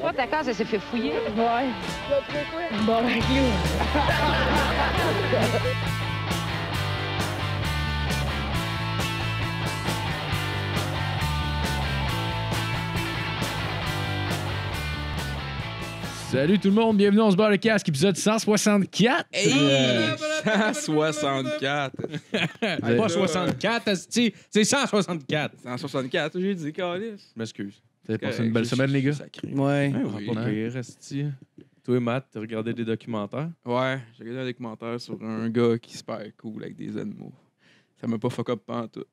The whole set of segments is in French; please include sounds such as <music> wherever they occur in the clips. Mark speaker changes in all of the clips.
Speaker 1: Toi, ta case, elle s'est fait fouiller.
Speaker 2: Ouais. Bon, clou.
Speaker 3: Salut tout le monde, bienvenue dans ce bar le casque, épisode 164. Euh,
Speaker 4: 164.
Speaker 3: vous
Speaker 5: Pas
Speaker 3: avez-
Speaker 5: 64, asti, c'est 164.
Speaker 4: 164, j'ai dit, Calis.
Speaker 5: Je m'excuse.
Speaker 3: Vous avez passé une belle semaine, les gars?
Speaker 6: Ouais.
Speaker 4: oui.
Speaker 5: Pas pire, asti. Toi et Matt, t'as regardé des documentaires?
Speaker 4: Ouais, j'ai regardé un documentaire sur un gars qui se perd cool avec des animaux. Ça m'a pas fuck up tout.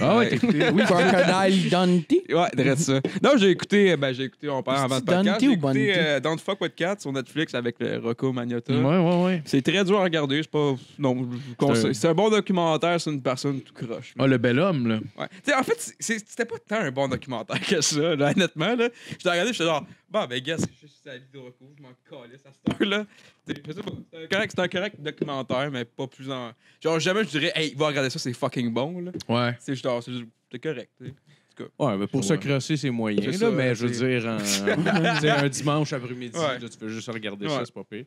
Speaker 3: Ah ouais, t'as écouté?
Speaker 6: Oui, Crocodile Dundee?
Speaker 4: Ouais, direct ça. Non, j'ai écouté, ben, j'ai écouté, on parle avant le podcast.
Speaker 6: Dante
Speaker 4: J'ai
Speaker 6: ou
Speaker 4: écouté euh, Don't Fuck With Cats sur Netflix avec le Rocco Magnotta.
Speaker 3: Ouais, ouais, ouais.
Speaker 4: C'est très dur à regarder, c'est pas. Non, je vous conseille. C'est un bon documentaire sur une personne tout croche.
Speaker 3: Ah, le bel homme, là.
Speaker 4: Ouais. Tu sais, en fait, c'était pas tant un bon documentaire <laughs> que ça, là, honnêtement. Là. J'étais regardé, j'étais genre, bon, ben, gars, c'est juste la vie de recours, je m'en calisse à cette heure-là. C'est un correct, c'est un correct documentaire, mais pas plus en. Genre, jamais je dirais, hey, va regarder ça, c'est fucking bon, là.
Speaker 3: Ouais.
Speaker 4: C'est juste, genre, c'est correct, tu sais.
Speaker 5: Ouais, mais pour se crosser, c'est moyen, là,
Speaker 4: ça,
Speaker 5: mais je veux dire, <laughs> sais, un dimanche après-midi,
Speaker 4: Ouais.
Speaker 5: tu peux juste regarder
Speaker 4: Ouais.
Speaker 5: ça, c'est pas pire.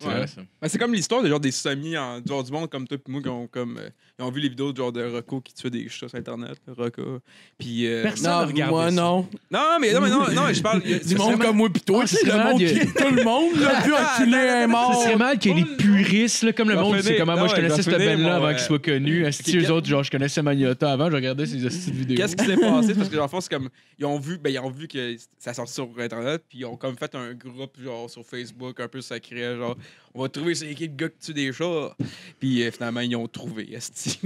Speaker 3: C'est
Speaker 4: Ouais. Ben, c'est comme l'histoire de genre des semis en genre du monde comme toi et moi qui ont comme euh, ils ont vu les vidéos de genre de Rocco qui tuait des chats sur internet, là, Rocco. Puis euh,
Speaker 5: Personne
Speaker 6: Non,
Speaker 5: regardé
Speaker 6: moi,
Speaker 5: ça.
Speaker 6: non.
Speaker 4: non mais non mais non, non, je parle a- <laughs>
Speaker 6: Du monde comme moi pis toi,
Speaker 3: Ah, c'est
Speaker 6: le monde
Speaker 3: il y a-
Speaker 6: qui... Tout le monde l'a <laughs> vu enculer un mort.
Speaker 3: Ce serait mal qu'il y ait des puristes, là, comme le monde, c'est comment moi
Speaker 4: Non,
Speaker 3: je connaissais cette belle-là avant qu'il soit connu.
Speaker 4: Qu'est-
Speaker 3: eux autres, genre, je connaissais Magnota avant, je regardais ses petites vidéos.
Speaker 4: Qu'est-ce qui s'est passé? Parce que, dans le fond, c'est comme. Ils ont vu, ben, ils ont vu que ça sorti sur Internet, puis ils ont comme fait un groupe, genre, sur Facebook, un peu sacré, genre, on va trouver c'est qui le gars qui tue des chats. Puis euh, finalement, ils ont trouvé.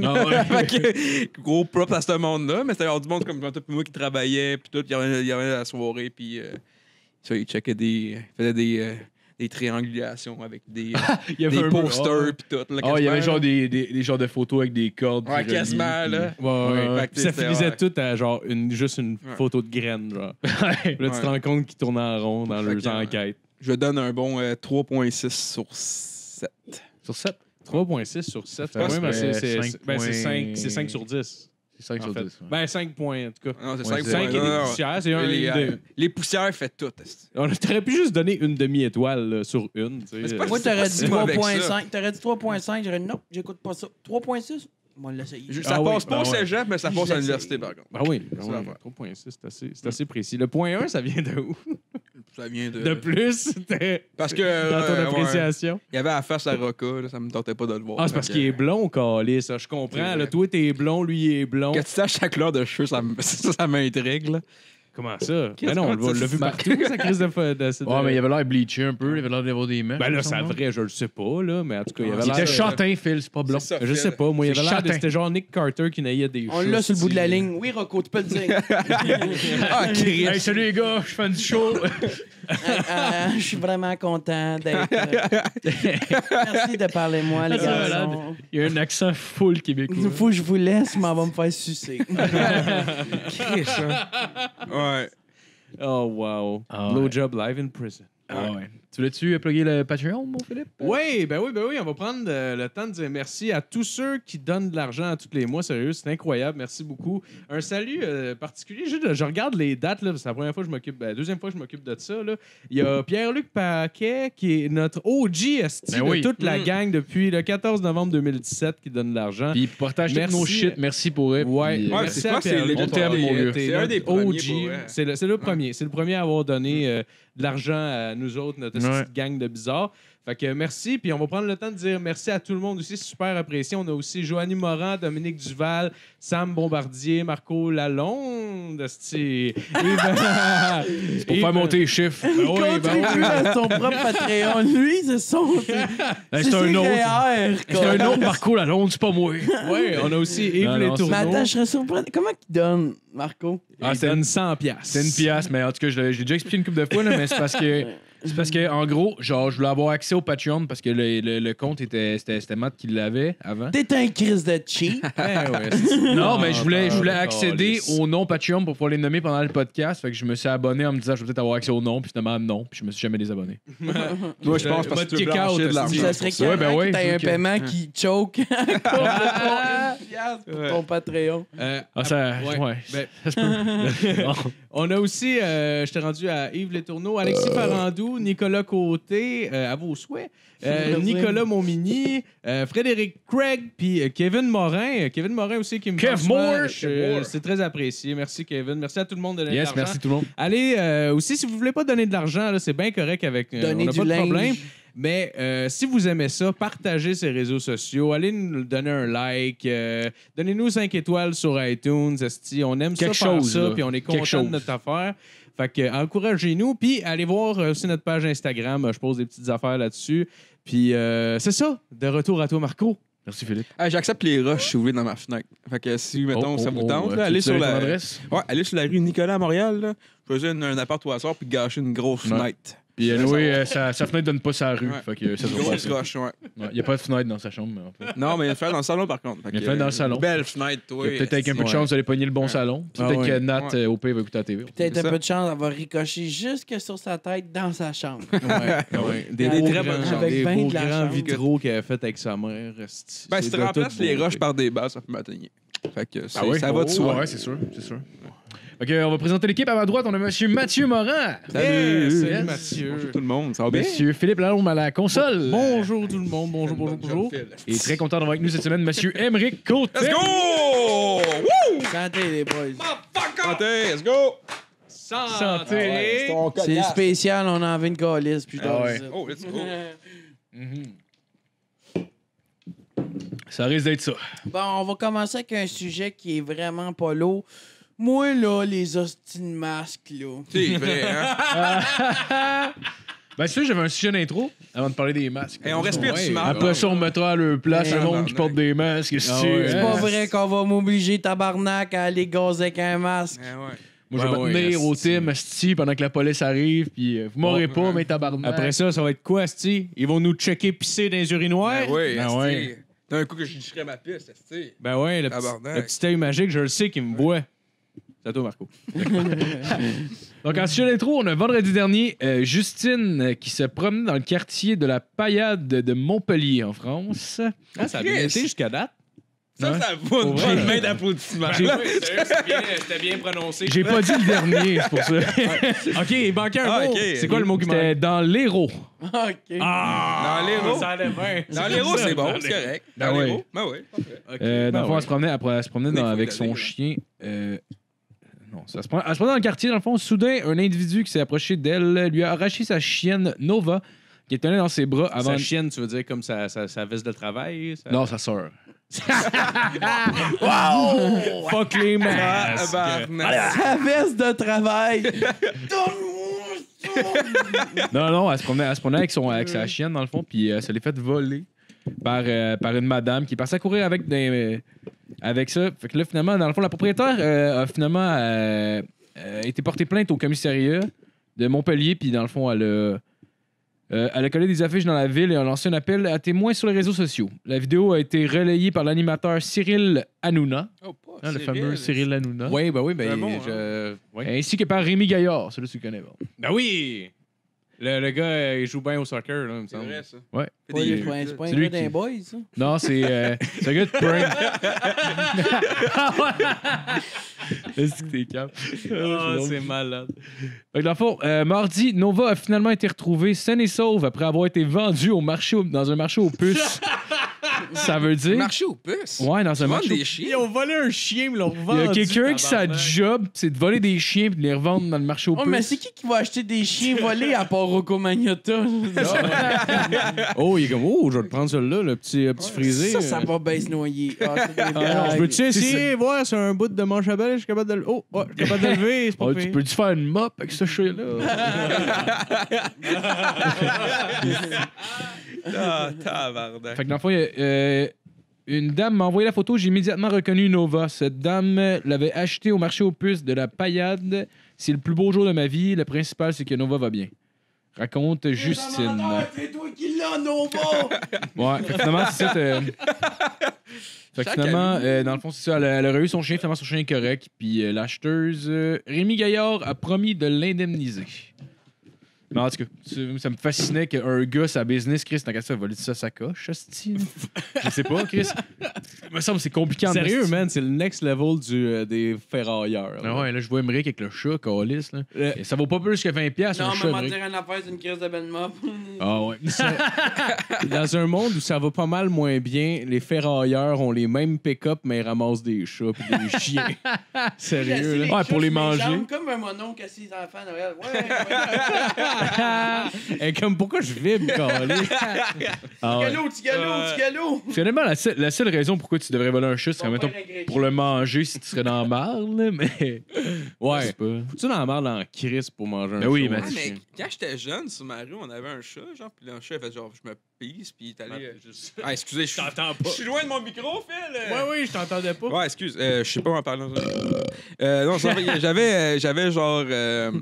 Speaker 3: Ah ouais. <laughs>
Speaker 4: Fait que, gros props à ce monde-là, mais c'était genre du monde comme toi et moi qui travaillait, puis tout, il y avait, il y avait la soirée, puis. euh, ça, ils checkaient des. Ils faisaient des. euh, des triangulations avec des, <laughs> posters puis tout. là,
Speaker 3: Ah, il y avait genre des, des, des genres de photos avec des cordes.
Speaker 4: Ouais, quasiment, là.
Speaker 5: Ouais, ouais. Ça finissait
Speaker 4: ouais.
Speaker 5: tout à genre une, juste une photo de graine, genre. Là, tu te rends compte qu'ils tournent en rond dans leurs enquêtes.
Speaker 4: Je donne un bon euh, 3.6 sur 7.
Speaker 3: Sur 7.
Speaker 5: 3.6 sur 7.
Speaker 3: pense
Speaker 5: Ouais, mais
Speaker 3: que
Speaker 5: c'est-
Speaker 3: c'est
Speaker 5: c'est ben, c'est 5,
Speaker 3: point-
Speaker 5: c'est 5 sur 10.
Speaker 3: C'est 5
Speaker 5: en
Speaker 3: sur
Speaker 5: fait.
Speaker 3: 10. ouais.
Speaker 5: Ben, 5 points, en tout cas.
Speaker 4: Non, c'est
Speaker 3: Ouais,
Speaker 4: 5
Speaker 3: c'est-
Speaker 5: 5 et
Speaker 4: Non,
Speaker 5: des poussières, c'est un.
Speaker 4: les, euh, poussières fait tout.
Speaker 5: On aurait pu juste donner une demi-étoile là, sur une.
Speaker 4: pas-
Speaker 6: Moi, t'aurais dit
Speaker 4: si mauvais que ça.
Speaker 6: 3.5. T'aurais dit 3.5. J'aurais dit non, j'écoute pas ça. 3.6? On va l'essayer.
Speaker 4: Je-
Speaker 5: Ah
Speaker 4: Ça
Speaker 5: oui,
Speaker 4: passe pas au
Speaker 5: ouais.
Speaker 4: cégep, mais ça passe à l'université, par contre.
Speaker 5: Ah oui,
Speaker 4: C'est
Speaker 5: oui,
Speaker 4: l'affaire.
Speaker 5: 3.6, c'est assez, c'est assez précis. Le point 1, ça vient de où?
Speaker 4: Ça vient de.
Speaker 5: De plus, c'était
Speaker 4: Parce que.
Speaker 5: dans ton
Speaker 4: euh, ouais,
Speaker 5: appréciation.
Speaker 4: Il y avait la face à Roca, là, ça me tentait pas de le voir.
Speaker 5: Ah, c'est parce qu'il est blond, Calé, ça. Je comprends. Là, toi, t'es blond, lui, il est blond.
Speaker 4: Que tu saches chaque couleur de cheveux, ça, <laughs> ça, ça m'intrigue.
Speaker 5: Comment ça?
Speaker 4: Qu'est-ce
Speaker 5: Ben non, on l'a vu partout, sa crise de... de, de-
Speaker 3: Ouais, mais il avait l'air bleaché un peu, il avait l'air d'avoir des mains.
Speaker 5: Ben là, c'est vrai, je le sais pas, là, mais en tout cas, il avait
Speaker 3: Il
Speaker 5: l'air...
Speaker 3: était
Speaker 5: de-
Speaker 3: châtain, Phil, c'est pas blanc.
Speaker 4: C'est ça,
Speaker 5: Je sais pas, moi, il
Speaker 3: C'est
Speaker 5: avait l'air de...
Speaker 3: châtain.
Speaker 5: C'était genre Nick Carter qui naillait des
Speaker 6: On l'a sur le bout de la ligne. Oui, Rocco, tu peux le dire.
Speaker 4: Ah, Chris. <laughs>
Speaker 3: Hey, salut les gars, je fais du show. <laughs>
Speaker 6: Euh, euh, Je suis vraiment content d'être. euh, <laughs> Merci de parler moi, les garçons.
Speaker 3: Il y a un accent full québécois.
Speaker 6: Il faut que je vous laisse, mais on va me faire sucer. <laughs>
Speaker 4: Chris, hein. Ouais.
Speaker 5: Oh, wow.
Speaker 3: Ah, ouais.
Speaker 5: Blowjob live in prison.
Speaker 3: Ah ouais. Tu voulais-tu plugger le Patreon, mon Philippe?
Speaker 5: Oui, ben oui, ben oui, on va prendre euh, le temps de dire merci à tous ceux qui donnent de l'argent à tous les mois. Sérieux, c'est incroyable. Merci beaucoup. Un salut euh, particulier. Je, je regarde les dates, là, c'est la première fois que je m'occupe, ben, la deuxième fois que je m'occupe de ça. Là. Il y a <laughs> Pierre-Luc Paquet, qui est notre OG esti
Speaker 3: Ben
Speaker 5: de
Speaker 3: oui.
Speaker 5: toute la
Speaker 4: Mm.
Speaker 5: gang depuis le 14 novembre 2017 qui donne de l'argent.
Speaker 3: Puis partage tous
Speaker 5: Merci.
Speaker 3: nos shit, merci pour eux.
Speaker 5: Ouais,
Speaker 3: puis, euh,
Speaker 4: Ouais,
Speaker 5: merci
Speaker 4: c'est
Speaker 5: à
Speaker 4: quoi,
Speaker 3: On
Speaker 4: un des premiers,
Speaker 5: OG. C'est le, c'est le premier. C'est le premier à avoir donné euh, de l'argent à nous autres, notre
Speaker 3: Ouais.
Speaker 5: petite gang de bizarres. Fait que merci. Puis on va prendre le temps de dire merci à tout le monde aussi. C'est super apprécié. On a aussi Joanny Morin, Dominique Duval, Sam Bombardier, Marco Lalonde. esti. <laughs> Yves-
Speaker 3: Pour faire monter les chiffres.
Speaker 5: Ben oui, ben oui.
Speaker 6: Contribue à son propre Patreon. Lui, c'est son. <laughs>
Speaker 3: Ben, c'est un autre.
Speaker 6: autre.
Speaker 3: C'est un autre Marco Lalonde, c'est pas moi. <laughs>
Speaker 5: Ouais, on a aussi Yves
Speaker 3: non,
Speaker 6: Mais
Speaker 5: Letourneau.
Speaker 6: attends, je serais surpris. Comment il donne, Marco?
Speaker 3: Ah,
Speaker 5: Il
Speaker 3: c'est
Speaker 5: donne 100 piastres.
Speaker 3: C'est une pièce, mais en tout cas, je l'ai déjà expliqué une couple de fois, là, mais c'est parce que. C'est parce que, en gros, genre, je voulais avoir accès au Patreon parce que le, le- le compte était. C'était c'était Matt qui l'avait avant.
Speaker 6: T'es un Chris de cheat. <laughs>
Speaker 5: C'est-
Speaker 3: Non, mais je voulais, je voulais
Speaker 5: Ah,
Speaker 3: accéder au nom Patreon pour pouvoir les nommer pendant le podcast. Fait que je me suis abonné en me disant, je vais peut-être avoir accès au nom, puis finalement, non. Puis je me suis jamais désabonné. <laughs>
Speaker 4: Moi, je pense
Speaker 5: Euh,
Speaker 4: parce que tu veux de l'argent.
Speaker 6: Ça serait
Speaker 3: Ouais, ben ouais,
Speaker 6: que
Speaker 3: je
Speaker 6: un paiement qui choke <laughs> pour ton Patreon.
Speaker 5: Euh,
Speaker 3: Ah, ça.
Speaker 5: ouais.
Speaker 3: Ouais.
Speaker 5: Ben,
Speaker 3: Ça se peut.
Speaker 5: On a aussi, euh, je t'ai rendu à Yves Letourneau, Alexis Farandou, Nicolas Côté, euh, à vos souhaits, euh. Nicolas Montmini, euh, Frédéric Craig, puis euh, Kevin Morin. Euh, Kevin Morin aussi qui me
Speaker 3: Kev. Moore.
Speaker 5: C'est très apprécié. Merci, Kevin. Merci à tout le monde de donner de
Speaker 3: Yes,
Speaker 5: l'argent.
Speaker 3: merci tout le monde.
Speaker 5: Allez, euh, aussi, si vous voulez pas donner de l'argent, là, c'est bien correct avec. euh,
Speaker 6: Donner
Speaker 5: on n'a
Speaker 6: du
Speaker 5: pas de
Speaker 6: linge.
Speaker 5: Mais euh, si vous aimez ça, partagez ces réseaux sociaux. Allez nous donner un like. euh, Donnez-nous 5 étoiles sur iTunes. esti. On aime
Speaker 3: Quelque
Speaker 5: ça faire
Speaker 3: chose,
Speaker 5: ça.
Speaker 3: là.
Speaker 5: Puis on est
Speaker 3: Quelque
Speaker 5: content
Speaker 3: chose.
Speaker 5: de notre affaire. Fait que, euh, encouragez-nous. Puis allez voir euh, aussi notre page Instagram. Euh, Je pose des petites affaires là-dessus. Puis euh, c'est ça. De retour à toi, Marco.
Speaker 3: Merci, Philippe.
Speaker 4: Ah, J'accepte les rushs si vous voulez dans ma fenêtre. Fait que si, mettons,
Speaker 3: Oh,
Speaker 4: ça
Speaker 3: oh,
Speaker 4: vous
Speaker 3: oh,
Speaker 4: tente,
Speaker 3: euh,
Speaker 4: là,
Speaker 3: tu
Speaker 4: allez
Speaker 3: sais
Speaker 4: sur
Speaker 3: ton
Speaker 4: la...
Speaker 3: adresse?
Speaker 4: Ouais, allez sur la rue Nicolas à Montréal, là. Choisir un, un appartoir puis gâcher une grosse
Speaker 3: Ouais.
Speaker 4: fenêtre.
Speaker 3: Puis, anyway, euh, sa, sa fenêtre donne pas sa rue.
Speaker 4: Ouais.
Speaker 3: Fait que ça se voit pas.
Speaker 4: roche, ouais.
Speaker 3: Il n'y a pas de fenêtre dans sa chambre. mais en fait.
Speaker 4: Non, mais il y a une fenêtre dans le salon, par contre.
Speaker 3: Il y a une fenêtre dans le
Speaker 4: euh,
Speaker 3: salon.
Speaker 4: Belle fenêtre, toi.
Speaker 3: Il y a Peut-être avec un peu de chance d'aller pogner le bon salon.
Speaker 5: Ah
Speaker 3: Peut-être
Speaker 5: ouais.
Speaker 3: que Nat, euh, pire, va écouter la TV.
Speaker 6: Peut-être un peu de chance, elle va ricocher jusque sur sa tête dans sa chambre.
Speaker 5: Ouais, ouais. Des,
Speaker 6: très
Speaker 5: grands-
Speaker 6: bonne chance.
Speaker 5: des
Speaker 6: Avec
Speaker 5: beaux
Speaker 6: de la
Speaker 5: grands vitraux qu'elle a fait avec sa mère.
Speaker 4: Ben, si
Speaker 5: C'est
Speaker 4: tu remplaces les roches par des bases, ça peut m'atteigner. Fait que
Speaker 3: Ah
Speaker 4: ça va de soi.
Speaker 3: Ouais, c'est sûr, c'est sûr. Ok, on va présenter l'équipe. À ma droite, on a Monsieur Mathieu Morin.
Speaker 5: Salut
Speaker 3: Yes.
Speaker 5: Mathieu.
Speaker 4: Bonjour tout le monde, ça va bien?
Speaker 3: Monsieur Philippe Lalonde à la console.
Speaker 5: Bonjour tout le monde, bonjour, bonjour, bonjour.
Speaker 3: Et très content d'avoir avec nous cette semaine, Monsieur Emeric Côté.
Speaker 4: Let's go! Woo!
Speaker 6: Santé, les boys.
Speaker 4: Santé, let's go!
Speaker 5: Santé.
Speaker 6: C'est spécial, on en veut une calice. Puis
Speaker 3: Ah ouais.
Speaker 4: Oh, let's go! <laughs>
Speaker 3: Ça risque d'être ça.
Speaker 6: Bon, on va commencer avec un sujet qui est vraiment pas lourd. Moi, là, les hosties de masques, là.
Speaker 4: C'est vrai, hein? <laughs>
Speaker 3: Ben, sûr, j'avais un sujet d'intro avant de parler des masques.
Speaker 4: Et on respire
Speaker 5: Ouais.
Speaker 4: du mal.
Speaker 3: Après ça, on mettra à leur place le monde qui porte des masques.
Speaker 5: Ah
Speaker 3: c'est
Speaker 5: ouais.
Speaker 6: Pas vrai qu'on va m'obliger, tabarnak, à aller gazer avec un masque.
Speaker 4: Eh ouais.
Speaker 3: Moi, je vais me
Speaker 5: ouais,
Speaker 3: tenir au team esti, pendant que la police arrive, puis euh, vous m'aurez pas, mais tabarnak.
Speaker 5: Après ça, ça va être quoi, Sti? Ils vont nous checker pisser dans les urinoirs?
Speaker 4: Ben oui,
Speaker 3: Ben.
Speaker 4: D'un coup que je licherais ma piste, esti.
Speaker 5: Ben ouais, le, petit,
Speaker 4: Tabarnak.
Speaker 5: le petit œil magique, je le sais qu'il me voit. Toi, Marco. <laughs>
Speaker 3: Donc, en sujet d'intro, on a vendredi dernier euh, Justine euh, qui se promenait dans le quartier de la Paillade de Montpellier, en France.
Speaker 5: Ah, ça a bien été jusqu'à date.
Speaker 4: Ça,
Speaker 3: Ouais.
Speaker 4: ça vaut une bonne main d'applaudissements.
Speaker 3: J'ai-
Speaker 5: C'était bien prononcé.
Speaker 3: J'ai pas dit le dernier, c'est pour ça. <laughs>
Speaker 5: OK, il manquait un
Speaker 4: Ah,
Speaker 5: mot.
Speaker 4: ok.
Speaker 5: C'est quoi le mot qui
Speaker 3: C'était
Speaker 5: manque?
Speaker 3: dans l'Hérault.
Speaker 6: OK.
Speaker 5: Ah!
Speaker 4: Dans l'héros.
Speaker 5: Ça allait bien.
Speaker 4: Dans l'héros, c'est bon, c'est correct.
Speaker 3: Ben
Speaker 4: Dans
Speaker 3: ouais.
Speaker 4: l'héros, ben oui,
Speaker 3: Euh, dans
Speaker 5: ben
Speaker 3: le fond,
Speaker 5: ouais.
Speaker 3: elle se promenait, après, elle se promenait dans- avec
Speaker 4: y
Speaker 3: son
Speaker 4: là.
Speaker 3: chien. euh, non, ça se promenait, elle se promenait dans le quartier, dans le fond. Soudain, un individu qui s'est approché d'elle lui a arraché sa chienne Nova, qui était tenue dans ses bras avant.
Speaker 5: Sa chienne, tu veux dire comme sa, sa, sa veste de travail? sa-
Speaker 3: Non, sa sœur. <laughs> <laughs>
Speaker 5: Fuck les masques.
Speaker 6: Sa veste de travail. <laughs>
Speaker 3: Non, non, elle se promenait, elle se promenait avec, son, avec sa chienne, dans le fond, puis euh, ça l'est fait voler par, euh, par une madame qui passait à courir avec, des, euh, avec ça. Fait que là, finalement, dans le fond, la propriétaire euh, a finalement euh, euh, été portée plainte au commissariat de Montpellier, puis dans le fond, elle a, euh, elle a collé des affiches dans la ville et a lancé un appel à témoins sur les réseaux sociaux. La vidéo a été relayée par l'animateur Cyril Hanouna,
Speaker 4: Oh,
Speaker 3: hein, le
Speaker 4: Cyril.
Speaker 3: fameux Cyril Hanouna,
Speaker 5: Oui, ben oui, ben,
Speaker 4: bon,
Speaker 5: je... ouais.
Speaker 3: ainsi que par Rémi Gaillard, celui que tu connais. bon.
Speaker 5: Ben oui! Le, le gars, euh, il joue bien au soccer, là, il me
Speaker 4: C'est
Speaker 5: semble.
Speaker 4: vrai, ça.
Speaker 3: Ouais.
Speaker 6: Pas- C'est pas un- c'est pas
Speaker 3: C'est
Speaker 6: gars
Speaker 3: qui-
Speaker 6: d'un boy, ça.
Speaker 3: Non, c'est euh, c'est un gars de prank. <laughs> <laughs> <laughs> Est-ce que t'es calme?
Speaker 5: Ah, <laughs> c'est malade.
Speaker 3: Fait que dans le fond, euh, mardi, Nova a finalement été retrouvée saine et sauve après avoir été vendue au marché au- dans un marché aux puces. <laughs> Ça veut dire.
Speaker 4: Marché aux puces?
Speaker 3: Ouais, dans un
Speaker 4: Ils vendent
Speaker 3: marché.
Speaker 4: des
Speaker 3: aux-
Speaker 5: Ils
Speaker 4: chiens.
Speaker 5: ont volé un chien, mais l'ont
Speaker 3: Il y
Speaker 5: revendu.
Speaker 3: a quelqu'un qui sa
Speaker 5: tabarnak.
Speaker 3: job, c'est de voler des chiens et de les revendre dans le marché aux
Speaker 6: Oh,
Speaker 3: puces.
Speaker 6: mais c'est qui qui va acheter des chiens volés à part Rocco Magnotta?
Speaker 5: Oh, il est comme, oh, je vais te prendre celui-là, le petit, le petit frisé.
Speaker 6: Ça, ça va bien se noyer. Ah, c'est des
Speaker 5: Ah,
Speaker 6: blagues.
Speaker 5: je peux-tu essayer, voir, c'est un bout de manche à balai, je suis capable de le. Oh, ouais, je suis capable de le lever, c'est pas
Speaker 3: Oh, tu peux-tu faire une mop avec ce chien-là? <laughs>
Speaker 4: Ah, tabarnak.
Speaker 3: Fait que dans le fond, il y a, euh, une dame m'a envoyé la photo, j'ai immédiatement reconnu Nova. Cette dame l'avait acheté au marché aux puces de la paillade. C'est le plus beau jour de ma vie. Le principal, c'est que Nova va bien. Raconte Justine.
Speaker 6: C'est toi qui l'as, Nova! <laughs>
Speaker 3: Ouais, fait que finalement, c'est ça. Fait que
Speaker 4: Chaque
Speaker 3: finalement, euh, dans le fond, c'est ça. Elle, a- elle aurait eu son chien, finalement, son chien est correct. Puis euh, l'acheteuse, euh, Rémi Gaillard, a promis de l'indemniser. Mais en tout cas, ça me fascinait qu'un gars, sa business, Chris, tant qu'à ça, voler de ça sa coche. <laughs> Je sais pas, Chris. Il me semble que c'est compliqué en
Speaker 5: Sérieux, man, c'est le next level du, euh, des ferrailleurs. là.
Speaker 3: Ah ouais, là, je vois Emmerich avec le chat, Calis, là.
Speaker 5: Euh,
Speaker 3: Et ça vaut pas plus que 20$ piastres,
Speaker 6: Non,
Speaker 3: un
Speaker 6: mais dire une affaire, c'est une crise de Ben Mop. <laughs>
Speaker 3: Ah ouais.
Speaker 5: Dans un monde où ça va pas mal moins bien, les ferrailleurs ont les mêmes pick-up, mais ils ramassent des chats pis des <laughs> chiens. Sérieux, là.
Speaker 3: Ouais, pour les manger.
Speaker 6: Comme un monon qui a ses enfants à Noël. Ouais, ouais.
Speaker 5: Et comme pourquoi je vibre, <laughs> câlisse?
Speaker 3: Ah ouais.
Speaker 6: Galop, petit galop,
Speaker 4: Ouais.
Speaker 6: petit galop.
Speaker 3: Finalement, la seule, la seule raison pourquoi tu devrais voler un chat, serait, mettons, pour le manger si tu serais dans la marde, là, mais. <laughs>
Speaker 5: Ouais.
Speaker 3: C'est pas.
Speaker 5: Faut-tu dans la merde en crise pour manger un
Speaker 3: Ben oui,
Speaker 5: chat,
Speaker 3: mais
Speaker 4: Ah, quand j'étais jeune, sur ma rue, on avait un chat, genre, puis le chat, il fait genre, je me pisse, puis il est allé. euh, Ah, excusez, je suis.
Speaker 5: t'entends
Speaker 4: Je suis loin de mon micro, Phil! euh.
Speaker 5: Ouais, oui, je t'entendais pas.
Speaker 4: Ouais, excuse, euh, je sais pas en parlant. Euh, non, ça va, j'avais, euh, j'avais genre. euh,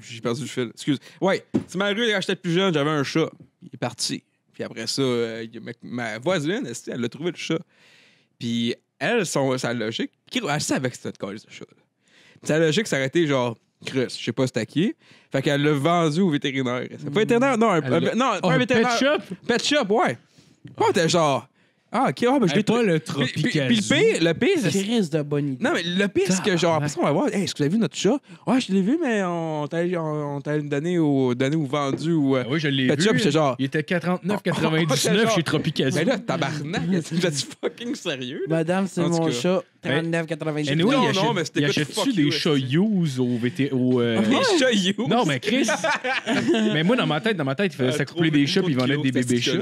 Speaker 4: j'ai perdu le fil. Excuse. Ouais, c'est ma rue, quand j'étais plus jeune, j'avais un chat. Il est parti. Puis après ça, euh, ma, voisine, elle, elle a trouvé le chat? Puis elle, son, sa logique, elle savait que c'était une calice de chat. là. Sa logique, ça aurait été genre. Chris, je sais pas c'était qui. Fait qu'elle l'a vendu au vétérinaire. C'est pas vétérinaire? Non, un, un- non,
Speaker 3: Oh,
Speaker 4: pas un
Speaker 3: un
Speaker 4: vétérinaire.
Speaker 3: pet shop?
Speaker 4: Pet shop, ouais. Ouais, t'es genre. Ah, ok, ah, ben je l'ai
Speaker 5: pas le
Speaker 4: Puis, puis- puis le pire, le pire, c'est
Speaker 6: Crise de bonne idée.
Speaker 4: non, mais le pire, c'est que, genre, après ça, on va voir, hey, est-ce que vous avez vu notre chat? Ouais, je l'ai vu, mais on t'a on, on t'a donné ou donné ou vendu ou. euh,
Speaker 3: Ah oui, je l'ai
Speaker 4: Pet
Speaker 3: vu.
Speaker 4: J'étais genre-
Speaker 3: Il était <laughs>
Speaker 4: J'étais
Speaker 3: 49,99
Speaker 4: genre-
Speaker 3: chez Tropicazoo.
Speaker 4: Mais là, tabarnak, vous êtes fucking sérieux? là?
Speaker 6: Madame, c'est mon
Speaker 4: cas.
Speaker 6: chat.
Speaker 3: Ben,
Speaker 6: 39,98.
Speaker 3: Anyway,
Speaker 4: Non, mais c'était
Speaker 3: achète-tu
Speaker 4: fuck
Speaker 3: des
Speaker 4: you,
Speaker 3: chats au VT... Euh, <laughs>
Speaker 4: Les chats. <laughs>
Speaker 3: Non, mais Chris. mais moi, dans ma tête, dans ma tête, il faisait
Speaker 4: Euh,
Speaker 3: s'accoupler
Speaker 4: trop-
Speaker 3: des chats puis ils vendaient des bébés chats.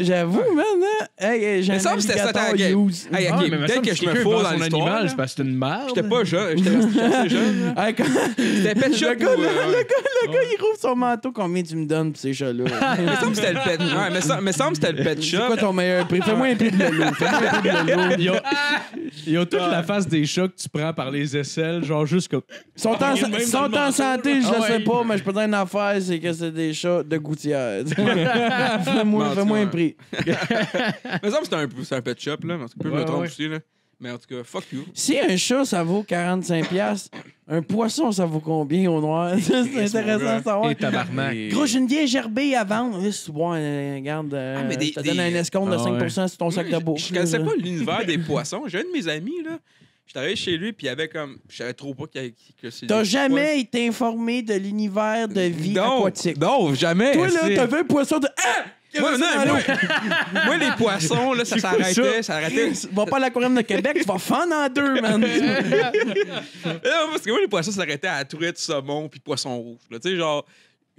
Speaker 6: J'avoue, man, hein? Hey,
Speaker 4: me semble que c'était ça, ta game. Hey,
Speaker 3: Ah,
Speaker 4: ok, peut-être que je me fous dans
Speaker 3: son
Speaker 4: l'histoire.
Speaker 3: c'est parce que c'est une merde.
Speaker 4: J'étais pas jeune, j'étais j'étais assez jeune. <laughs> C'était pet shop
Speaker 6: Le gars,
Speaker 4: ou,
Speaker 6: le, le gars, le gars, il rouvre son manteau. Combien tu me donnes pour ces chats-là?
Speaker 4: Il <laughs> me semble que c'était le pet. Ouais, mais ça- me semble que c'était le pet
Speaker 6: C'est
Speaker 4: shop.
Speaker 6: quoi ton meilleur prix? Fais-moi un prix de Lolo. Fais-moi un prix de Lolo.
Speaker 5: Ils ont, ils ont toute la face des chats que tu prends par les aisselles, genre juste comme.
Speaker 6: Ils sont en,
Speaker 5: manteau,
Speaker 6: santé, je le
Speaker 5: Ah
Speaker 6: sais pas, mais je peux te dire une affaire, c'est que c'est des chats de gouttière. <laughs> Fais-moi un prix.
Speaker 4: Me semble que c'était un, c'était un pet shop, là. Mais en tout cas, je
Speaker 3: Ouais,
Speaker 4: me trompe
Speaker 3: ouais.
Speaker 4: aussi, là. Mais en tout cas, fuck you.
Speaker 6: Si un chat, ça vaut 45$, piastres, un poisson, ça vaut combien au noir? <laughs> C'est intéressant de savoir.
Speaker 3: Et tabarnak.
Speaker 6: Gros, j'ai une vieille gerbée à vendre. Euh, regarde, euh,
Speaker 4: Ah, mais des-
Speaker 6: je te donne un escompte de
Speaker 3: Ah ouais.
Speaker 6: 5% sur ton sac de bouffe.
Speaker 4: Je connaissais pas l'univers des <laughs> poissons. J'ai un de mes amis, là. J'étais arrivé chez lui, puis il y avait comme. Je savais trop pas avait- que c'est.
Speaker 6: T'as jamais été informé de l'univers de vie
Speaker 4: non,
Speaker 6: aquatique?
Speaker 4: Non, jamais.
Speaker 6: Toi, là, vu un poisson de. Ah!
Speaker 4: Moi, non, les poissons, là, ça s'arrêtait. Ça arrêtait.
Speaker 6: Va pas à l'aquarium de Québec, tu vas fendre en deux, man. <laughs>
Speaker 4: Non, parce que moi, les poissons, ça s'arrêtait à truite, saumon, puis poisson rouge. là. Tu sais, genre.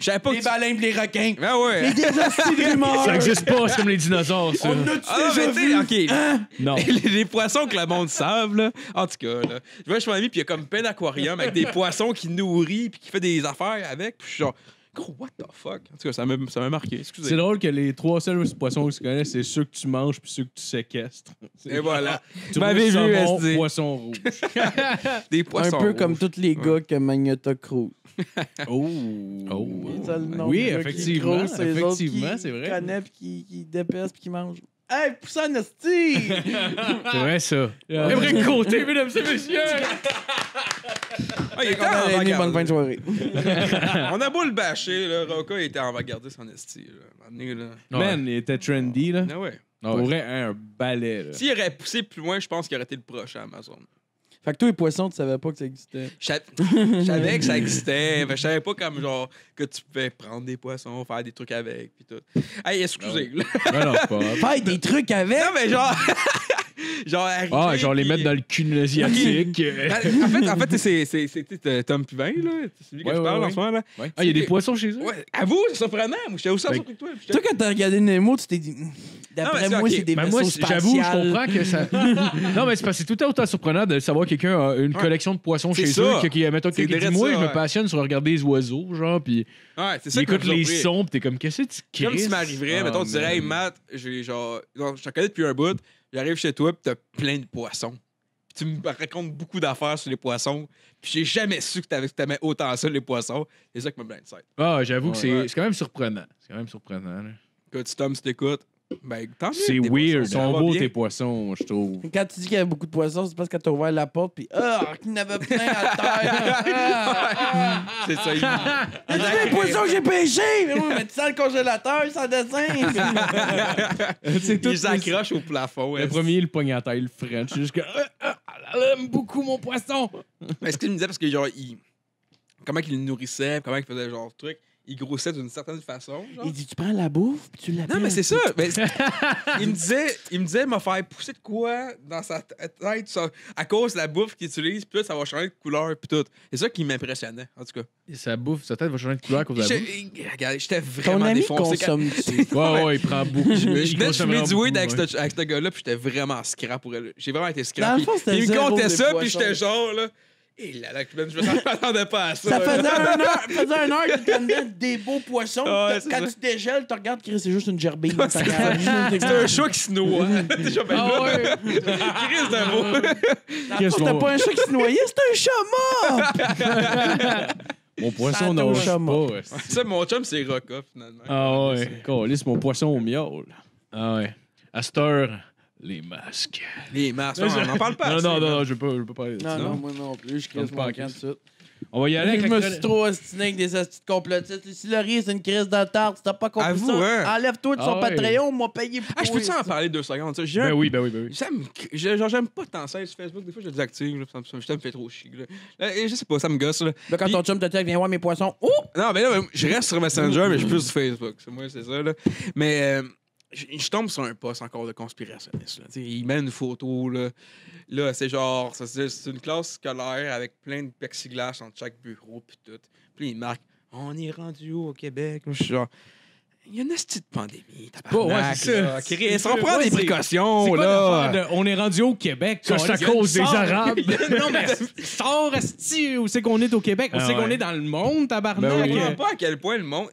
Speaker 4: Pas
Speaker 6: les
Speaker 4: que. tu-
Speaker 6: baleines, pis les requins.
Speaker 4: Ben ouais.
Speaker 6: Les désastis de rumeurs.
Speaker 3: Ça existe pas, c'est comme les dinosaures, ça.
Speaker 6: On a-tu
Speaker 4: Ah non,
Speaker 6: déjà <laughs> vu?
Speaker 4: les, les poissons que le monde savent, là. En tout cas, là. Je vois chez mon ami, puis il y a comme plein d'aquariums avec des poissons qui nourrit, puis qui fait des affaires avec. Puis je suis genre, what the fuck? En tout cas, ça m'a ça m'a marqué.
Speaker 5: C'est drôle que les trois seuls poissons que tu connais, c'est ceux que tu manges puis ceux que tu séquestres.
Speaker 4: Et voilà. <laughs>
Speaker 5: Tu
Speaker 4: m'avais vu, SD.
Speaker 5: poisson rouge. <laughs> <laughs>
Speaker 4: Des
Speaker 6: Un
Speaker 4: poissons.
Speaker 6: peu
Speaker 4: rouges.
Speaker 6: comme tous les gars que Magneto Cruise.
Speaker 5: Oh.
Speaker 3: Oh.
Speaker 6: Nom
Speaker 5: Oui,
Speaker 6: qui
Speaker 5: effectivement,
Speaker 6: c'est
Speaker 5: effectivement,
Speaker 6: qui
Speaker 5: c'est vrai.
Speaker 6: connaissent pis qui, qui dépècent pis qui mangent. Hey, Poussin Esti! <laughs>
Speaker 3: C'est vrai, ça.
Speaker 5: Yeah.
Speaker 3: Émeric Côté, mesdames et messieurs.
Speaker 4: Ah, il
Speaker 6: a
Speaker 4: en
Speaker 6: aimé, bonne fin de soirée. <laughs>
Speaker 4: On a beau le bâcher, là. Roca il était en avant-gardiste en esti. Là. À un moment donné, là.
Speaker 5: Man, il était trendy, là.
Speaker 4: Ah ouais.
Speaker 3: Ah
Speaker 5: Pour
Speaker 3: ouais.
Speaker 5: vrai, un balai, là.
Speaker 4: S'il aurait poussé plus loin, je pense qu'il aurait été le prochain Amazon.
Speaker 6: Fait que toi, les poissons, tu savais pas que ça existait.
Speaker 4: Je sa- je savais que ça existait, mais je savais pas comme genre que tu pouvais prendre des poissons, faire des trucs avec, puis tout. Hey, excusez. là.
Speaker 3: Non, pas. <laughs>
Speaker 6: Faire des trucs avec!
Speaker 4: Non, mais genre. <laughs> <laughs> genre, arriver,
Speaker 3: Ah, genre les
Speaker 4: puis-
Speaker 3: mettre dans le cul asiatique. <laughs>
Speaker 4: En fait, en fait c'est- c'est c'est- c'est Tom Puvin, là. C'est lui que
Speaker 5: Ouais,
Speaker 4: je
Speaker 5: ouais,
Speaker 4: parle en
Speaker 5: ouais.
Speaker 4: ce moment, là.
Speaker 3: Ah, il y a des poissons chez eux?
Speaker 4: Ouais, avoue, c'est surprenant. Moi, j'étais aussi
Speaker 3: Ben,
Speaker 4: surpris que toi.
Speaker 6: Toi, quand t'as regardé Nemo, tu t'es dit. hmm, D'après
Speaker 4: Non, mais c'est
Speaker 6: moi,
Speaker 4: ok.
Speaker 6: c'est des
Speaker 3: Ben
Speaker 6: vaisseaux
Speaker 3: moi, j'avoue, je comprends que ça. <laughs> non, mais c'est parce que c'est tout autant surprenant de savoir que quelqu'un a une
Speaker 4: Ouais.
Speaker 3: collection de poissons chez
Speaker 4: ça.
Speaker 3: eux. Que, qui, mettons, quelqu'un dit Moi,
Speaker 4: ça,
Speaker 3: je me
Speaker 4: ouais.
Speaker 3: passionne sur regarder les oiseaux, genre, puis
Speaker 4: Ouais, c'est ça
Speaker 3: écoute les sons, puis t'es comme Qu'est-ce que tu
Speaker 4: Comme si m'arriverait,
Speaker 5: Ah,
Speaker 4: mettons, tu dirais, hey Matt, j'ai genre. Je te connais depuis un bout, j'arrive chez toi, pis t'as plein de poissons. Puis tu me racontes beaucoup d'affaires sur les poissons, puis j'ai jamais su que t'avais- que t'aimais autant ça, les poissons. C'est ça qui me blindside.
Speaker 3: Ah, j'avoue que c'est
Speaker 4: Ouais.
Speaker 3: c'est quand même surprenant. C'est quand même surprenant. là.
Speaker 4: Écoute, Tom, si t'écoutes, Ben, tant mieux.
Speaker 3: C'est
Speaker 4: tes
Speaker 3: weird.
Speaker 4: poissons,
Speaker 5: Ils
Speaker 4: ça
Speaker 5: sont
Speaker 4: va
Speaker 5: beaux,
Speaker 4: bien.
Speaker 5: tes poissons, je trouve.
Speaker 6: Quand tu dis qu'il y avait beaucoup de poissons, c'est parce que t'as ouvert la porte, puis ah, qu'il y en avait plein à terre. Ah, <laughs>
Speaker 4: C'est ça. il-
Speaker 6: ah. C'est les poissons que j'ai pêchés! Mais oui, mais tu sens le congélateur, sans dessin. <laughs>
Speaker 5: C'est tout.
Speaker 4: Ils accrochent au plafond.
Speaker 5: Le
Speaker 4: est-ce-
Speaker 5: premier, le pogne à terre, le French. Juste que. Ah, ah, elle aime beaucoup mon poisson.
Speaker 4: Mais Est-ce qu'il me disait parce que, genre, il... comment qu'il le nourrissait, comment il faisait, genre, le truc, il grossait d'une certaine façon, genre.
Speaker 6: Il dit, tu prends la bouffe, puis tu l'appelles.
Speaker 4: Non, mais c'est ça. Mais <laughs> il me disait, il me disait, m'a faire pousser de quoi dans sa tête ça, à cause de la bouffe qu'il utilise, puis ça va changer de couleur, puis tout. C'est ça qui m'impressionnait, en tout cas.
Speaker 3: Sa bouffe, sa tête va changer de couleur à cause de la bouffe?
Speaker 4: Regarde, j'étais
Speaker 6: Ton
Speaker 4: vraiment
Speaker 6: ami
Speaker 4: défoncé. quand-
Speaker 6: consomme-tu? <laughs>
Speaker 3: Ouais, ouais, il prend beaucoup.
Speaker 4: Je
Speaker 3: Il
Speaker 4: je venais de
Speaker 3: consomme
Speaker 4: fumer du
Speaker 3: vraiment
Speaker 4: weed avec ce, gars-là, puis j'étais vraiment scrap pour elle. J'ai vraiment été scrap.
Speaker 6: fond,
Speaker 4: il me comptait ça, puis j'étais genre, là. Et là, là, man, je m'attendais pas à ça.
Speaker 6: Ça faisait un <laughs> heure, faisait un heure qu'il te donnait des beaux poissons.
Speaker 4: Ah ouais,
Speaker 6: Quand
Speaker 4: ça.
Speaker 6: tu dégèles, tu regardes, Chris, c'est juste une gerbille.
Speaker 4: Ouais, c'est un chat qui se noie. <laughs> <laughs> Déjà, ben
Speaker 3: Ah ouais.
Speaker 4: Chris de beau.
Speaker 5: Qu'est-ce
Speaker 6: C'était pas un chat qui se noyait, c'était un chat mort!
Speaker 5: Mon poisson
Speaker 6: chameau.
Speaker 5: pas. ouais.
Speaker 4: Ça, mon chum, c'est Roca, finalement.
Speaker 3: Ah ouais.
Speaker 5: Calisse, mon poisson au miaule.
Speaker 3: Ah ouais. À cette heure, les masques.
Speaker 4: Les masques, on n'en parle pas.
Speaker 3: Non,
Speaker 4: assez,
Speaker 3: non, non, non, je veux pas, je veux pas parler de ça.
Speaker 6: Non, non, moi non plus, je
Speaker 3: pas
Speaker 6: mon camp
Speaker 3: crise.
Speaker 6: tout de suite.
Speaker 3: On va y aller
Speaker 6: Je
Speaker 3: avec
Speaker 6: me
Speaker 3: la
Speaker 6: suis trop ostiné avec des de complotistes. Si Laurie, c'est une crise de tarte, si t'as pas compris
Speaker 4: Avoue,
Speaker 6: ça,
Speaker 4: hein?
Speaker 6: enlève-toi de son
Speaker 3: Ah ouais.
Speaker 6: Patreon, on m'a payé pour
Speaker 4: Ah, je peux-tu en
Speaker 6: ça.
Speaker 4: parler deux secondes? J'ai
Speaker 3: Ben
Speaker 4: un-
Speaker 3: oui, ben oui, ben oui.
Speaker 4: Ça me... je- Genre, j'aime pas tant ça sur Facebook. Des fois, je le désactive. Là, ça, me- ça me fait trop chier. Là. Là, et je sais pas, ça me gosse. Là.
Speaker 6: Là, quand
Speaker 4: Puis-
Speaker 6: ton chum te dit, viens voir mes poissons. Oh!
Speaker 4: Non, mais là, je reste sur Messenger, mais je suis plus sur Facebook. C'est moi, c'est ça. Là. Mais euh, je, je tombe sur un post encore de conspirationniste. Là. Tu sais, Il met une photo. Là, là c'est genre, ça, c'est une classe scolaire avec plein de plexiglas entre chaque bureau. Puis tout. Puis il marque On est rendu où au Québec? Je suis genre. Il y a une petite pandémie.
Speaker 3: Ouais,
Speaker 4: tabarnak,
Speaker 3: c'est ça.
Speaker 4: là. Chris, on prend
Speaker 5: Ouais,
Speaker 4: des précautions.
Speaker 5: Quoi
Speaker 4: là.
Speaker 5: de- On est rendu au Québec.
Speaker 3: Ça, c'est à cause des Arabes. <laughs>
Speaker 5: non, mais <laughs> sors, esti, où c'est qu'on est au Québec? Où
Speaker 3: Ah
Speaker 5: c'est qu'on
Speaker 3: ouais.
Speaker 5: est dans le monde, tabarnak?
Speaker 3: Ben
Speaker 4: Je
Speaker 3: oui.
Speaker 4: comprends pas à quel point le monde.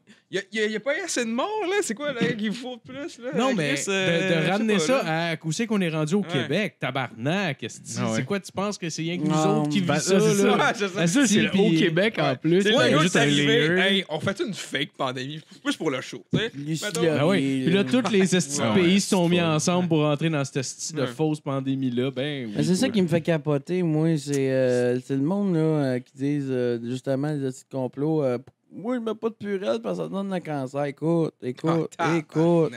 Speaker 4: Il n'y a, pas assez de morts, là? C'est quoi, là, qu'il faut de plus, là?
Speaker 5: Non, mais
Speaker 4: Chris,
Speaker 5: de,
Speaker 4: euh,
Speaker 5: de ramener
Speaker 4: pas,
Speaker 5: ça
Speaker 4: là.
Speaker 5: à où c'est qu'on est rendu au
Speaker 4: Ouais.
Speaker 5: Québec, tabarnak.
Speaker 3: Ah ouais.
Speaker 5: C'est quoi, tu penses que c'est rien que nous
Speaker 6: Non,
Speaker 5: autres qui
Speaker 3: ben,
Speaker 5: vit
Speaker 3: ça,
Speaker 5: là?
Speaker 4: c'est ça.
Speaker 3: Ah, ça, c'est haut Québec en plus.
Speaker 4: C'est
Speaker 3: Ouais, juste.
Speaker 4: Hey, on fait une fake pandémie, plus pour le show, tu sais.
Speaker 5: Ah oui. Puis là, tous les
Speaker 3: Ouais,
Speaker 5: pays se sont mis ensemble pour entrer dans cette esti de fausse pandémie-là. Ben.
Speaker 6: Mais c'est ça qui me fait capoter, moi. C'est euh, c'est le monde là, euh, qui disent justement les petits complots. Moi, je mets pas de purée parce que ça donne le cancer. Écoute, écoute,
Speaker 4: Ah,
Speaker 6: écoute.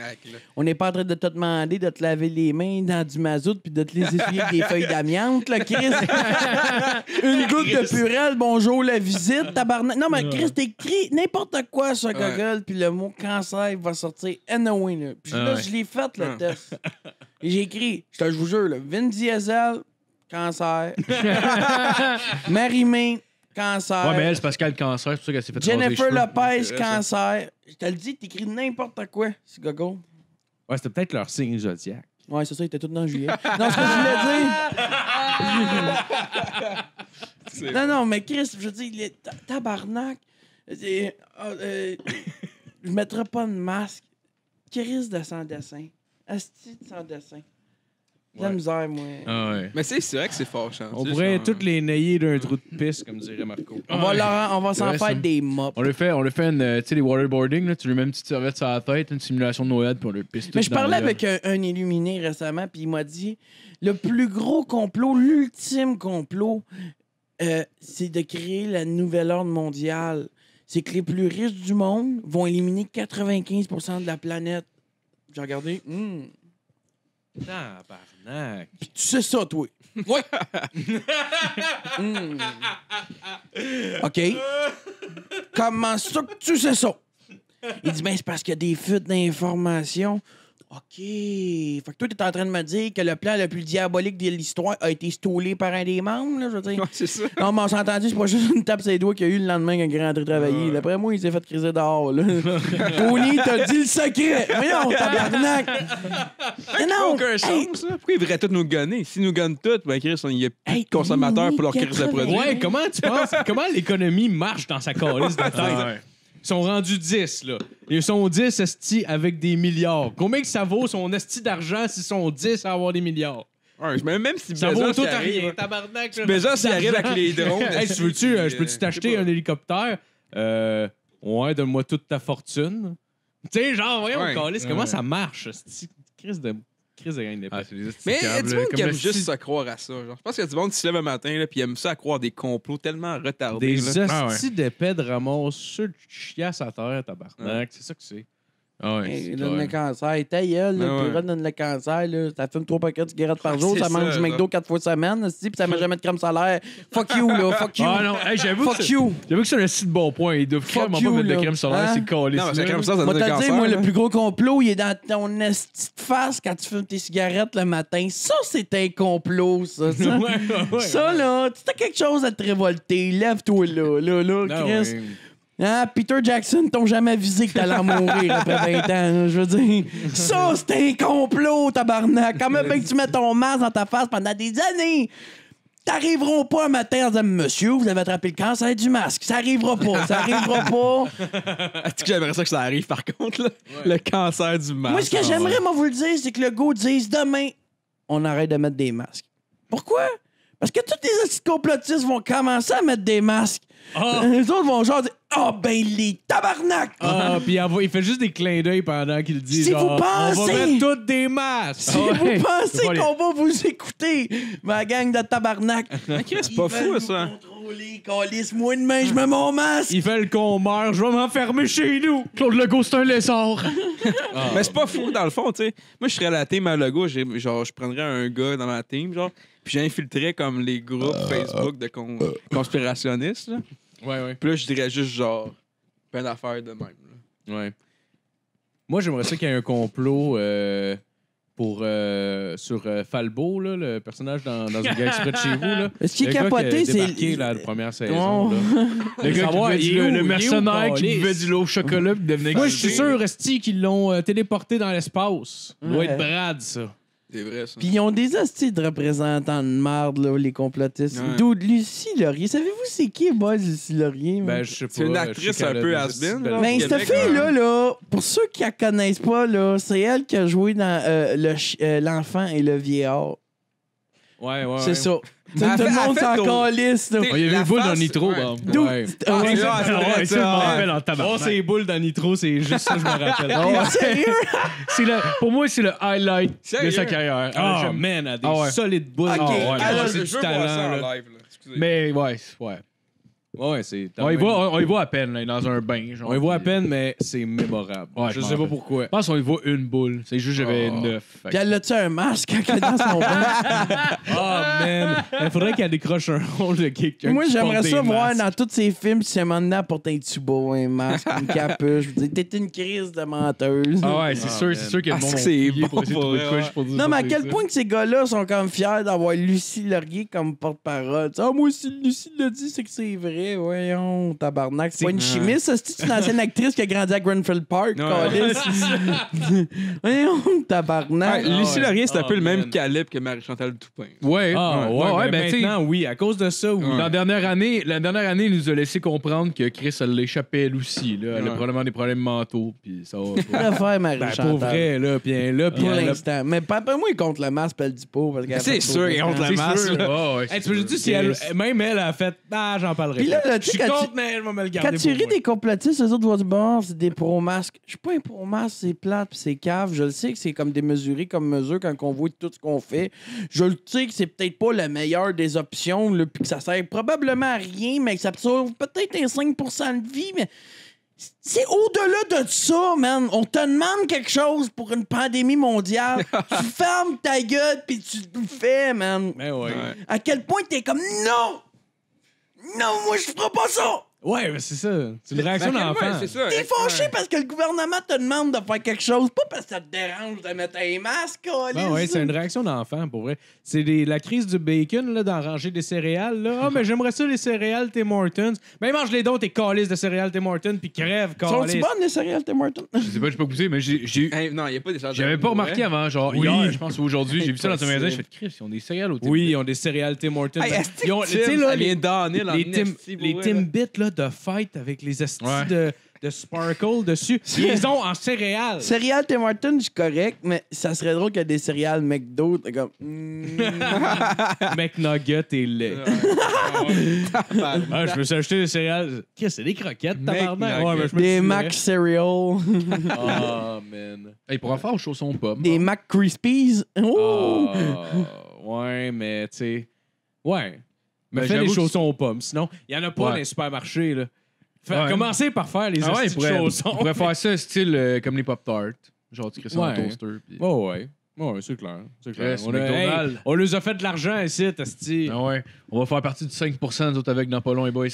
Speaker 6: On n'est pas en train de te demander de te laver les mains dans du mazout puis de te les essuyer avec des feuilles d'amiante, là, Chris. <laughs> Une goutte de purée, bonjour, la visite, tabarnak. Non, mais Chris, t'écris n'importe quoi sur Google, puis le mot cancer va sortir anyway, là. Puis là,
Speaker 3: ouais.
Speaker 6: je l'ai fait, le
Speaker 4: Ah.
Speaker 6: test. Et j'ai écrit, je te vous jure, là, Vin Diesel, cancer. <laughs> Marie-Mé, cancer.
Speaker 3: Ouais, mais elle, c'est parce qu'elle a le cancer, c'est pour ça qu'elle s'est fait
Speaker 6: Jennifer. Lopez, cancer. Je te le dis, t'écris n'importe quoi sur Google.
Speaker 5: Ouais, c'était peut-être leur signe zodiac.
Speaker 6: Ouais, c'est ça, il était tout dans juillet. non, ce que je voulais dire. <laughs> non, non, mais Chris, je veux dire, il est ta- tabarnak. Ah, euh, je mettrai pas de masque. Chris de sans dessin. Asti de sans dessin. De La misère, moi.
Speaker 3: Ah ouais.
Speaker 4: Mais c'est c'est vrai que c'est fâchant.
Speaker 5: On
Speaker 4: tu sais,
Speaker 5: pourrait
Speaker 4: genre-
Speaker 5: toutes les nailler d'un trou de pisse, comme dirait Marco.
Speaker 6: On va, leur- on va s'en
Speaker 3: Ouais,
Speaker 6: faire
Speaker 3: ça.
Speaker 6: des mops.
Speaker 3: On lui fait, on lui fait une, euh, tu sais, les waterboarding, là, tu lui mets une petite serviette sur la tête, une simulation de Noël, puis on le pisse
Speaker 6: Mais
Speaker 3: tout
Speaker 6: je
Speaker 3: dans
Speaker 6: parlais
Speaker 3: le-
Speaker 6: avec un, un illuminé récemment, puis il m'a dit le plus gros complot, l'ultime complot, euh, c'est de créer la nouvelle ordre mondiale. C'est que les plus riches du monde vont éliminer 95% de la planète. J'ai regardé. hmm.
Speaker 5: Tabarnak.
Speaker 6: Puis tu sais ça, toi. Oui. <laughs> OK. Comment ça que tu sais ça? Il dit, ben, c'est parce qu'il y a des fuites d'informations. OK. Fait que toi, t'es en train de me dire que le plan le plus diabolique de l'histoire a été stoulé par un des membres, là, je veux dire.
Speaker 4: Ouais, c'est ça.
Speaker 6: Non, mais on s'est entendu, c'est pas juste une tape sur les doigts qu'il y a eu le lendemain quand il est rentré travailler. D'après moi, il s'est fait criser dehors, là. <laughs> Tony, t'as dit le secret. Voyons, tabarnak. Mais non.
Speaker 4: aucun
Speaker 6: hey,
Speaker 4: sens, ça. Pourquoi ils devraient tous nous gonner? S'ils nous gonnent tous, ben Chris, il y a plus
Speaker 6: Hey,
Speaker 4: de consommateurs pour leur crise de produits.
Speaker 6: 80.
Speaker 5: Ouais, comment tu penses? comment l'économie marche dans sa <laughs> calice de tête? Ils sont rendus 10, là. Ils sont 10, esti, avec des milliards. Combien que ça vaut son esti d'argent s'ils sont 10 à avoir des milliards?
Speaker 4: Ouais, même, même si
Speaker 5: Ça
Speaker 4: Bezos,
Speaker 5: vaut tout à
Speaker 4: arrive,
Speaker 5: rien.
Speaker 4: hein.
Speaker 5: Tabarnak, là.
Speaker 4: Bezos, il arrive avec les drones.
Speaker 5: Hey, tu veux-tu, euh, je peux-tu
Speaker 4: euh,
Speaker 5: t'acheter un hélicoptère? Euh, ouais, donne-moi toute ta fortune. Tu sais, genre, voyons,
Speaker 4: Ouais.
Speaker 5: câlisse,
Speaker 3: Ouais.
Speaker 5: comment ça marche? C'est crise de, de.
Speaker 3: Ah,
Speaker 4: Mais il y a du monde qui aime
Speaker 3: le
Speaker 4: juste se croire à ça. Genre. Je pense qu'il y a du monde qui se lève un matin là, puis aime ça à croire des complots tellement retardés.
Speaker 5: Des hosties
Speaker 3: Ah
Speaker 5: d'épais de ramasse sur le chiasse à terre, tabarnak. C'est ça que c'est.
Speaker 3: Ah ouais,
Speaker 6: Il donne le cancer. Ta gueule, là,
Speaker 4: Ah ouais.
Speaker 6: le donne le cancer. Là. Ça fume trois paquets de cigarettes par jour.
Speaker 4: C'est
Speaker 6: Ça mange du McDo quatre fois semaine. esti, Puis ça met <laughs> jamais de crème solaire. Fuck you, là. Fuck you.
Speaker 3: Ah non, hey, j'avoue que
Speaker 6: Fuck
Speaker 3: c'est-
Speaker 6: you.
Speaker 3: j'avoue que c'est un si de bon point. Il doit vraiment pas
Speaker 6: you,
Speaker 3: mettre de
Speaker 6: là.
Speaker 3: crème solaire,
Speaker 6: Hein?
Speaker 3: c'est calé.
Speaker 4: Non, mais c'est comme ça, ça
Speaker 6: Moi,
Speaker 4: donne le
Speaker 6: te
Speaker 4: cancer.
Speaker 6: dire, moi,
Speaker 4: là.
Speaker 6: le plus gros complot, il est dans ton esti de face quand tu fumes tes cigarettes le matin. Ça, c'est un complot, ça. <laughs> ça.
Speaker 5: ouais, ouais.
Speaker 6: Ça, là, tu as quelque chose à te révolter. Lève-toi, là. Là, là,
Speaker 5: Ah,
Speaker 6: Chris.
Speaker 5: ouais.
Speaker 6: Hein, Peter Jackson t'ont jamais avisé que t'allais en mourir après <laughs> 20 ans. Je veux dire, ça, c'est un complot, tabarnak. Quand même bien que tu mets ton masque dans ta face pendant des années. T'arriveront pas un matin en disant Monsieur, vous avez attrapé le cancer du masque. Ça arrivera pas. Ça arrivera pas. <laughs>
Speaker 4: Est-ce que j'aimerais ça que ça arrive, par contre, là? Le cancer du masque.
Speaker 6: Moi, ce que j'aimerais, moi, vous le dire, c'est que le go dise demain, on arrête de mettre des masques. Pourquoi? Parce que tous les complotistes vont commencer à mettre des masques.
Speaker 5: Ah.
Speaker 6: Les autres vont genre dire Ah, ben, les tabarnak!
Speaker 5: Ah, puis il fait juste des clins d'œil pendant qu'il dit
Speaker 6: Si
Speaker 5: genre,
Speaker 6: vous
Speaker 5: on va
Speaker 6: pensez-
Speaker 5: mettre toutes des masques.
Speaker 6: Si
Speaker 3: ouais.
Speaker 6: vous pensez qu'on va vous écouter, ma gang de tabarnak. <laughs>
Speaker 4: c'est pas fou, ça.
Speaker 6: Contrôler, calisse, moi demain, je mets mon masque.
Speaker 5: Il fait le con meurt, je vais m'enfermer chez nous.
Speaker 3: Claude Legault, c'est un lézard. <laughs>
Speaker 4: Mais c'est pas fou, dans le fond, tu sais. Moi, je serais la team à j'ai- genre, je prendrais un gars dans ma team, genre, puis j'infiltrais comme les groupes Facebook de con- conspirationnistes, là.
Speaker 5: Ouais, ouais.
Speaker 4: Puis là, je dirais juste, genre, plein d'affaires de même, là.
Speaker 5: Ouais. Moi, j'aimerais ça qu'il y ait un complot euh, pour, euh, sur euh, Falbo, là, le personnage dans, dans une exprès de chez vous. Là. <laughs>
Speaker 6: Ce qui est
Speaker 5: Le gars
Speaker 6: capoté,
Speaker 5: qui a
Speaker 6: c'est.
Speaker 5: débarqué, là, la première saison.
Speaker 6: Oh.
Speaker 5: là.
Speaker 3: Le gars <laughs>
Speaker 5: Savoir,
Speaker 3: qui
Speaker 5: il est
Speaker 3: buvait
Speaker 5: où,
Speaker 3: du-
Speaker 5: il est
Speaker 3: le
Speaker 5: où,
Speaker 3: mercenaire qui buvait du lait au chocolat puis devenait
Speaker 5: Moi, je suis sûr, Esti, qu'ils l'ont euh, téléporté dans l'espace. Ça doit
Speaker 6: Ouais.
Speaker 5: être Brad, ça.
Speaker 4: C'est vrai, ça.
Speaker 6: Puis ils ont des hosties de représentants de marde, là, les complotistes.
Speaker 4: Ouais.
Speaker 6: Dude, Lucie Laurier. Savez-vous c'est qui, boys, Lucie Laurier?
Speaker 5: Ben,
Speaker 6: moi?
Speaker 5: je sais pas.
Speaker 4: C'est une actrice un peu has-been.
Speaker 6: Ben, cette fille-là, là, pour ceux qui la connaissent pas, là, c'est elle qui a joué dans euh, le euh, L'enfant et le vieillard.
Speaker 5: Ouais, ouais.
Speaker 6: C'est
Speaker 5: ouais.
Speaker 6: ça.
Speaker 4: Elle
Speaker 6: Tout le monde
Speaker 4: elle
Speaker 6: s'en calisse,
Speaker 3: Oh, il y avait une boule dans Nitro.
Speaker 6: Dude,
Speaker 5: Ouais.
Speaker 4: Ah,
Speaker 5: Oh, c'est les boules dans Nitro, c'est juste ça, je me rappelle.
Speaker 3: Le- Pour moi, c'est le highlight de sa carrière.
Speaker 5: Ah,
Speaker 3: j'aime-
Speaker 5: man, elle a des
Speaker 3: Ah ouais.
Speaker 5: solides boules. Ah,
Speaker 6: ah,
Speaker 5: c'est
Speaker 4: je
Speaker 5: du talent.
Speaker 3: Mais ouais, ouais.
Speaker 5: Ouais, c'est.
Speaker 3: On y voit, on y voit à peine, là, dans un bain. Genre,
Speaker 5: On y voit à peine, mais c'est mémorable.
Speaker 3: Ouais,
Speaker 5: je
Speaker 3: m'en
Speaker 5: sais pas pourquoi.
Speaker 3: Je pense qu'on y voit une boule. C'est juste que j'avais
Speaker 5: Oh.
Speaker 3: neuf.
Speaker 6: Puis elle a-tu un masque quand elle est dans son bain? <laughs>
Speaker 5: Ah, man. Il faudrait qu'elle décroche un rôle de quelqu'un.
Speaker 6: Moi, j'aimerais ça voir dans tous ces films si à un moment donné, elle porte un tuba, un masque, une capuche. Je veux dire, t'es une crise de menteuse.
Speaker 3: Ah ouais, c'est
Speaker 5: Ah,
Speaker 3: sûr, c'est sûr que le
Speaker 4: Ah,
Speaker 3: monde
Speaker 6: Non, mais à quel point que ces gars-là sont comme fiers d'avoir Lucie Laurier comme porte-parole? Ah, moi aussi, Lucie l'a dit, c'est que c'est vrai. Voyons, tabarnak. C'est pas une chimiste, ça, c'est une ancienne actrice qui a grandi à Grenfell Park.
Speaker 4: Ouais.
Speaker 6: câlisse. <laughs> <laughs> Voyons, tabarnak.
Speaker 4: Ouais, Lucie. Laurier, c'est un
Speaker 5: Ah,
Speaker 4: peu le même calibre que Marie-Chantal Toupin.
Speaker 3: Ouais,
Speaker 5: Ah, ouais,
Speaker 3: ouais, ben, sais,
Speaker 5: maintenant, oui. À cause de ça, oui.
Speaker 3: Dans la dernière année, la dernière année, il nous a laissé comprendre que Chris, elle l'échappait elle aussi. Là. Elle a probablement des problèmes mentaux. Puis ça va pas. <laughs>
Speaker 6: préfère
Speaker 5: Ben,
Speaker 6: Marie-Chantal.
Speaker 5: pour vrai, là. Puis elle est là, puis
Speaker 6: Pour l'instant. Mais papa, moi, il compte le masque, puis elle le dit pas. parce qu'elle a
Speaker 4: C'est sûr, il compte.
Speaker 3: Ah,
Speaker 5: Hey,
Speaker 3: c'est
Speaker 5: tu si elle, même elle a fait. Ah, j'en parlerai.
Speaker 6: Là, là,
Speaker 5: je
Speaker 6: tu sais,
Speaker 5: suis
Speaker 6: quand
Speaker 5: contre, mais je vais me le garder.
Speaker 6: Quand tu ris
Speaker 5: moi.
Speaker 6: des complotistes, eux autres vont dire bon, c'est des pro-masques. Je suis pas un pro-masque, c'est plate c'est cave. Je le sais que c'est comme démesuré comme mesure quand on voit tout ce qu'on fait. Je le sais que c'est peut-être pas la meilleure des options, là, puis que ça sert probablement à rien, mais que ça sauve peut-être un 5% de vie, mais. C'est au-delà de ça, man. On te demande quelque chose pour une pandémie mondiale. <laughs> tu fermes ta gueule puis tu le fais, man.
Speaker 5: Ben ouais.
Speaker 4: Ouais.
Speaker 6: À quel point t'es comme non! Non, moi je ferai pas ça!
Speaker 5: Ouais, mais c'est ça. C'est une réaction
Speaker 4: Ben,
Speaker 5: d'enfant.
Speaker 4: ouais, c'est ça.
Speaker 6: T'es fâché parce que le gouvernement te demande de faire quelque chose, pas parce que ça te dérange de mettre un masque, câlisse.
Speaker 5: Ben ouais, c'est une réaction d'enfant, pour vrai. C'est des- la crise du bacon, là, d'en ranger des céréales, là. Ah, mais j'aimerais ça, les céréales Tim Hortons. Ben, mange-les donc, tes calices de céréales Tim Hortons, puis crève,
Speaker 6: Sont-ils
Speaker 5: calice.
Speaker 6: bonnes, les céréales Tim Hortons?
Speaker 3: Je sais pas, j'ai pas goûté, mais j'ai. j'ai-
Speaker 4: Hey, non, il n'y a pas des
Speaker 3: J'avais pas remarqué avant, genre
Speaker 5: Oui.
Speaker 3: hier, je pense, ou aujourd'hui, j'ai vu ça dans un magasin, j'ai fait Chris, ils ont des céréales au
Speaker 5: Oui, ils ont des céréales Tim Hortons.
Speaker 4: Hey,
Speaker 5: Ben, ils ont- là, les, les Tim, les Timbits, là, de fête avec les estis
Speaker 3: Ouais.
Speaker 5: de, de sparkle dessus. <laughs> Ils ont en céréales.
Speaker 6: Céréales Tim Hortons, je suis correct, mais ça serait drôle qu'il y ait des céréales McDo. comme. mm. <laughs>
Speaker 5: McNugget et lait. Ah, je me suis acheté des céréales. Qu'est-ce c'est des croquettes, tabarnak? Ouais, me
Speaker 6: des Mac cereal.
Speaker 5: Oh, <laughs> man.
Speaker 3: Il pourra faire aux chaussons pommes.
Speaker 6: des Mac Crispies. Oh!
Speaker 5: Ah, ouais, mais tu sais. Ouais. Mais
Speaker 3: Ben,
Speaker 5: fais les chaussons aux pommes. Sinon, il n'y en a pas
Speaker 3: Ouais.
Speaker 5: dans les supermarchés. Là. Fait-
Speaker 3: Ouais.
Speaker 5: Commencez par faire les
Speaker 3: Ah ouais,
Speaker 5: estis de
Speaker 3: pourrait,
Speaker 5: chaussons.
Speaker 3: faire ça <laughs> style euh, comme les Pop-Tarts. Genre, tu crées ça
Speaker 5: Ouais.
Speaker 3: dans le toaster. puis-
Speaker 5: Oh, ouais. Ouais, c'est clair. C'est clair. On, a, hey, on nous a fait de l'argent ici, Testi.
Speaker 3: Ah ouais. On va faire partie du 5% nous autres avec dans pas long, les boys.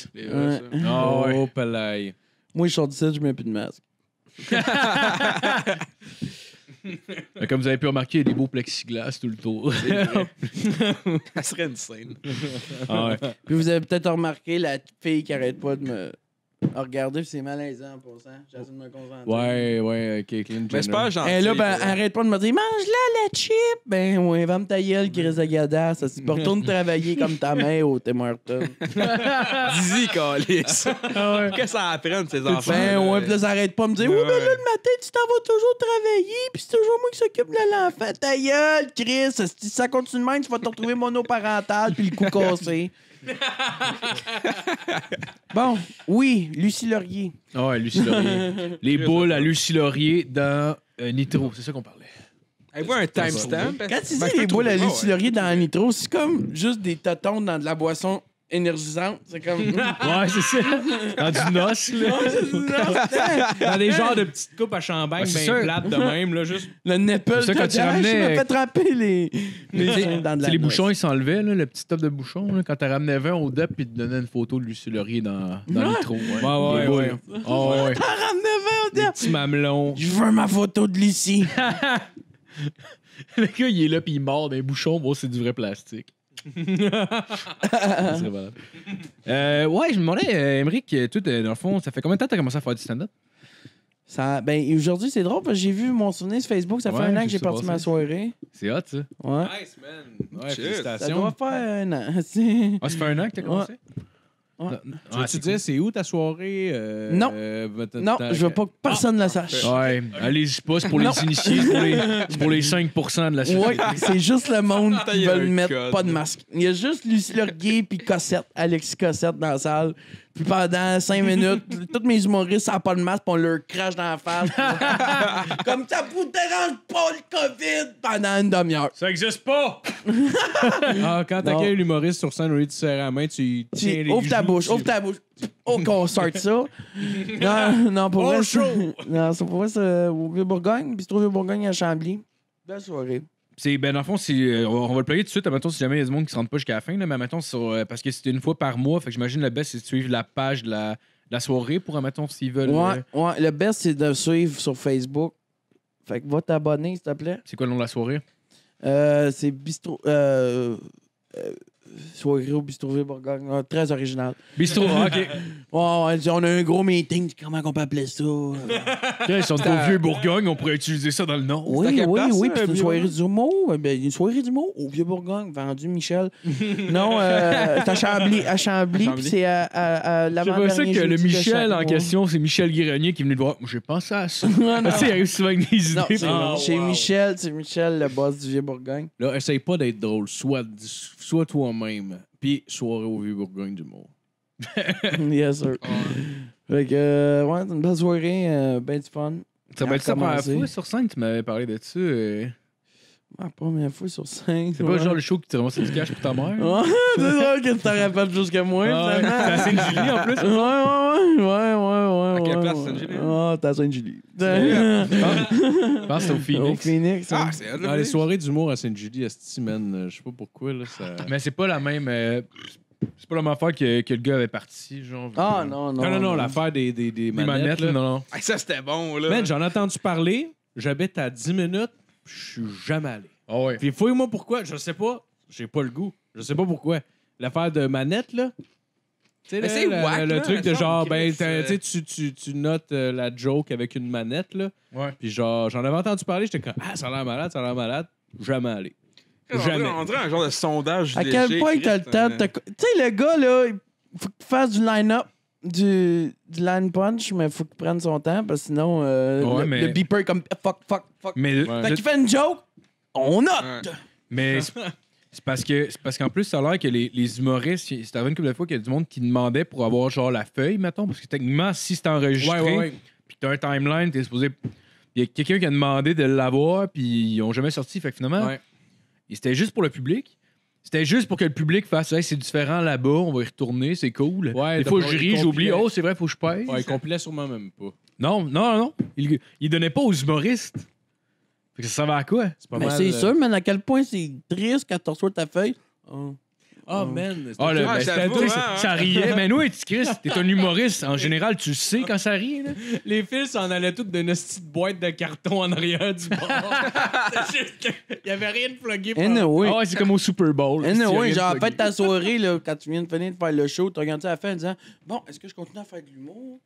Speaker 3: Ah ouais.
Speaker 5: Oh, palais.
Speaker 6: Moi, je sors d'ici, je mets plus de masque. <laughs> <laughs> <laughs>
Speaker 3: Mais Comme vous avez pu remarquer, il y a des beaux plexiglas tout le tour. <laughs>
Speaker 4: Ça serait une scène.
Speaker 3: ah ouais.
Speaker 6: Puis vous avez peut-être remarqué la fille qui arrête pas de me regarder, puis c'est malaisant pour ça. J'essaie de me concentrer.
Speaker 5: Ouais, ouais, Caitlyn Jenner.
Speaker 4: Mais c'est pas gentil.
Speaker 6: Et là, ben, arrête pas de me dire, mange-la la chip! Ben, ouais, va me ta gueule, Chris de Gada. Ça, tu <laughs> retourne travailler comme ta mère au Tim Hortons.
Speaker 3: Ah
Speaker 4: Qu'est-ce que ça apprenne, ces enfants?
Speaker 6: Ben, ouais, pis là, ça arrête pas de me dire, oui,
Speaker 4: Ouais.
Speaker 6: ben là, le matin, tu t'en vas toujours travailler, pis c'est toujours moi qui s'occupe de l'enfant. Ta gueule, Chris! Si ça continue de même, tu vas te retrouver monoparental, puis le cou cassé. <laughs> bon, oui, Lucie Laurier.
Speaker 3: Ah ouais, Lucie Laurier. <laughs> Les boules à Lucie Laurier dans euh, Nitro, c'est ça qu'on parlait.
Speaker 4: Avez-vous un timestamp?
Speaker 6: Quand tu dis
Speaker 4: Ben, peux
Speaker 6: les boules à Lucie Laurier dans le nitro, c'est comme juste des totons dans de la boisson énergisante. C'est comme. <laughs>
Speaker 3: Ouais, c'est ça. Dans du noce, là.
Speaker 5: Dans des genres de petites coupes à champagne,
Speaker 3: c'est
Speaker 5: ben
Speaker 3: sûr.
Speaker 5: plates de même, là, juste.
Speaker 6: le nipple
Speaker 3: C'est ça, quand tu
Speaker 6: dedans,
Speaker 3: ramenais-
Speaker 6: Je me fait tremper les. les dans de la
Speaker 3: les bouchons, ils s'enlevaient, là, le petit top de bouchon. Là, quand t'as ramené 20 au DEP, puis te donnait une photo de Lucie Laurier dans, dans Nitro. Ouais,
Speaker 5: Ouais, ouais,
Speaker 3: Les
Speaker 5: ouais.
Speaker 3: Ah ouais.
Speaker 6: T'en ramenais 20 au
Speaker 5: Des
Speaker 6: dé-
Speaker 5: petits mamelons.
Speaker 6: Je veux ma photo de Lucie. <laughs>
Speaker 3: Le gars, il est là, puis il mord d'un bouchon. Bon, c'est du vrai plastique. Malade. Euh, ouais, je me demandais, euh, Émeric, euh, toi, euh, dans le fond, ça fait combien de temps que t'as commencé à faire du stand-up?
Speaker 6: Ça, ben, aujourd'hui, c'est drôle parce que j'ai vu mon souvenir sur Facebook. Ça fait un an
Speaker 3: j'ai
Speaker 6: que j'ai
Speaker 3: vu ça
Speaker 6: parti ma
Speaker 3: passer.
Speaker 6: soirée.
Speaker 3: C'est hot, ça.
Speaker 6: Ouais.
Speaker 5: Nice, man. Ouais,
Speaker 4: Shit.
Speaker 6: Ça
Speaker 5: félicitations.
Speaker 6: doit faire un an. <laughs> c'est-
Speaker 3: Ah, ça fait un an que t'as commencé?
Speaker 6: Ouais.
Speaker 5: Tu veux-tu dire, c'est où ta soirée? euh,
Speaker 6: Non.
Speaker 5: euh,
Speaker 6: Non, je veux pas que personne ne le sache.
Speaker 3: Ouais, allez-y pas, c'est pour les initiés, c'est pour les, c'est pour les <laughs> 5% de la société.
Speaker 6: Ouais, c'est juste le monde <laughs> qui veut mettre
Speaker 4: code.
Speaker 6: pas de masque. Il y a juste Lucie Laurier puis Cossette, Alexis Cossette dans la salle. Puis pendant cinq minutes, <laughs> tous mes humoristes n'ont pas de masque, puis on leur crache dans la face. <laughs> Comme ça vous dérange pas le COVID pendant une demi-heure.
Speaker 3: Ça existe pas! <laughs>
Speaker 5: Ah, quand t'accueilles l'humoriste sur scène, au lieu de serrer la main, tu tiens les
Speaker 6: Ouvre ta bouche, ouvre ta bouche. Oh, qu'on sorte ça. Non, non, pour vrai. Non, c'est pour vrai, c'est au Vieux-Bourgogne, puis c'est au Vieux-Bourgogne à Chambly. Belle soirée.
Speaker 3: C'est, ben, dans le fond, c'est, euh, on va le plugger tout de suite. Mettons, si jamais il y a du monde qui se rentre pas jusqu'à la fin, là, mais sur, euh, parce que c'est une fois par mois. Fait que j'imagine le best, c'est de suivre la page de la, de la soirée pour, mettons, s'ils veulent.
Speaker 6: Ouais,
Speaker 3: euh,
Speaker 6: ouais. Le best, c'est de suivre sur Facebook. Fait que va t'abonner, s'il te plaît.
Speaker 3: c'est quoi le nom de la soirée?
Speaker 6: Euh, c'est Bistro. Euh, soirée au Bistro Vieux-Bourgogne. Ouais, très original.
Speaker 3: Bistro, ah, <laughs> ok.
Speaker 6: Ouais, on a un gros meeting. Comment on peut appeler ça?
Speaker 3: Ils sont au vieux Bourgogne, on pourrait utiliser ça dans le nom.
Speaker 6: Oui, oui,
Speaker 4: place,
Speaker 6: oui.
Speaker 4: ça,
Speaker 6: Puis c'est une
Speaker 4: Vieux
Speaker 6: soirée d'humour. Eh Ben, une soirée d'humour au Vieux-Bourgogne, vendu Michel. <laughs> non, euh, c'est à Chambly. À Chambly,
Speaker 4: Chambly.
Speaker 6: puis c'est à, à, à
Speaker 3: C'est
Speaker 6: l'avant-dernier
Speaker 3: ça que le Michel en question, c'est Michel Guéronier qui est venu te voir. Moi, j'ai pensé à ça. <laughs>
Speaker 6: Non, non.
Speaker 3: Tu sais, il arrive souvent avec des idées.
Speaker 6: C'est
Speaker 5: Ah.
Speaker 6: Michel, c'est Michel, le boss du Vieux-Bourgogne.
Speaker 5: Là, essaye pas d'être drôle. Sois, sois toi-même. Puis soirée au Vieux-Bourgogne du monde. <laughs>
Speaker 6: yes, sir. Fait que, euh, ouais, c'est une belle soirée, euh, ben du fun.
Speaker 3: Ça va être la première fois sur scène, tu m'avais parlé de ça.
Speaker 6: La première fois sur cinq.
Speaker 3: C'est pas genre le show qui t'a ramassé du cash pour ta mère?
Speaker 6: Ouais, <laughs> c'est drôle que tu t'en rappelles plus que moi,
Speaker 3: Ah à Sainte-Julie, en plus?
Speaker 6: Ouais, ouais, ouais, ouais, ouais, ouais.
Speaker 4: À quelle
Speaker 6: ouais,
Speaker 4: place. Sainte-Julie?
Speaker 6: Ah, t'es à Sainte-Julie.
Speaker 3: Je <laughs> pense au Phoenix.
Speaker 6: Phoenix.
Speaker 4: Ah,
Speaker 6: hein.
Speaker 4: c'est
Speaker 5: Dans
Speaker 4: le
Speaker 5: les soirées d'humour à Sainte-Julie, Esti, man, euh, je sais pas pourquoi, là, ça...
Speaker 3: Mais c'est pas la même. euh, c'est pas la même affaire que, que le gars avait parti, genre.
Speaker 6: Ah, non, non.
Speaker 5: Non, non, non, l'affaire des, des, des
Speaker 3: Les
Speaker 5: manettes,
Speaker 3: manettes,
Speaker 5: là.
Speaker 3: là, non, non.
Speaker 4: Ah, ça, c'était bon, là.
Speaker 5: Man, j'en ai entendu parler. J'habite à 10 minutes. Je suis jamais allé.
Speaker 3: Ah ouais.
Speaker 5: Puis fouille-moi pourquoi. Je sais pas. J'ai pas le goût. Je sais pas pourquoi. L'affaire de manette, là. Tu sais,
Speaker 4: Mais
Speaker 5: là,
Speaker 4: c'est
Speaker 5: le,
Speaker 4: whack,
Speaker 5: le
Speaker 4: là,
Speaker 5: truc de genre, ben,
Speaker 4: Chris,
Speaker 5: t'as-
Speaker 4: euh,
Speaker 5: tu sais, tu, tu, tu notes euh, la joke avec une manette, là.
Speaker 3: Ouais.
Speaker 5: Puis genre, j'en avais entendu parler, j'étais comme, ah, ça a l'air malade, ça a l'air malade. Jamais allé.
Speaker 4: On dirait-
Speaker 5: Jamais.
Speaker 4: On dirait un genre de sondage
Speaker 6: À quel
Speaker 4: léger,
Speaker 6: point t'as le temps de
Speaker 4: euh,
Speaker 6: te... Tu sais, le gars, là, il faut que tu fasses du line-up. Du, du line punch, mais faut qu'il prenne son temps, parce que sinon, euh,
Speaker 3: Ouais,
Speaker 6: le,
Speaker 3: mais-
Speaker 6: le beeper est comme fuck, fuck, fuck.
Speaker 3: Mais,
Speaker 5: Ouais.
Speaker 6: Fait qu'il fait une joke, on note.
Speaker 4: Ouais.
Speaker 3: mais c'est c'est parce que c'est parce qu'en plus, ça a l'air que les, les humoristes, c'est arrivé une couple de fois qu'il y a du monde qui demandait pour avoir genre la feuille, mettons, parce que techniquement, si c'est enregistré,
Speaker 5: Ouais, ouais, ouais.
Speaker 3: puis que t'as un timeline, t'es supposé. Il y a quelqu'un qui a demandé de l'avoir, puis ils ont jamais sorti. Fait que finalement,
Speaker 5: Ouais.
Speaker 3: et c'était juste pour le public. C'était juste pour que le public fasse hey, c'est différent là-bas, on va y retourner, c'est cool.
Speaker 5: Ouais,
Speaker 3: Des fois, je ris, j'oublie, oh, c'est vrai, faut que je pèse.
Speaker 5: Ouais, il compilait sûrement même pas.
Speaker 3: Non, non, non. Il, il donnait pas aux humoristes. Fait que ça servait à quoi?
Speaker 5: C'est pas
Speaker 6: Mais
Speaker 5: mal.
Speaker 6: c'est
Speaker 5: euh,
Speaker 6: sûr, mais à quel point c'est triste quand tu reçois ta feuille. Oh.
Speaker 5: Ah, man. c'était
Speaker 3: Ah, le,
Speaker 4: Ah,
Speaker 3: ben,
Speaker 4: j'avoue,
Speaker 3: c'était-
Speaker 4: hein,
Speaker 3: ça riait. <laughs> Mais nous, tu Chris, t'es un humoriste. En général, tu sais quand ça rit. Là.
Speaker 5: Les fils s'en allaient toutes d'une petite boîte de carton en arrière du bord. <laughs> C'est juste qu'il y avait rien de plugué pour
Speaker 6: Anyway.
Speaker 3: Ah ouais, c'est comme au Super Bowl.
Speaker 6: Anyway, genre,
Speaker 3: rien de
Speaker 6: fait ta soirée, là, quand tu viens de finir de faire le show, tu regardes ça à la fin en disant Bon, est-ce que je continue à faire de l'humour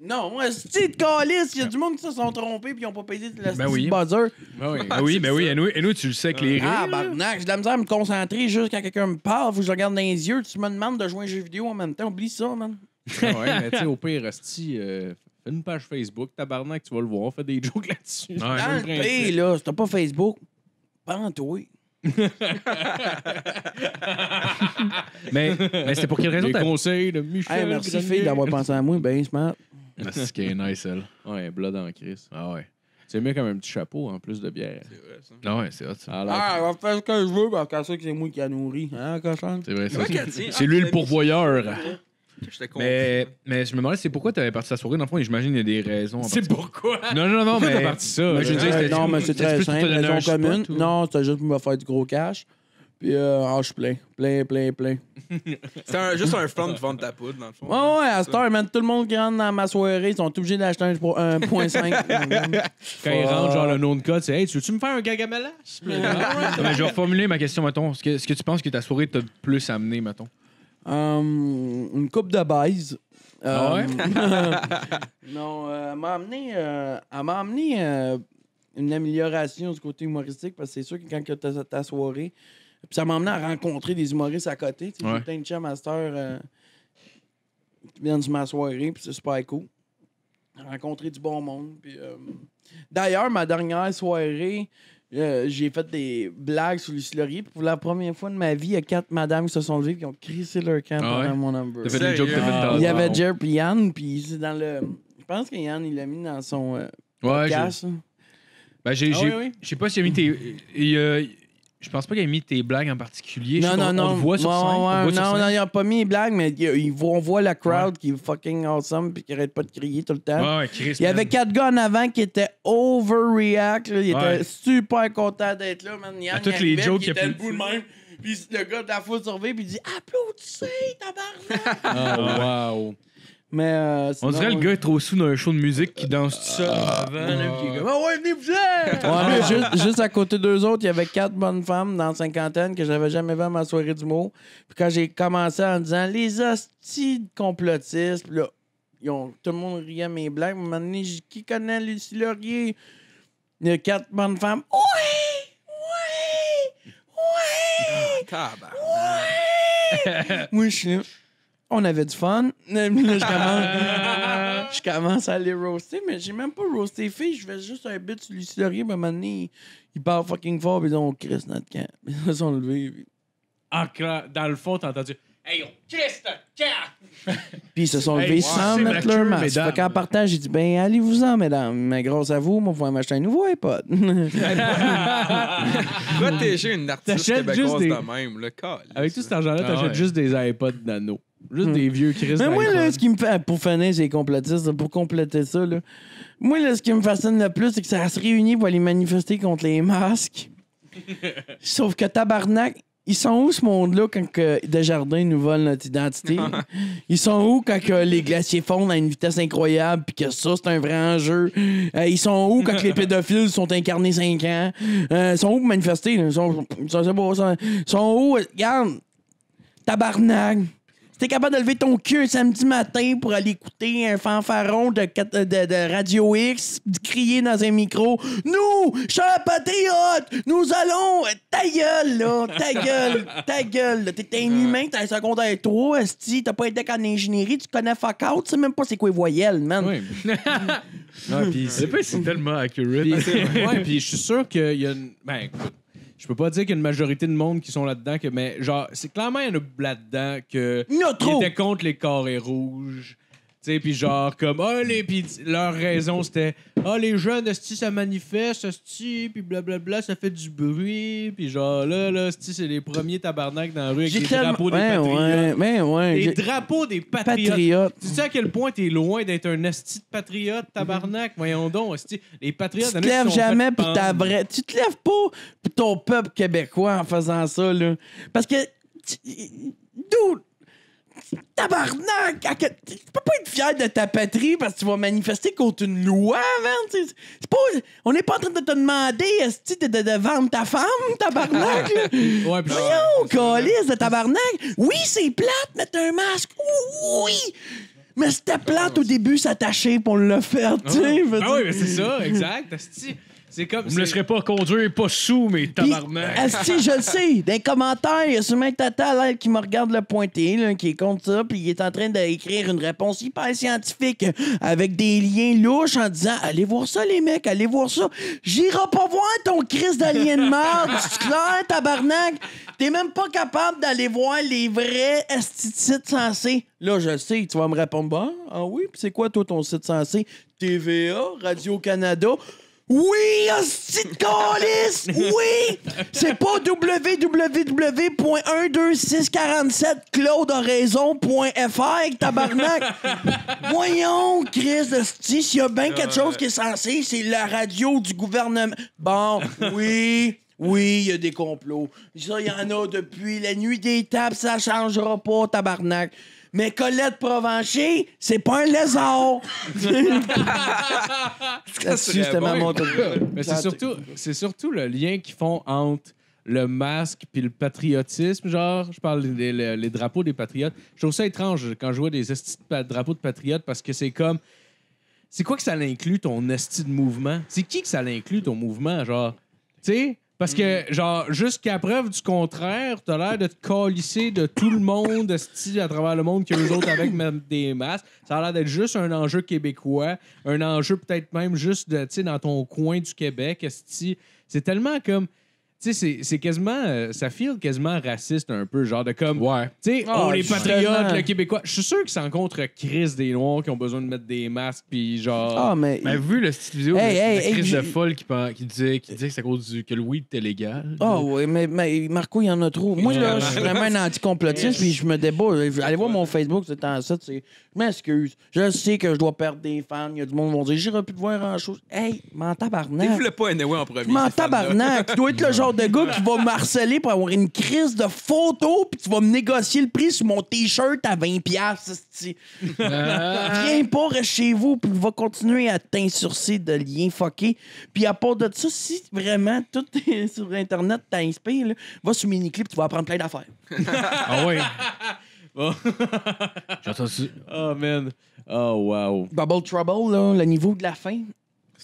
Speaker 6: Non, c'est de calice, il y a du monde qui se sont trompés puis ils ont pas payé le
Speaker 3: Ben oui.
Speaker 6: buzzer.
Speaker 5: Ah oui.
Speaker 3: Ah oui, mais oui, et nous, et nous, tu le sais que les rires.
Speaker 6: Ah, barnac, j'ai de la misère à me concentrer juste quand quelqu'un me parle, faut que je regarde dans les yeux, tu me demandes de jouer un jeu vidéo en même temps, oublie ça, man. <laughs>
Speaker 5: Ah ouais, mais tu sais, au pire, Esti, euh, fais une page Facebook, tabarnak, tu vas le voir, fais des <laughs> jokes là-dessus.
Speaker 3: Ouais.
Speaker 6: Dans le pays, là, si t'as pas Facebook, pas en toi. <laughs>
Speaker 3: Mais, mais c'était pour quelle raison
Speaker 5: Les
Speaker 3: t'as.
Speaker 5: conseils de Michel.
Speaker 6: Hey, merci,
Speaker 5: Grenier.
Speaker 6: fille, d'avoir pensé à moi, ben smart.
Speaker 3: Ah, C'est ce qui est nice, elle.
Speaker 5: Ouais, blood en crise.
Speaker 3: Ah ouais.
Speaker 5: C'est mieux comme un petit chapeau en plus de bière.
Speaker 4: C'est vrai, ça.
Speaker 3: Ah ouais, c'est hot, ça.
Speaker 5: Ah,
Speaker 6: Ah, on va faire ce que je veux, parce que ça, c'est moi qui a nourri. Hein, cochon?
Speaker 3: C'est vrai, ça. C'est-
Speaker 4: Ah,
Speaker 3: lui le pourvoyeur.
Speaker 4: content.
Speaker 3: Mais, mais je me demandais, c'est pourquoi t'avais parti ta soirée. Dans le fond, et j'imagine qu'il y a des raisons.
Speaker 5: c'est pourquoi?
Speaker 3: Non, non, non, mais.
Speaker 5: t'as parti ça?
Speaker 3: mais je dire,
Speaker 6: Euh,
Speaker 3: c'était-
Speaker 6: non, mais c'est très simple, raison commune. Non, c'était juste pour me faire du gros cash. Puis, euh, ah, je suis plein. Plein, plein, plein. <laughs>
Speaker 4: Un- juste un front de vendre ta poudre, dans le fond.
Speaker 6: Ouais, ouais, à cette heure, man, tout le monde qui rentre dans ma soirée, ils sont obligés d'acheter un pro- un 1.5. <laughs>
Speaker 5: Quand il rentre, genre le nom de code, c'est Hey, tu veux-tu me faire un <laughs>
Speaker 3: mais je vais reformuler ma question, mettons. Est-ce que, est-ce que tu penses que ta soirée t'a plus amené, mettons?
Speaker 6: Hum, une coupe de baise.
Speaker 3: Ah ouais?
Speaker 6: non, euh, elle m'a amené, euh, elle m'a amené euh, une amélioration du côté humoristique parce que c'est sûr que quand tu as ta soirée, puis ça m'a amené à rencontrer des humoristes à côté. Tu sais,
Speaker 3: Ouais.
Speaker 6: J'ai plein de chums à cette heure euh, qui viennent sur ma soirée, puis c'est super cool. Rencontrer du bon monde. Puis, euh, D'ailleurs, ma dernière soirée, euh, j'ai fait des blagues sur Lucie Laurier. Pour la première fois de ma vie, il y a quatre madames qui se sont levées et qui ont crissé leur camp
Speaker 3: Ah ouais?
Speaker 6: pendant mon number.
Speaker 3: Fait des jokes
Speaker 5: Ah.
Speaker 6: Il y avait. Jer puis Yann, puis c'est dans le. Je pense que Yann, il l'a mis dans son euh,
Speaker 3: Ouais, j'ai-
Speaker 6: podcast. là.
Speaker 3: ben, j'ai.
Speaker 5: Ah oui, oui.
Speaker 3: Je sais pas s'il a mis tes. il, euh, je pense pas qu'il a mis tes blagues en particulier. Je
Speaker 6: Non,
Speaker 3: sais
Speaker 6: non, non.
Speaker 3: On le voit sur scène.
Speaker 6: ouais,
Speaker 3: le voit
Speaker 6: non,
Speaker 3: scène.
Speaker 6: non, il a pas mis les blagues, mais il, il voit- on voit la crowd qui est fucking awesome puis qui arrête pas de crier tout le temps.
Speaker 3: Ouais, ouais, Chris.
Speaker 6: Il y avait quatre gars en avant qui étaient overreact. là. Ils
Speaker 3: Ouais.
Speaker 6: étaient super contents d'être là, man. Yann,
Speaker 3: À toutes les jokes a
Speaker 6: était
Speaker 3: plus-
Speaker 6: debout de même. Puis le gars de la foule surveille, puis il dit Applaudissez, tabarnak! <laughs>
Speaker 5: Ah, wow.
Speaker 6: Mais euh,
Speaker 3: On dirait le gars est trop sous d'un show de musique qui danse tout seul avant. là, qui est comme, Ah ouais, venez vous
Speaker 6: Ouais, mais juste, juste à côté d'eux autres, il y avait quatre bonnes femmes dans la cinquantaine que j'avais jamais vues à ma soirée d'humour. Puis quand j'ai commencé en disant les hosties de complotistes, puis là, ils ont, tout le monde riait à mes blagues. À un moment donné, j'ai dit, qui connaît Lucie Laurier? Il y a quatre bonnes femmes. Oui! Oui! Oui!
Speaker 4: Tabarnak. <laughs>
Speaker 6: Moi, je suis là. On avait du fun. <laughs> Là, je commence, je commence à les roaster, mais j'ai même pas roasté les filles. Je fais juste un bit sur Lucie Laurier. Puis à un moment donné, ils parlent fucking fort. Puis ils ont Chris notre camp. Puis <laughs> ils se sont levés. Puis,
Speaker 5: Ah, clair. dans le fond, t'as entendu Hey, on Christ, camp! <laughs>
Speaker 6: puis ils se sont levés sans mettre leur masque. Fait qu'en partant, j'ai dit Ben, allez-vous-en, mesdames. Mais grâce à vous, moi, vous pouvez m'acheter un nouveau iPod.
Speaker 4: Protéger une artiste
Speaker 5: T'achètes
Speaker 4: québécoise
Speaker 5: juste des-
Speaker 4: de même, le cas.
Speaker 5: Avec tout cet argent-là,
Speaker 3: Ah
Speaker 5: t'achètes
Speaker 3: ouais.
Speaker 5: juste des iPods nano. Juste des vieux Chris
Speaker 6: Mais moi, là, ce qui me fait. Pour finir, c'est complotistes, pour compléter ça, là. Moi, là, ce qui me fascine le plus, c'est que ça se réunit pour aller manifester contre les masques. <laughs> Sauf que tabarnak, ils sont où ce monde-là quand que Desjardins nous vole notre identité? <laughs> Ils sont où quand que les glaciers fondent à une vitesse incroyable puis que ça, c'est un vrai enjeu? Euh, ils sont où quand que les pédophiles sont incarnés 5 ans? Euh, ils sont où pour manifester? là? Ils sont. Ils sont où? Regarde! Tabarnak! Si t'es capable de lever ton cul un samedi matin pour aller écouter un fanfaron de, de Radio X, de crier dans un micro Nous, chers patriotes, nous allons. Ta gueule, là, ta gueule, ta gueule. T'es un humain, t'as un secondaire 3, esti, t'as pas été en ingénierie, tu connais fuck out, tu sais même pas c'est quoi les voyelles, man.
Speaker 5: Ouais. <laughs> Ouais, puis
Speaker 3: C'est tellement accurate.
Speaker 5: Puis, ouais, puis je suis sûr qu'il y a une. Ben, écoute, je peux pas dire qu'il y a une majorité de monde qui sont là-dedans, que, mais genre, c'est clairement, il y en a là-dedans que.
Speaker 6: Il y
Speaker 5: qui étaient contre les carrés rouges. Tu sais, puis genre, comme, ah, les. Puis leur raison, c'était, ah, les jeunes, esti, ça manifeste, esti, puis blablabla, ça fait du bruit. Puis genre, là, là, esti, c'est les premiers tabarnak dans la rue avec les
Speaker 6: tellement.
Speaker 5: drapeaux des
Speaker 6: Ouais,
Speaker 5: patriotes?
Speaker 6: ouais, ouais, ouais.
Speaker 5: Les drapeaux des patriotes.
Speaker 6: Patriote.
Speaker 5: Tu sais à quel point t'es loin d'être un esti de patriote, tabarnak? Voyons donc, esti. Les patriotes...
Speaker 6: Tu te lèves jamais pour ta vraie. Tu te lèves pas pour ton peuple québécois en faisant ça, là. Parce que. D'où. Tabarnak! Tu peux pas être fier de ta patrie parce que tu vas manifester contre une loi, man. C'est pas. On n'est pas en train de te demander, esti, de, de, de vendre ta femme, tabarnak, là. <laughs>
Speaker 5: Ouais, puis
Speaker 6: Voyons, calice de tabarnak! Oui, c'est plate, mettre un masque! Oui! Mais c'était plate au début, s'attacher pour le faire, tu sais.
Speaker 5: Ah oui, mais c'est ça, exact. C'est comme...
Speaker 3: Vous me laisserez pas conduire, pas sous, mais tabarnak.
Speaker 6: esti, je le sais. Dans les commentaires, il y a sûrement un tata là, qui me regarde le pointer, là, qui est contre ça, puis il est en train d'écrire une réponse hyper scientifique avec des liens louches en disant Allez voir ça, les mecs, allez voir ça. J'irai pas voir ton crise d'alien de merde. C'est clair, tabarnak. T'es même pas capable d'aller voir les vrais sites sensés. Là, je le sais, tu vas me répondre Bah, Ah oui, puis c'est quoi, toi, ton site sensé? TVA, Radio-Canada. Oui, hostie de calice! <laughs> Oui! C'est pas www.12647claudeoraison.fr, tabarnak! <laughs> Voyons, Chris de s'il y a bien quelque chose qui est censé, c'est la radio du gouvernement. Bon, oui, oui, il y a des complots. Ça, il y en a depuis la nuit des tables, ça changera pas, tabarnak. Mais Colette Provencher, c'est pas un lézard! <laughs> C'était ma
Speaker 4: bon.
Speaker 5: Mais c'est surtout, c'est surtout le lien qu'ils font entre le masque puis le patriotisme. Genre, je parle des les, les drapeaux des patriotes. Je trouve ça étrange quand je vois des esti de pa- drapeaux de patriotes parce que c'est comme. C'est quoi que ça l'inclut ton esti de mouvement? C'est qui que ça l'inclut ton mouvement? Genre, tu sais? Parce que, genre, jusqu'à preuve du contraire, t'as l'air de te calisser de tout le monde, esti, à travers le monde, que les autres avec même des masques. Ça a l'air d'être juste un enjeu québécois, un enjeu peut-être même juste de, tu sais, dans ton coin du Québec. C'est tellement comme. Tu sais, c'est- c'est quasiment. euh, ça file quasiment raciste un peu, genre de comme.
Speaker 3: Ouais.
Speaker 5: Tu sais, oh, les patriotes,
Speaker 6: justement.
Speaker 5: le Québécois. Je suis sûr qu'ils sont contre Chris des Noirs qui ont besoin de mettre des masques, puis genre.
Speaker 6: Ah, mais.
Speaker 3: Mais vu le style vidéo
Speaker 6: Hey,
Speaker 3: de,
Speaker 6: hey,
Speaker 3: de
Speaker 6: hey,
Speaker 3: Chris
Speaker 6: j'ai-
Speaker 3: de folle qui, qui disait, qui disait que c'est à cause du, que le weed était légal.
Speaker 6: Ah oui, mais, mais Marco, il y en a trop. Moi, là, je suis vraiment un anticomplotiste, puis je me débat. Allez voir mon Facebook, c'est en ça. c'est- Je m'excuse. Je sais que je dois perdre des fans. Il y a du monde qui vont dire J'irai plus te voir en chose. Hey, m'en tabarnak.
Speaker 4: Défle pas anyway en premier.
Speaker 6: M'en tabarnak. Tu dois être le genre de gars qui va me harceler pour avoir une crise de photos, puis tu vas me négocier le prix sur mon T-shirt à 20$. esti. Viens pas, reste chez vous, puis va continuer à t'insurcer de liens fuckés. Puis à part de ça, si vraiment tout <laughs> est sur Internet t'inspire, là, va sur Miniclip, tu vas apprendre plein d'affaires.
Speaker 3: Ah <laughs> ouais.
Speaker 5: Oh.
Speaker 3: J'ai entendu ça.
Speaker 5: Oh, man. Oh, wow.
Speaker 6: Bubble Trouble, là, le niveau de la fin.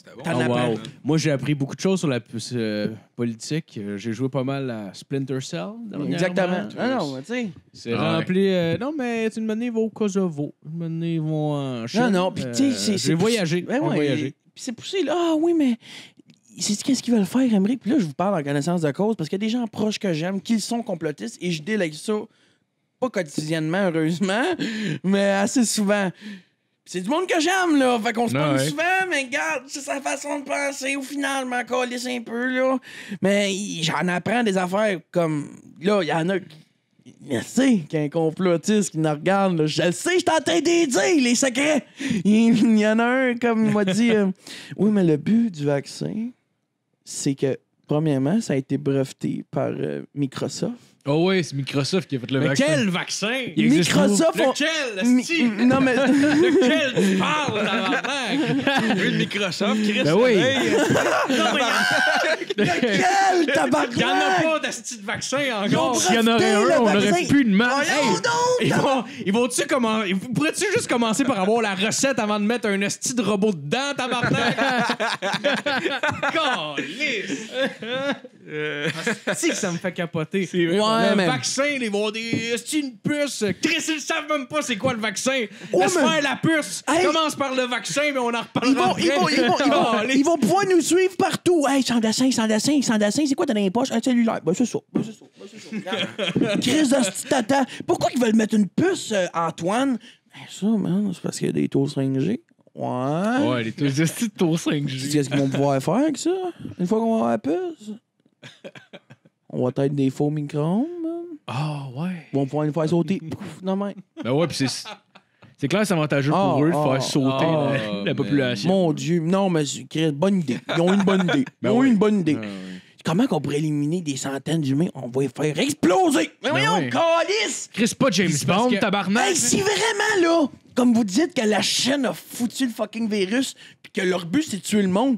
Speaker 4: C'était bon.
Speaker 6: T'en
Speaker 5: Oh,
Speaker 6: apprends.
Speaker 5: wow. Moi, j'ai appris beaucoup de choses sur la euh, politique. Euh, J'ai joué pas mal à Splinter Cell. dernièrement.
Speaker 6: Exactement. Ah non, mais tu sais.
Speaker 5: C'est
Speaker 3: Ah ouais.
Speaker 5: rempli. euh, non, mais une année, ils vont au Kosovo. Une année, ils vont en Chine.
Speaker 6: Non, non, puis tu sais, c'est.
Speaker 5: J'ai voyagé.
Speaker 6: Ouais,
Speaker 5: voyagé.
Speaker 6: Puis c'est poussé, là. Ah oui, mais. C'est qu'est-ce qu'ils veulent faire, Emmerich? Puis là, je vous parle en connaissance de cause parce qu'il y a des gens proches que j'aime qui sont complotistes et je avec ça, pas quotidiennement, heureusement, <laughs> mais assez souvent. C'est du monde que j'aime, là. Fait qu'on se
Speaker 3: Ah
Speaker 6: parle
Speaker 3: ouais.
Speaker 6: souvent, mais regarde, c'est sa façon de penser. Au final, je m'en calisse un peu, là. Mais j'en apprends des affaires comme. Là, il y en a. qui- Je sais qu'il y a un complotiste qui nous regarde. là. Je le sais, je train de les dire, les secrets. Il il y en a un, comme il m'a dit. euh, <laughs> oui, mais le but du vaccin, c'est que, premièrement, ça a été breveté par euh, Microsoft.
Speaker 3: Oh ouais, c'est Microsoft qui a fait le
Speaker 5: Mais
Speaker 3: vaccin.
Speaker 5: quel vaccin?
Speaker 3: Il
Speaker 6: Microsoft ont-
Speaker 5: Lequel,
Speaker 6: Mi-? Non, mais. <laughs>
Speaker 5: Lequel tu parles, tabarnak? <laughs>
Speaker 4: De Microsoft, Chris.
Speaker 3: Ben oui.
Speaker 4: Hey, <laughs>
Speaker 6: Lequel, tabarnak?
Speaker 5: Il y en a pas d'asti de vaccin encore.
Speaker 3: S'il y en aurait un, on aurait
Speaker 6: vaccin.
Speaker 3: plus de.
Speaker 6: Voyons donc,
Speaker 5: Ils vont, ils vont-tu comment, ils- pourrais-tu juste commencer par avoir la recette avant de mettre un esti de robot dedans, tabarnak? Si que ça me fait capoter.
Speaker 6: Ouais,
Speaker 5: le vaccin, ils vont des esti une puce. Chris, ils savent même pas c'est quoi le vaccin.
Speaker 6: Ouais,
Speaker 5: Laisse
Speaker 6: mais-
Speaker 5: faire la puce.
Speaker 6: Hey!
Speaker 5: Commence par le vaccin, mais on en reparlera
Speaker 6: Ils vont,
Speaker 5: après.
Speaker 6: ils, vont, ils, vont, ils, vont, ils vont pouvoir nous suivre partout. Hey, sans dessin, sans dessin, sans dessin, c'est quoi t'as dans les poches? Un cellulaire. Ben, c'est ça. Ben, c'est ça. Ben, c'est ça. <laughs> Chris de petit tata. Pourquoi ils veulent mettre une puce, euh, Antoine? Ben, ça, man, c'est parce qu'il y a des taux 5G. Ouais.
Speaker 3: Ouais, les estis de tour 5G.
Speaker 6: Qu'est-ce qu'ils vont pouvoir faire avec ça? Une fois qu'on va avoir la puce? <laughs> On va être des faux micro-ondes.
Speaker 3: Ah ouais.
Speaker 6: Ils vont pouvoir nous faire sauter. Pouf, non, mais.
Speaker 3: Ben ouais, pis c'est. C'est clair, c'est avantageux
Speaker 6: Ah,
Speaker 3: pour eux de
Speaker 6: ah,
Speaker 3: faire sauter
Speaker 5: ah,
Speaker 3: la, <laughs> population.
Speaker 6: Mon Dieu. Non, mais c'est- Chris, bonne idée. Ils ont une bonne idée. Ils
Speaker 3: Ben
Speaker 6: ont
Speaker 3: oui.
Speaker 6: une bonne idée.
Speaker 5: Ah, ouais.
Speaker 6: Comment qu'on pourrait éliminer des centaines d'humains? On va les faire exploser! Mais voyons,
Speaker 3: oui.
Speaker 6: calice!
Speaker 3: Chris, pas James Bond,
Speaker 5: que-
Speaker 3: tabarnak.
Speaker 6: Hey, si vraiment, là, comme vous dites que la Chine a foutu le fucking virus puis que leur but, c'est de tuer le monde,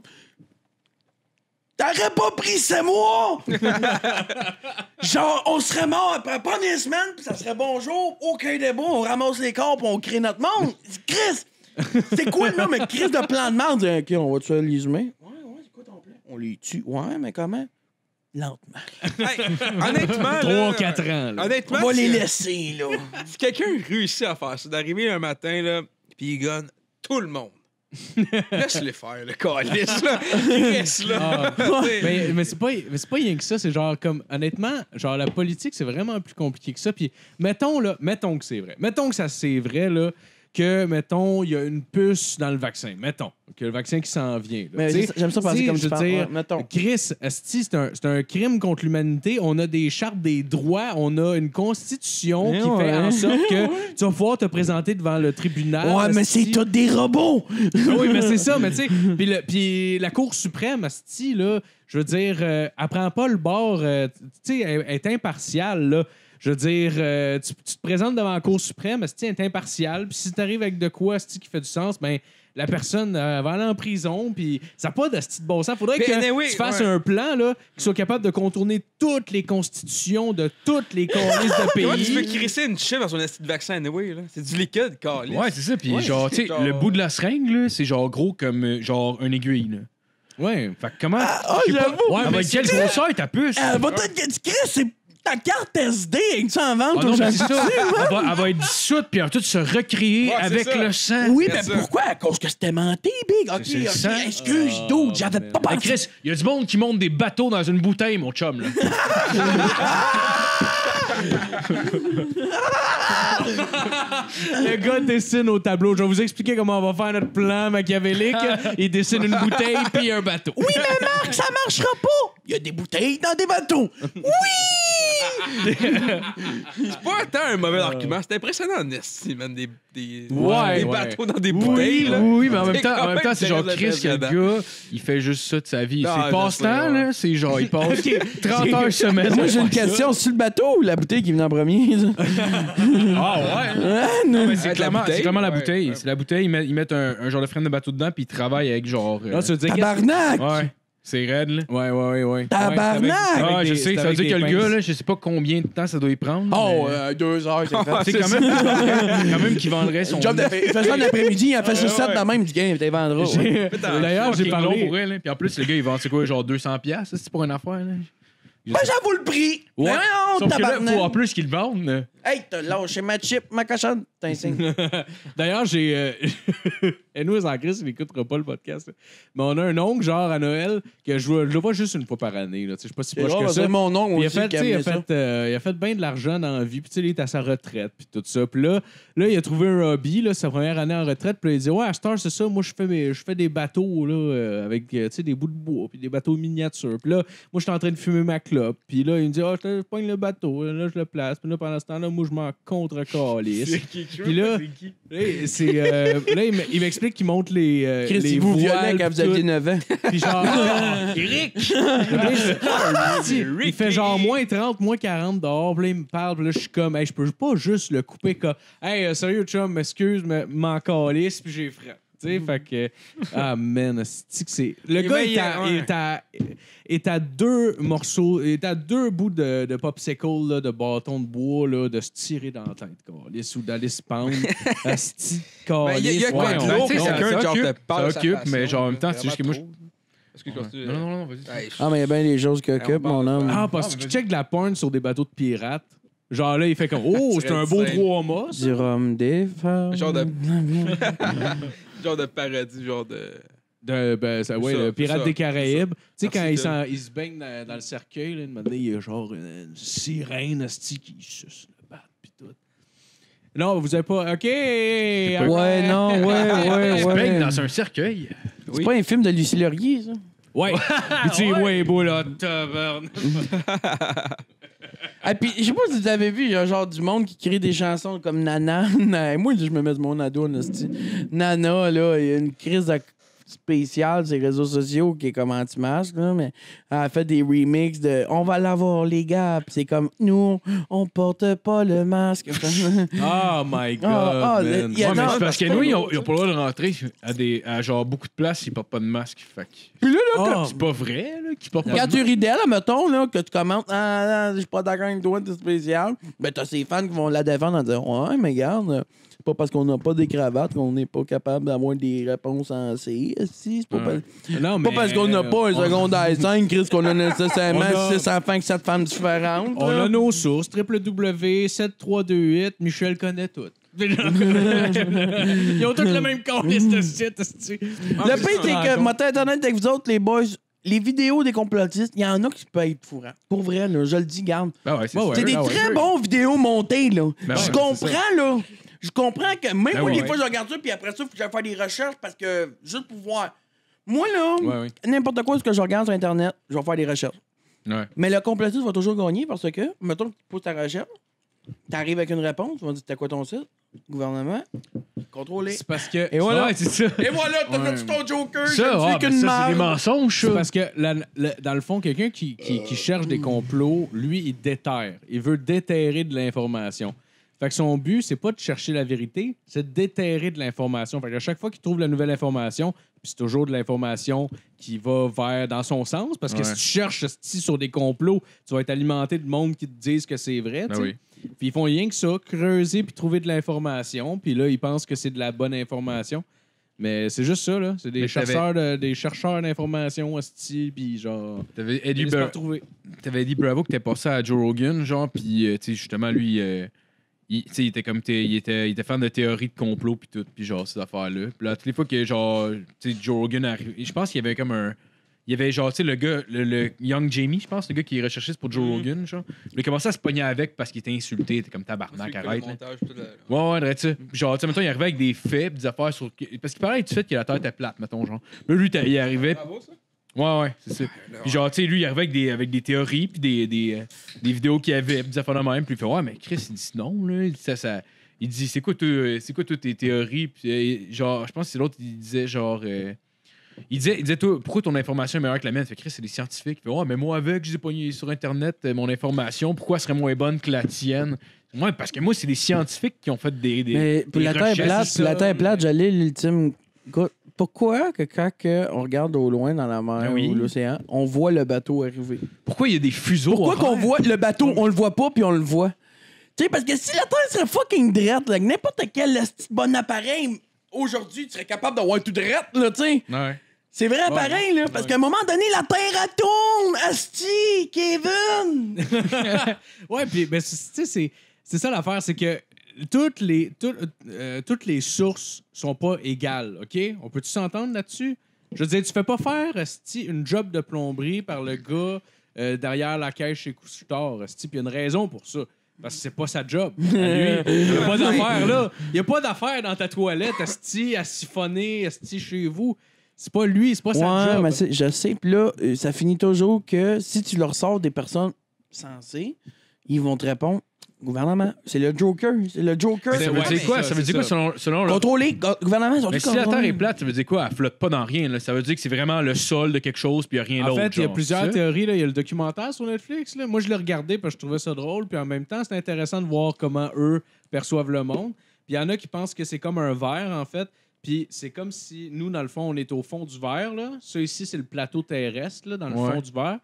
Speaker 6: t'aurais pas pris ce mois! <laughs> Genre, on serait mort après pas des semaines, puis ça serait bonjour, aucun débat, on ramasse les corps puis on crée notre monde. Chris! C'est quoi, là, mais Chris de plan de merde? OK, on va tuer les humains. Ouais, ouais, c'est quoi ton plan? On les tue. Ouais, mais comment? Lentement. <laughs>
Speaker 4: hey, honnêtement, là,
Speaker 5: 3-4 ans. là.
Speaker 4: Honnêtement,
Speaker 6: On va les laisser, là.
Speaker 4: si quelqu'un réussit à faire ça, d'arriver un matin, là, puis il gagne tout le monde. Laisse-les faire, le calice, là. Reste là. T'sais.
Speaker 5: mais mais c'est pas, mais c'est pas rien que ça. C'est genre, comme, honnêtement, genre, la politique, c'est vraiment plus compliqué que ça. Puis, mettons, là, mettons que c'est vrai. Mettons que ça, c'est vrai, là, que, mettons, il y a une puce dans le vaccin. Mettons, que le vaccin qui s'en vient.
Speaker 6: j'aime ça penser comme
Speaker 5: je veux dire,
Speaker 6: Ouais, mettons.
Speaker 5: Chris, c'est un, c'est un crime contre l'humanité. On a des chartes des droits, on a une constitution qui fait en sorte que <laughs> tu vas pouvoir te présenter devant le tribunal.
Speaker 6: Ouais, mais c'est tous des robots!
Speaker 5: Ah oui, mais c'est ça, mais tu sais. <laughs> Puis le- Puis la Cour suprême, asti, là, je veux dire, euh, elle prend pas le bord, euh, tu sais, elle, elle est impartiale, là. Je veux dire, euh, tu, tu te présentes devant la Cour suprême, elle est impartiale. Puis si t'arrives avec de quoi, asti, qui fait du sens, ben la personne euh, va aller en prison, puis ça n'a pas d'asti de bon sens. Faudrait
Speaker 4: Mais
Speaker 5: que
Speaker 4: anyway,
Speaker 5: tu fasses
Speaker 4: ouais.
Speaker 5: un plan, là, qui soit capable de contourner toutes les constitutions de toutes les de <laughs>
Speaker 4: Comment tu veux
Speaker 5: pays.
Speaker 4: crisser une chèvre dans son acide de vaccin, anyway, là? C'est du liquide, calice.
Speaker 3: Ouais, c'est ça. Puis
Speaker 4: Ouais.
Speaker 3: genre, tu sais,
Speaker 4: Genre-
Speaker 3: le bout de la seringue, là, c'est genre gros comme euh, genre une aiguille, là.
Speaker 5: Ouais.
Speaker 3: Fait que comment.
Speaker 6: ah,
Speaker 3: pas,
Speaker 6: j'avoue.
Speaker 5: Ouais, mais
Speaker 3: être quelle grosseur ta puce?
Speaker 6: Elle va peut-être que tu Chris, c'est ta carte SD, tu en ventes
Speaker 3: Ah non, c'est ça. Elle va, elle va être dissoute, puis elle va tout se recréer
Speaker 4: Ouais,
Speaker 3: avec
Speaker 4: ça.
Speaker 3: le sang.
Speaker 6: Oui, mais pourquoi? À cause que c'était menté, Big. Ok, excuse, dude, j'avais pas pensé.
Speaker 3: Chris, il y a du monde qui monte des bateaux dans une bouteille, mon chum, là. <laughs>
Speaker 5: Le gars dessine au tableau. Je vais vous expliquer comment on va faire notre plan machiavélique. Il dessine une bouteille puis un bateau.
Speaker 6: Oui, mais Marc, ça marchera pas. Il y a des bouteilles dans des bateaux. Oui!
Speaker 4: C'est pas tant un mauvais argument. C'est impressionnant, Nessie, man. Des, des,
Speaker 3: Ouais,
Speaker 4: des
Speaker 5: ouais.
Speaker 4: bateaux dans des
Speaker 3: Oui,
Speaker 4: bouteilles, là.
Speaker 3: oui, mais en même temps, en même temps c'est genre Chris, que le
Speaker 4: impressionnant.
Speaker 3: gars, il fait juste ça de sa vie. C'est passe-temps, là. C'est genre, il <laughs> passe 30 heures semaine.
Speaker 6: Moi, j'ai une question. Sur le bateau ou la bouteille qui vient en premier? <laughs>
Speaker 3: Ah ouais? <laughs>
Speaker 6: Non?
Speaker 3: Mais c'est clairement,
Speaker 4: bouteille,
Speaker 3: c'est clairement la bouteille.
Speaker 4: ouais.
Speaker 3: C'est la bouteille, ils mettent, ils mettent un, un genre de frein de bateau dedans, puis ils travaillent avec genre. euh,
Speaker 5: Là, tu veux dire,
Speaker 6: Tabarnak!
Speaker 3: ouais, c'est raide, là.
Speaker 5: Ouais, ouais, ouais, ouais.
Speaker 6: Tabarnak!
Speaker 3: Ah, je sais, ça veut dire que le gars, là, je sais pas combien de temps ça doit y prendre.
Speaker 6: Oh,
Speaker 3: mais-
Speaker 6: euh, deux heures, c'est <laughs> fait.
Speaker 3: c'est quand même, quand même qu'il vendrait son.
Speaker 6: Job de. Il fait ça en après-midi, il a fait ça
Speaker 4: Ouais,
Speaker 6: 7
Speaker 4: ouais.
Speaker 6: de même du game, t'es vendra. <laughs>
Speaker 5: D'ailleurs, j'ai parlé.
Speaker 3: pour elle, là. Puis en plus, le gars, il vend, c'est quoi, genre 200$, piastres, c'est pour une affaire, là?
Speaker 6: Ben,
Speaker 3: sais-
Speaker 6: j'avoue le prix!
Speaker 3: Ouais.
Speaker 6: Mais non,
Speaker 3: Sauf que là,
Speaker 6: tabarnak!
Speaker 3: faut en plus qu'ils le vendent. là.
Speaker 6: Hey, t'as lâché ma chip, ma cochonne. <laughs>
Speaker 5: D'ailleurs, j'ai. Euh... <laughs> Et nous, en Chris, il n'écoutera pas le podcast. là. Mais on a un oncle, genre à Noël, que je, vois- je le vois juste une fois par année. Là. Tu sais, Je sais pas si
Speaker 6: C'est
Speaker 5: proche que
Speaker 6: c'est
Speaker 5: ça.
Speaker 6: mon nom
Speaker 5: Puis il a fait,
Speaker 6: qui
Speaker 5: tu sais, il a
Speaker 6: amenait ça.
Speaker 5: fait, euh, il a fait bien de l'argent dans la vie. Puis tu sais, il est à sa retraite. Puis tout ça. Puis là, là, il a trouvé un hobby, là, sa première année en retraite. Puis là, il dit Ouais, à Star, c'est ça. Moi, je fais, mes, je fais des bateaux là, euh, avec euh, tu sais, des bouts de bois. Puis des bateaux miniatures. Puis là, moi, je suis en train de fumer ma clope. Puis là, il me dit Ah, je te pogne le bateau. Là, je le place. Puis là, pendant ce temps-là, moi, je m'en contre-calisse. <laughs> Puis là, là, c'est, euh, là, il m'explique qu'il monte les, euh,
Speaker 6: Chris,
Speaker 5: les
Speaker 6: vous
Speaker 5: voiles,
Speaker 6: quand vous aviez
Speaker 5: tout.
Speaker 6: 9 ans.
Speaker 5: Puis genre, <laughs> Ah, Eric! il fait genre moins 30, moins 40 dehors. Puis là, il me parle. Puis là, je suis comme, hey, je peux pas juste le couper comme, hey, euh, sérieux, chum, m'excuse, mais m'en calisse, puis j'ai frappé. Tu sais, fait que. <laughs> Ah, man, c'est que c'est. Le
Speaker 4: Et
Speaker 5: gars
Speaker 4: ben,
Speaker 5: est, à,
Speaker 4: ouais.
Speaker 5: est, à, est à deux morceaux, est à deux bouts de, de popsicle, là, de bâton de bois, là, de se tirer dans la tête, câlisse, ou d'aller se pendre. <laughs> Asti,
Speaker 4: Ben, il y a- il y a
Speaker 5: câlisse.
Speaker 4: quoi
Speaker 5: Ouais,
Speaker 4: de
Speaker 3: tu
Speaker 4: quelqu'un genre
Speaker 3: occupe,
Speaker 4: te parle
Speaker 3: ça occupe, mais genre, en même temps, c'est juste que moi,
Speaker 4: tu-
Speaker 3: Non, non, non, vas-y.
Speaker 6: Ah, mais il y a bien des choses occupent,
Speaker 4: parle
Speaker 6: mon homme.
Speaker 5: Ah, parce
Speaker 3: Ah,
Speaker 5: qu'il
Speaker 3: mais
Speaker 5: check de la porn sur des bateaux de pirates. Genre là, il fait comme Oh, <laughs> c'est un beau trois mois.
Speaker 6: Du rhum des femmes.
Speaker 4: Genre de- Genre de paradis, genre de.
Speaker 5: De, ben, ça, ouais,
Speaker 4: Ça,
Speaker 5: le Pirate
Speaker 4: ça,
Speaker 5: des Caraïbes. Tu sais, quand il, il se baigne dans, dans le cercueil, là, une donné, il y a genre une, une sirène asti, qui suce le bat pis tout. Non, vous avez pas. OK!
Speaker 6: Ouais, non, <laughs> ouais, ouais,
Speaker 3: Je
Speaker 6: ouais.
Speaker 3: baigne dans un cercueil.
Speaker 6: C'est pas un film de Lucie Laurier, ça?
Speaker 5: Ouais. <laughs> Puis tu sais, ouais, beau là, tabarnak. <laughs>
Speaker 6: Ah, puis je sais pas si vous avez vu, il y a genre du monde qui crée des chansons comme Nana. Na- <laughs> Moi, je me mets de mon ado. Nana, là, il y a une crise de- spéciale sur les réseaux sociaux qui est comme anti-masque, là, mais elle a fait des remixes de On va l'avoir, les gars. Puis c'est comme Nous, on porte pas le masque.
Speaker 5: Oh <laughs> my god.
Speaker 6: Ah, ah,
Speaker 5: man.
Speaker 6: il y a-
Speaker 3: Ouais, mais c'est parce que nous, ils ont, ils ont pas le droit de rentrer à, des, à genre beaucoup de places, ils portent pas de masque. Fait que
Speaker 6: Puis là, là,
Speaker 5: Ah,
Speaker 3: c'est pas vrai, là, qu'ils portent pas
Speaker 6: Quand
Speaker 3: de
Speaker 6: tu ris d'elle, mettons, là, que tu commentes, ah, ah, je suis pas d'accord avec toi, c'est spécial, ben, t'as ces fans qui vont la défendre en disant, ouais, mais regarde, c'est pas parce qu'on n'a pas des cravates qu'on n'est pas capable d'avoir des réponses en C. Si, c'est pas,
Speaker 3: Ouais.
Speaker 6: pas-
Speaker 5: non,
Speaker 6: pas
Speaker 5: mais,
Speaker 6: parce qu'on n'a pas un
Speaker 5: on-
Speaker 6: secondaire 5, Chris, qu'on a nécessairement
Speaker 5: On a-
Speaker 6: 6 enfants avec 7 femmes différentes.
Speaker 5: On
Speaker 6: là.
Speaker 5: a nos sources, www.7328, Michel connaît tout. <laughs> Ils ont tous le même calice de site, esti.
Speaker 6: Le pire, c'est que, moi, être honnête avec vous autres, les boys, les vidéos des complotistes, il y en a qui peuvent être fourrants. Pour vrai, là, je le dis, garde.
Speaker 3: Ben ouais, c'est
Speaker 5: ouais.
Speaker 6: Des
Speaker 5: ouais.
Speaker 6: très bons vidéos montées, là.
Speaker 3: Ben
Speaker 6: je
Speaker 3: ouais,
Speaker 6: comprends, là. Je comprends que même
Speaker 3: Ben
Speaker 6: moi, des fois, je regarde ça, puis après ça, il faut que j'aille faire des recherches parce que, juste pour voir. Moi, là,
Speaker 5: Ouais,
Speaker 6: n'importe quoi ce que je regarde sur Internet, je vais faire des recherches.
Speaker 3: Ouais.
Speaker 6: Mais le complotiste va toujours gagner parce que, mettons que tu poses ta recherche, t'arrives avec une réponse, tu vas dire, t'as quoi ton site? Gouvernement? Contrôlé.
Speaker 5: C'est parce que.
Speaker 6: Et voilà.
Speaker 3: Ouais, c'est ça.
Speaker 6: Et voilà, t'as
Speaker 5: Ouais.
Speaker 6: fait ton Joker,
Speaker 3: Ça, ah, ben ça, c'est des mensonges,
Speaker 5: C'est parce que, la- la- dans le fond, quelqu'un qui, qui, qui cherche des complots, lui, il déterre. Il veut déterrer de l'information. Fait que son but, c'est pas de chercher la vérité, c'est de déterrer de l'information. Fait que à chaque fois qu'il trouve la nouvelle information, c'est toujours de l'information qui va vers dans son sens, parce que
Speaker 3: Ouais.
Speaker 5: si tu cherches sur des complots, tu vas être alimenté de monde qui te disent que c'est vrai.
Speaker 3: Ben oui.
Speaker 5: Puis ils font rien que ça, creuser puis trouver de l'information. Puis là, ils pensent que c'est de la bonne information. Mais c'est juste ça, là. C'est des chercheurs, de- des chercheurs d'information, hostie, puis genre...
Speaker 3: T'avais Eddie, Bra- t'avais Eddie Bravo qui était passé à Joe Rogan, genre, puis, euh, tu sais, justement, lui, euh, il, tu était comme, il était, il était fan de théories de complot, puis tout, puis genre, ces affaires-là. Puis là, toutes les fois que, genre, tu sais, Joe Rogan arrive, je pense qu'il y avait comme un. Il y avait genre, tu sais, le gars, le, le Young Jamie, je pense, le gars qui est recherché pour Joe Rogan, genre. Il a commencé à se pogner avec parce qu'il était insulté, il était comme tabarnak, arrête. là. Ouais, ouais. Puis Genre, tu sais, mettons, il arrivait avec des faits, pis des affaires sur. Parce qu'il parlait du fait que la Terre était plate, mettons, genre. Là, lui, t'as- il arrivait.
Speaker 4: Bravo, ça?
Speaker 3: Ouais, ouais, c'est ça. Puis genre, tu sais, lui, il arrivait avec des, avec des théories, puis des, des, euh, des vidéos qu'il avait, puis des affaires de même. Puis il fait, ouais, mais Chris, il dit non, là. Il dit, ça, ça, il dit, c'est quoi, euh, c'est quoi, toi, tes théories? Puis euh, genre, je pense que c'est l'autre, il disait, genre. euh, il disait, il disait toi, pourquoi ton information est meilleure que la mienne? Fait Chris, c'est des scientifiques. Il fait, ouais, mais moi, avec, je les ai pognés sur Internet, euh, mon information, pourquoi elle serait moins bonne que la tienne? Ouais, parce que moi, c'est des scientifiques qui ont fait des. des
Speaker 6: Mais
Speaker 3: des
Speaker 6: la Terre plate, la. Terre plate, j'allais l'ultime. Écoute, Pourquoi que quand que on regarde au loin dans la mer
Speaker 3: oui.
Speaker 6: ou l'océan, on voit le bateau arriver?
Speaker 3: Pourquoi il y a des fuseaux?
Speaker 6: Pourquoi qu'on voit le bateau, on le voit pas puis on le voit? Tu sais, parce que si la Terre serait fucking drette, avec n'importe quel bon appareil, aujourd'hui, tu serais capable d'avoir tout drette, là, tu sais.
Speaker 3: Ouais.
Speaker 6: C'est vrai pareil, là, parce qu'à un moment donné, la Terre, tourne! Asti, Kevin! <laughs>
Speaker 5: Ouais, puis ben, tu sais, c'est c'est ça l'affaire, c'est que toutes les, tout- euh, toutes les sources sont pas égales, OK? On peut-tu s'entendre là-dessus? Je veux dire, tu fais pas faire une job de plomberie par le gars euh, derrière la caisse chez esti, puis il y a une raison pour ça. Parce que c'est pas sa job. À lui, il n'y a pas d'affaire là. Il n'y a pas d'affaire dans ta toilette, esti, à siphonner, esti, chez vous. C'est pas lui, c'est pas sa job.
Speaker 6: mais je sais. Puis là, euh, ça finit toujours que si tu leur sors des personnes sensées, ils vont te répondre gouvernement. C'est le Joker. C'est le Joker.
Speaker 3: Ça veut
Speaker 5: ouais,
Speaker 3: dire quoi?
Speaker 5: ça,
Speaker 3: Ça veut dire quoi selon, selon le-
Speaker 6: Contrôler. go- Gouvernement,
Speaker 3: Mais si la Terre est plate, ça veut dire quoi? Elle flotte pas dans rien. là. Ça veut dire que c'est vraiment le sol de quelque chose puis il n'y a rien
Speaker 5: En
Speaker 3: d'autre.
Speaker 5: fait, il y a plusieurs théories. là. Il y a le documentaire sur Netflix. là. Moi, je l'ai regardé parce que je trouvais ça drôle. Puis en même temps, c'est intéressant de voir comment eux perçoivent le monde. Puis il y en a qui pensent que c'est comme un verre, en fait. Puis c'est comme si nous, dans le fond, on est au fond du verre. Là. Ça ici, c'est le plateau terrestre, là, dans le
Speaker 3: Ouais.
Speaker 5: fond du verre.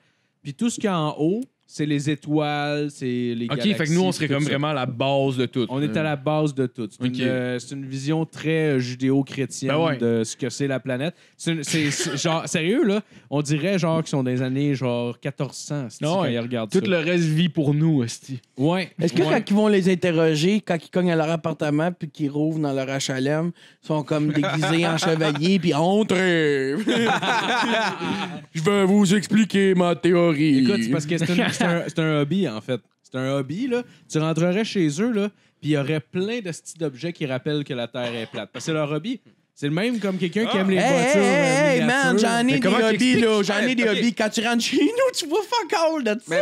Speaker 5: Puis tout ce qu'il y a en haut, c'est les étoiles, c'est les
Speaker 3: Ok, fait que nous, on serait comme
Speaker 5: ça.
Speaker 3: vraiment la base de tout.
Speaker 5: On est à la base de tout. C'est une, euh, c'est une vision très euh, judéo-chrétienne
Speaker 3: Ben ouais.
Speaker 5: de ce que c'est la planète. C'est une- c'est- c'est- genre, sérieux, là, on dirait genre qu'ils sont des années genre 1400, si
Speaker 3: Non,
Speaker 5: quand
Speaker 3: ouais.
Speaker 5: ils regardent
Speaker 3: Tout
Speaker 5: ça.
Speaker 3: le reste vit pour nous, Esti.
Speaker 5: Ouais.
Speaker 6: Est-ce que
Speaker 5: ouais.
Speaker 6: quand ils vont les interroger, quand ils cognent à leur appartement puis qu'ils rouvrent dans leur HLM, ils sont comme déguisés en chevalier puis entrez. <laughs> Je vais vous expliquer ma théorie.
Speaker 5: Écoute, c'est parce que c'est une- <laughs> c'est un, hobby, en fait. C'est un hobby, là. Tu rentrerais chez eux, là, puis il y aurait plein de styles d'objets qui rappellent que la Terre est plate. Parce que c'est leur hobby. C'est le même comme quelqu'un qui aime les
Speaker 6: Hey,
Speaker 5: voitures.
Speaker 6: hey,
Speaker 5: euh,
Speaker 6: hey, man, j'en ai
Speaker 3: Mais
Speaker 6: des
Speaker 3: comment
Speaker 6: hobbies,
Speaker 3: t'expliques?
Speaker 6: là. J'en ai des hobbies. Quand tu rentres chez nous, tu vois fuck all de ça.
Speaker 4: Mais,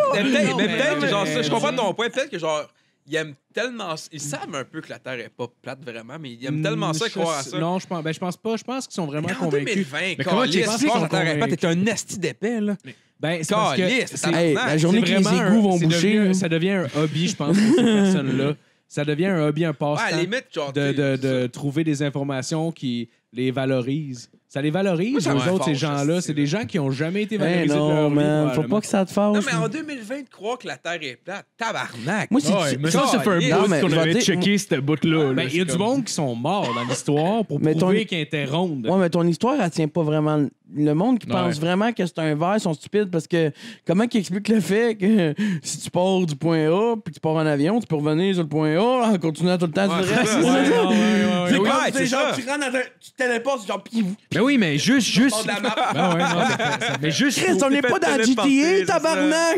Speaker 4: peut-être, que genre, ça, je comprends ton point. Peut-être que genre, ils aiment tellement. Ils savent un peu que la Terre est pas plate vraiment, mais ils aiment tellement ça
Speaker 5: Mm,
Speaker 4: croire à ça.
Speaker 5: Non, je pense, ben, je pense pas. Je pense qu'ils sont vraiment convaincus.
Speaker 4: 2020,
Speaker 3: Mais comment tu
Speaker 4: Caliste,
Speaker 3: expliques
Speaker 4: pense que la Terre est plate, t'es un esti d'épais, là.
Speaker 5: Ben, c'est parce que c'est-.
Speaker 6: Hey, la journée
Speaker 5: c'est
Speaker 6: que les
Speaker 5: vraiment un-
Speaker 6: égouts vont
Speaker 5: c'est
Speaker 6: boucher.
Speaker 5: devenu- ça devient un hobby, je pense, pour ces personnes-là. Ça devient un hobby, un
Speaker 4: Ouais,
Speaker 5: passe-temps.
Speaker 4: à la limite, genre.
Speaker 5: de, de, de trouver des informations qui les valorisent. Ça les valorise,
Speaker 4: Moi, ça
Speaker 5: eux
Speaker 4: me
Speaker 5: autres, ces
Speaker 4: fâche,
Speaker 5: gens-là.
Speaker 4: c'est
Speaker 5: C'est des gens qui ont jamais été
Speaker 6: Eh
Speaker 5: valorisés de
Speaker 6: non,
Speaker 5: leur vie,
Speaker 6: man. Faut
Speaker 5: probablement.
Speaker 6: pas que ça te fâche.
Speaker 4: Non, mais en 2020, de croire que la Terre est plate, tabarnak.
Speaker 6: Moi, c'est
Speaker 3: Ouais, mais ça,
Speaker 4: ça,
Speaker 3: fait un bout
Speaker 6: Non, mais
Speaker 3: qu'on
Speaker 6: je vais
Speaker 3: avait
Speaker 6: dire-
Speaker 3: checké cette bout-là.
Speaker 5: Ben, il y a du monde qui sont morts dans l'histoire pour
Speaker 6: Mais ton-
Speaker 5: prouver qu'elle était ronde.
Speaker 6: Ouais, mais ton histoire, elle tient pas vraiment. Le monde qui
Speaker 3: Ouais.
Speaker 6: pense vraiment que c'est un verre sont stupides parce que comment qu'ils expliquent le fait que <laughs> si tu pars du point A puis tu pars en avion, tu peux revenir sur le point A en continuant tout le temps
Speaker 4: Ouais,
Speaker 6: du
Speaker 4: c'est
Speaker 6: reste.
Speaker 4: ça.
Speaker 6: C'est
Speaker 5: Ouais,
Speaker 6: ça.
Speaker 5: ouais, ouais, ouais,
Speaker 6: C'est
Speaker 5: ouais.
Speaker 6: comme,
Speaker 4: Ouais,
Speaker 6: tu sais,
Speaker 4: c'est
Speaker 6: genre,
Speaker 4: ça.
Speaker 6: tu rentres dans un. Tu téléportes, genre, pis
Speaker 3: Ben oui, mais juste, juste.
Speaker 5: Ben ouais, non, c'est-
Speaker 3: Mais juste.
Speaker 6: Chris, on n'est pas dans
Speaker 4: téléporter,
Speaker 6: GTA,
Speaker 4: c'est ça.
Speaker 6: tabarnak!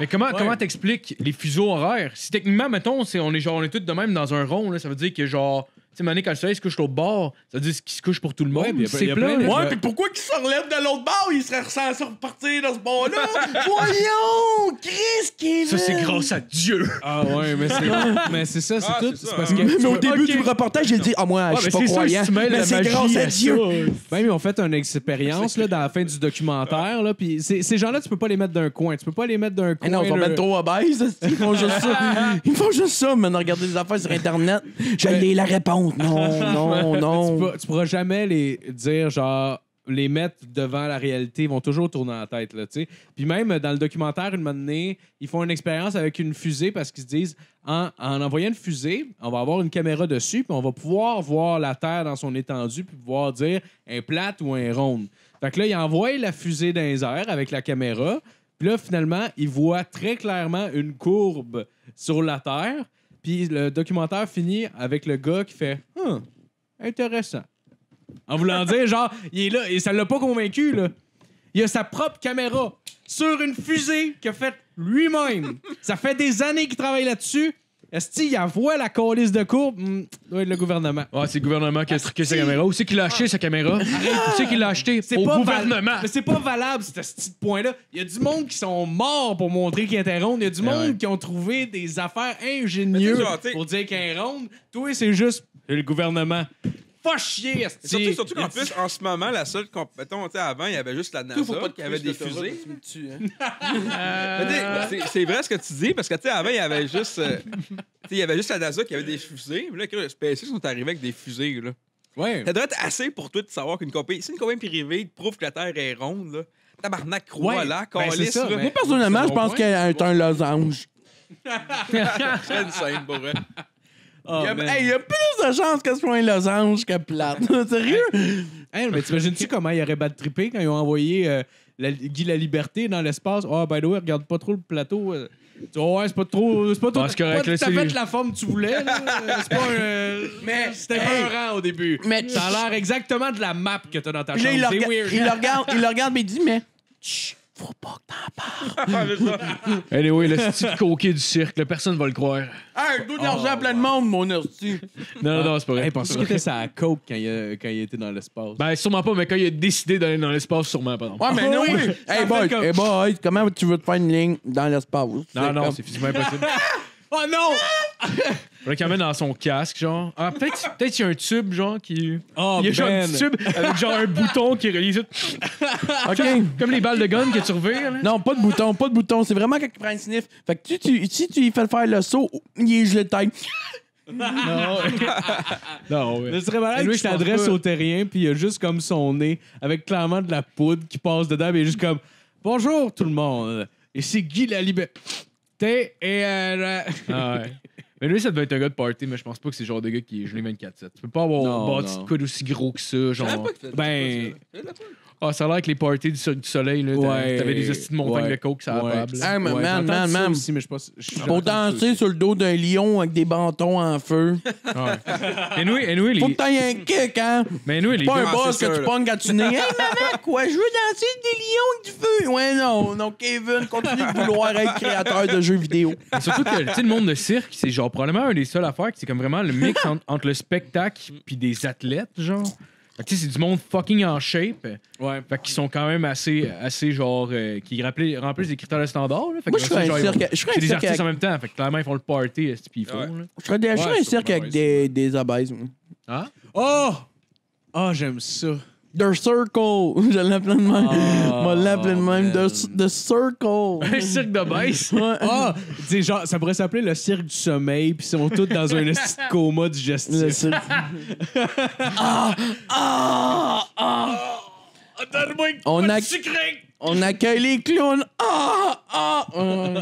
Speaker 3: Mais comment comment t'expliques les fuseaux horaires? Si techniquement, mettons, c'est, on est genre on est tous de même dans un rond, là, ça veut dire que genre. Tu sais, Mané, quand le soleil se couche l'autre bord, ça veut dire qu'il se couche pour tout le monde?
Speaker 5: Ouais, puis il y a-
Speaker 3: c'est
Speaker 5: il plein de-.
Speaker 6: Ouais, pis pourquoi qu'ils se relèvent de l'autre bord? Ils seraient censés repartir dans ce bord-là! <laughs> Voyons! Chris, est
Speaker 3: Ça, c'est grâce à Dieu.
Speaker 5: Ah ouais, mais c'est <laughs> <laughs> mais c'est ça, c'est
Speaker 4: Ah,
Speaker 5: tout.
Speaker 4: c'est
Speaker 5: C'est
Speaker 4: ça,
Speaker 5: parce
Speaker 4: hein.
Speaker 5: que
Speaker 6: Mais au début du reportage, j'ai dit, ah, moi, je suis pas
Speaker 3: mais c'est sûr,
Speaker 6: croyant.
Speaker 3: si tu mêles
Speaker 6: Mais c'est grâce à
Speaker 3: à
Speaker 6: Dieu.
Speaker 5: Même ils ont fait une expérience là, dans la fin du documentaire. Là, puis ces ces gens-là, tu peux pas les mettre d'un coin. Tu peux pas les mettre d'un coin.
Speaker 6: Eh non, ils sont
Speaker 5: là.
Speaker 6: même trop obèses. Ils font juste ça. Ils font juste ça, mais regarder des affaires sur Internet. J'ai la réponse. <laughs> Non, non,
Speaker 5: tu,
Speaker 6: non.
Speaker 5: pourras, tu pourras jamais les dire, genre, les mettre devant la réalité. Ils vont toujours tourner en tête, là, tu sais. Puis même dans le documentaire, une donné, ils font une expérience avec une fusée parce qu'ils se disent, en, en envoyant une fusée, on va avoir une caméra dessus, puis on va pouvoir voir la Terre dans son étendue, puis pouvoir dire un plate ou un ronde. Fait que là, ils envoient la fusée dans les airs avec la caméra, puis là, finalement, ils voient très clairement une courbe sur la Terre. Puis le documentaire finit avec le gars qui fait Hum, intéressant. En voulant dire, genre, il est là, et ça l'a pas convaincu, là. Il a sa propre caméra sur une fusée qu'il a faite lui-même. Ça fait des années qu'il travaille là-dessus. Est-ce qu'il voit la colisse de courbe? Hmm, doit être le gouvernement.
Speaker 3: Ah, c'est le gouvernement qui a truqué sa caméra. Où c'est qu'il a acheté sa caméra? Où c'est qu'il l'a acheté?
Speaker 5: C'est
Speaker 3: Au
Speaker 5: pas
Speaker 3: gouvernement.
Speaker 5: val- Mais c'est pas valable, ce petit point-là. Il y a du monde qui sont morts pour montrer qu'il était ronde. Il y a du monde
Speaker 3: ouais.
Speaker 5: qui ont trouvé des affaires ingénieuses
Speaker 4: genre,
Speaker 5: pour dire qu'il est ronde. Toi, c'est juste le gouvernement. Pas chier.
Speaker 4: Surtout, surtout qu'en plus, en ce moment, la seule sais, avant, il y avait juste la NASA qui avait des fusées. C'est- C'est vrai ce que tu dis, parce que, tu sais, avant, il y avait juste. euh, tu sais, il y avait juste la NASA qui avait des fusées. Mais là, que SpaceX sont arrivés avec des fusées, là.
Speaker 5: Ouais.
Speaker 4: Ça devrait être assez pour toi de savoir qu'une compagnie. Si une compagnie privée te prouve que la Terre est ronde, là. Tabarnak, crois
Speaker 5: Ouais,
Speaker 4: là,
Speaker 5: ben, c'est ça,
Speaker 6: Moi, personnellement,
Speaker 5: C'est
Speaker 6: je pense qu'elle est un losange. <laughs>
Speaker 4: Très une scène, pour vrai.
Speaker 5: Oh,
Speaker 6: Il y a- hey, il y a plus de chances que ce soit un losange que plate. <laughs> <laughs> Sérieux?
Speaker 5: Hey, mais t'imagines-tu comment il aurait bad trippé quand ils ont envoyé euh, la- Guy la Liberté dans l'espace? Ah, by the way, regarde pas trop le plateau. Tu vois, ouais, c'est pas trop. C'est pas trop.
Speaker 3: Ah,
Speaker 5: pas
Speaker 3: là,
Speaker 5: tout à
Speaker 3: c'est-
Speaker 5: fait la forme que tu voulais. C'est pas un. euh, <laughs>
Speaker 6: Mais-
Speaker 5: C'était
Speaker 6: hey.
Speaker 5: peurant au début.
Speaker 6: Mais-
Speaker 5: Ça a l'air exactement de la map que t'as dans ta
Speaker 6: là,
Speaker 5: chambre.
Speaker 6: il le,
Speaker 5: C'est
Speaker 6: rega-
Speaker 5: weird.
Speaker 6: il le regarde, il le regarde, mais il dit, mais chut, Faut pas que t'en <laughs>
Speaker 4: Ah, mais ça-
Speaker 3: Anyway, le style coquet du cirque, là, personne va le croire.
Speaker 6: Hey, d'où de l'argent à plein de monde, mon hostie.
Speaker 3: Non, non, non, c'est pas vrai.
Speaker 5: Hey, penses-tu qu'il était sa coke quand il, a- quand il était dans l'espace?
Speaker 3: Ben, sûrement pas, mais quand il a décidé d'aller dans l'espace, sûrement pas. Non,
Speaker 6: Ouais, mais non, oui. Hey, boy, hey, boy, comment tu veux te faire une ligne dans l'espace?
Speaker 3: non, non
Speaker 6: comme-
Speaker 3: c'est physiquement impossible. <laughs>
Speaker 5: Oh non! <laughs>
Speaker 3: Faudrait qu'il en mette dans son casque, genre. Ah, peut-être peut qu'il y a un tube, genre, qui.
Speaker 5: Oh,
Speaker 3: il y a genre un
Speaker 5: Ben!
Speaker 3: petit tube avec genre un bouton qui relie tout. <laughs>
Speaker 6: OK.
Speaker 3: Comme les balles de gun que tu revires, là.
Speaker 6: Non, pas de bouton, pas de bouton. C'est vraiment quand il prend un sniff. Fait que tu, tu, si tu lui fais faire le saut, il est gelé de tête.
Speaker 3: Non, <laughs> ouais.
Speaker 5: Ce serait malade
Speaker 3: Lui,
Speaker 5: qu'il
Speaker 3: je pense
Speaker 5: s'adresse
Speaker 3: pas.
Speaker 5: au terrien, puis il a juste comme son nez, avec clairement de la poudre qui passe dedans, est juste comme Bonjour tout le monde, ici Guy la liberté. Et euh, la-
Speaker 3: Ah, ouais. Mais lui, ça devait être un gars de party, mais je pense pas que c'est le genre de gars qui est gelé 24-7. Tu peux pas avoir
Speaker 5: Non,
Speaker 3: bâti
Speaker 5: non.
Speaker 3: de quoi d'aussi gros que ça, genre.
Speaker 5: Ben-.
Speaker 3: Ah, ça a l'air que les parties du, soleil, là,
Speaker 5: Ouais,
Speaker 3: t'avais des de montagnes
Speaker 5: ouais,
Speaker 3: de coke, ça
Speaker 5: ouais.
Speaker 6: Ah,
Speaker 5: Ouais,
Speaker 6: man, man, man.
Speaker 5: aussi, mais je pense- ça
Speaker 6: danser sur le dos d'un lion avec des bâtons en feu.
Speaker 3: Ouais. Anyway, anyway,
Speaker 6: Faut
Speaker 3: les...
Speaker 6: que t'ailles un kick, hein?
Speaker 3: Mais anyway, les
Speaker 6: Pas un boss que tu pognes quand tu nais. <laughs> Hey, maman, quoi? Je veux danser des lions avec du feu. Ouais, non. Non, Kevin, continue de vouloir être créateur de jeux vidéo.
Speaker 3: Surtout que, tu sais, le monde de cirque, c'est genre probablement un des seuls affaires que c'est comme vraiment le mix entre, entre le spectacle puis des athlètes, genre. Fait que, tu sais, c'est du monde fucking en shape.
Speaker 5: Ouais.
Speaker 3: Fait qu'ils sont quand même assez, assez genre, euh, qui remplissent des critères de standard. Là. Fait
Speaker 6: Moi,
Speaker 3: que
Speaker 6: je
Speaker 3: genre,
Speaker 6: un cirque. Je ferais
Speaker 3: C'est
Speaker 6: un
Speaker 3: des
Speaker 6: cirque
Speaker 3: artistes
Speaker 6: avec-
Speaker 3: en même temps. Fait que clairement, ils font le party, est-ce qu'ils font.
Speaker 4: Ouais.
Speaker 3: là?
Speaker 6: je
Speaker 5: Ouais,
Speaker 6: un cirque avec des, des obèses. moi.
Speaker 3: Ah?
Speaker 5: Oh! Oh, j'aime ça.
Speaker 6: The Circle. <laughs> Je l'appelle de même.
Speaker 5: Ah,
Speaker 6: Je l'appelle de même.
Speaker 5: man.
Speaker 6: The, the Circle. <laughs>
Speaker 3: Un cirque de baisse?
Speaker 6: Ouais.
Speaker 5: Ah! tu sais, genre, ça pourrait s'appeler le cirque du sommeil, puis ils sont tous dans un coma
Speaker 6: Le
Speaker 5: digestif.
Speaker 6: cirque. <laughs> ah! Ah! Ah! On, a... On accueille les clowns. Ah! Ah! ah.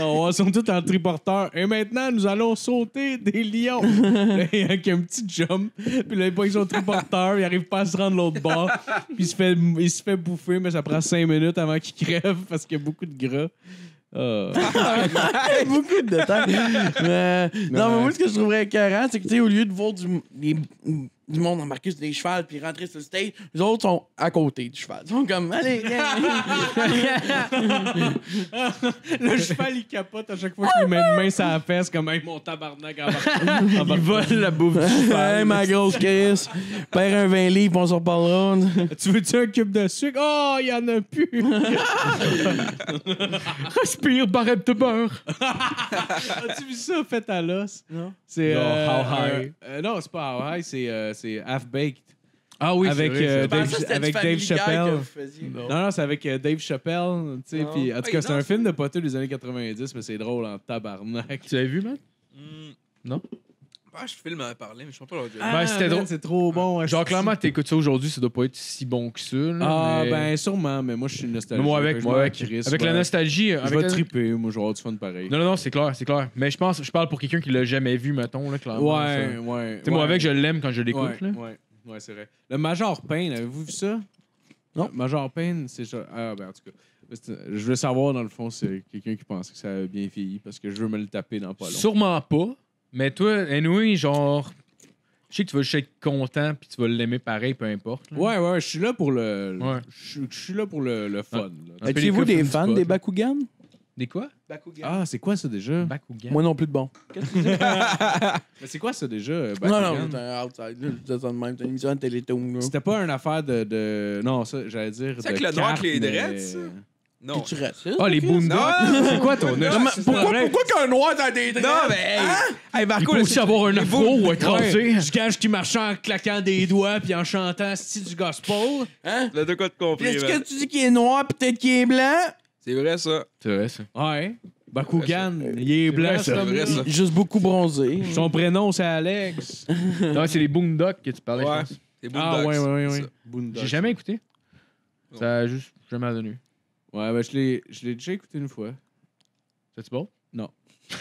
Speaker 5: Oh, ils sont tous en triporteur. Et maintenant, nous allons sauter des lions. <laughs> Il y a un petit jump. Puis là, il pogne son triporteur. Il arrive pas à se rendre l'autre bord. Puis il se, fait, il se fait bouffer, mais ça prend cinq minutes avant qu'il crève parce qu'il y a beaucoup de gras. Ah. <laughs>
Speaker 6: beaucoup de détails. <laughs> Mais, non, mais moi, ce que je trouverais écœurant, c'est que, tu sais, au lieu de voir du, des- du monde embarquer sur des chevals puis rentrer sur le stage, les autres sont à côté du cheval. Ils sont comme, allez, <laughs> viens.
Speaker 5: Le cheval, il capote à chaque fois qu'il met une main sur la fesse, comme hey, mon tabarnak bas. <laughs>
Speaker 3: Ils volent la bouffe du cheval.
Speaker 6: hey, ma grosse Chris, perds un 20 livres, on s'en reparlera. <laughs>
Speaker 5: Tu veux-tu un cube de sucre? Oh, il y en a plus!
Speaker 3: Respire, barrette de beurre.
Speaker 5: As-tu vu ça fait à l'os?
Speaker 6: Non.
Speaker 5: C'est. Euh,
Speaker 3: How High.
Speaker 5: euh, euh, non, c'est pas How High, c'est euh, c'est Half Baked.
Speaker 3: Ah oui,
Speaker 5: Avec,
Speaker 3: c'est vrai,
Speaker 5: euh, Dave- avec Dave Chappelle. Non, non, c'est avec euh, Dave Chappelle. Tu sais,
Speaker 6: Non.
Speaker 5: puis en tout cas, c'est un
Speaker 4: c'est-
Speaker 5: film de poteux des années 90, mais c'est drôle en tabarnak.
Speaker 3: Tu l'avais vu, man?
Speaker 4: Hmm.
Speaker 3: Non?
Speaker 4: Ah, je filme à parler, mais je pense pas leur dire.
Speaker 5: Ah,
Speaker 3: Ben, c'était drôle.
Speaker 5: C'est trop bon.
Speaker 3: Genre,
Speaker 5: esti.
Speaker 3: clairement, t'écoutes ça aujourd'hui, ça doit pas être si bon que ça. là,
Speaker 5: Ah,
Speaker 3: mais-
Speaker 5: ben, sûrement, mais moi, je suis
Speaker 3: Mais
Speaker 5: nostalgique.
Speaker 3: moi, avec, moi, avec, avec la
Speaker 5: vais-
Speaker 3: nostalgie.
Speaker 5: Je
Speaker 3: avec
Speaker 5: vais
Speaker 3: la-
Speaker 5: triper, moi, je vais avoir du fun pareil.
Speaker 3: Non, non, non, c'est clair, c'est clair. Mais je pense, je parle pour quelqu'un qui l'a jamais vu, mettons, là, clairement.
Speaker 5: Ouais,
Speaker 3: ça.
Speaker 5: ouais.
Speaker 3: Tu sais, moi,
Speaker 5: ouais.
Speaker 3: avec, je l'aime quand je l'écoute,
Speaker 5: Ouais,
Speaker 3: là.
Speaker 5: ouais, ouais, c'est vrai. Le Major Payne, avez-vous vu ça?
Speaker 6: Non.
Speaker 5: Le Major Payne, c'est genre. Ah, ben, en tout cas. c'est- Je veux savoir, dans le fond, c'est quelqu'un qui pensait que ça avait bien vieilli parce que je veux me le taper dans pas long.
Speaker 3: Sûrement pas. Mais toi, anyway, genre. Je sais que tu vas juste être content puis tu vas l'aimer pareil, peu importe. là.
Speaker 5: Ouais, ouais, je suis là pour le.
Speaker 3: Ouais.
Speaker 5: Je suis- je suis là pour le, le fun. là.
Speaker 3: Un peu
Speaker 6: Êtes-vous
Speaker 3: les
Speaker 6: des
Speaker 3: coffres
Speaker 6: fans
Speaker 3: du
Speaker 6: des
Speaker 3: spot, là.
Speaker 6: Bakugan?
Speaker 3: Des quoi?
Speaker 5: Ah, c'est quoi ça déjà?
Speaker 3: Bakugan.
Speaker 6: Moi non plus de bon. <laughs> <laughs>
Speaker 5: Mais c'est quoi ça déjà? euh,
Speaker 6: Non,
Speaker 5: Bakugan?
Speaker 6: non, c'est un outside. là. Je dis ça de même. C'est une émission de Télétoon. là.
Speaker 5: C'était pas une affaire de. de... Non, ça, j'allais dire.
Speaker 4: C'est avec
Speaker 5: de
Speaker 4: le noir
Speaker 5: cartes,
Speaker 4: avec les
Speaker 5: mais-
Speaker 4: dreads, ça? Non.
Speaker 6: Raciste?
Speaker 3: Ah, les? Boondocks.
Speaker 4: Non,
Speaker 3: C'est quoi ton œuf?
Speaker 6: Pourquoi, pourquoi qu'un noir a des dreads?
Speaker 4: Non, mais hey! Hey,
Speaker 3: Il
Speaker 4: Marco,
Speaker 3: peut
Speaker 4: là,
Speaker 3: aussi avoir un
Speaker 4: les
Speaker 3: afro ou être rasé.
Speaker 5: Je cache qu'il marchait en claquant des doigts puis en chantant style du gospel.
Speaker 6: Hein?
Speaker 4: Là, de quoi te compris,
Speaker 6: est-ce que tu dis qu'il est noir, peut-être qu'il est blanc?
Speaker 4: C'est vrai, ça.
Speaker 3: C'est vrai, ça.
Speaker 5: Ouais. Bakugan, il est blanc,
Speaker 3: vrai,
Speaker 5: ça.
Speaker 3: c'est
Speaker 4: vrai, ça.
Speaker 6: Juste beaucoup bronzé.
Speaker 5: Son prénom, c'est Alex. <laughs>
Speaker 3: Non, c'est les Boondocks que tu parlais,
Speaker 4: Ouais.
Speaker 3: je pense.
Speaker 4: C'est
Speaker 5: ah,
Speaker 4: Boondocks,
Speaker 5: ouais, ouais, ouais.
Speaker 3: J'ai jamais écouté. Ça a juste jamais donné.
Speaker 5: Ouais, ben, je l'ai je l'ai déjà écouté une fois.
Speaker 3: C'est bon?
Speaker 5: Non. <laughs>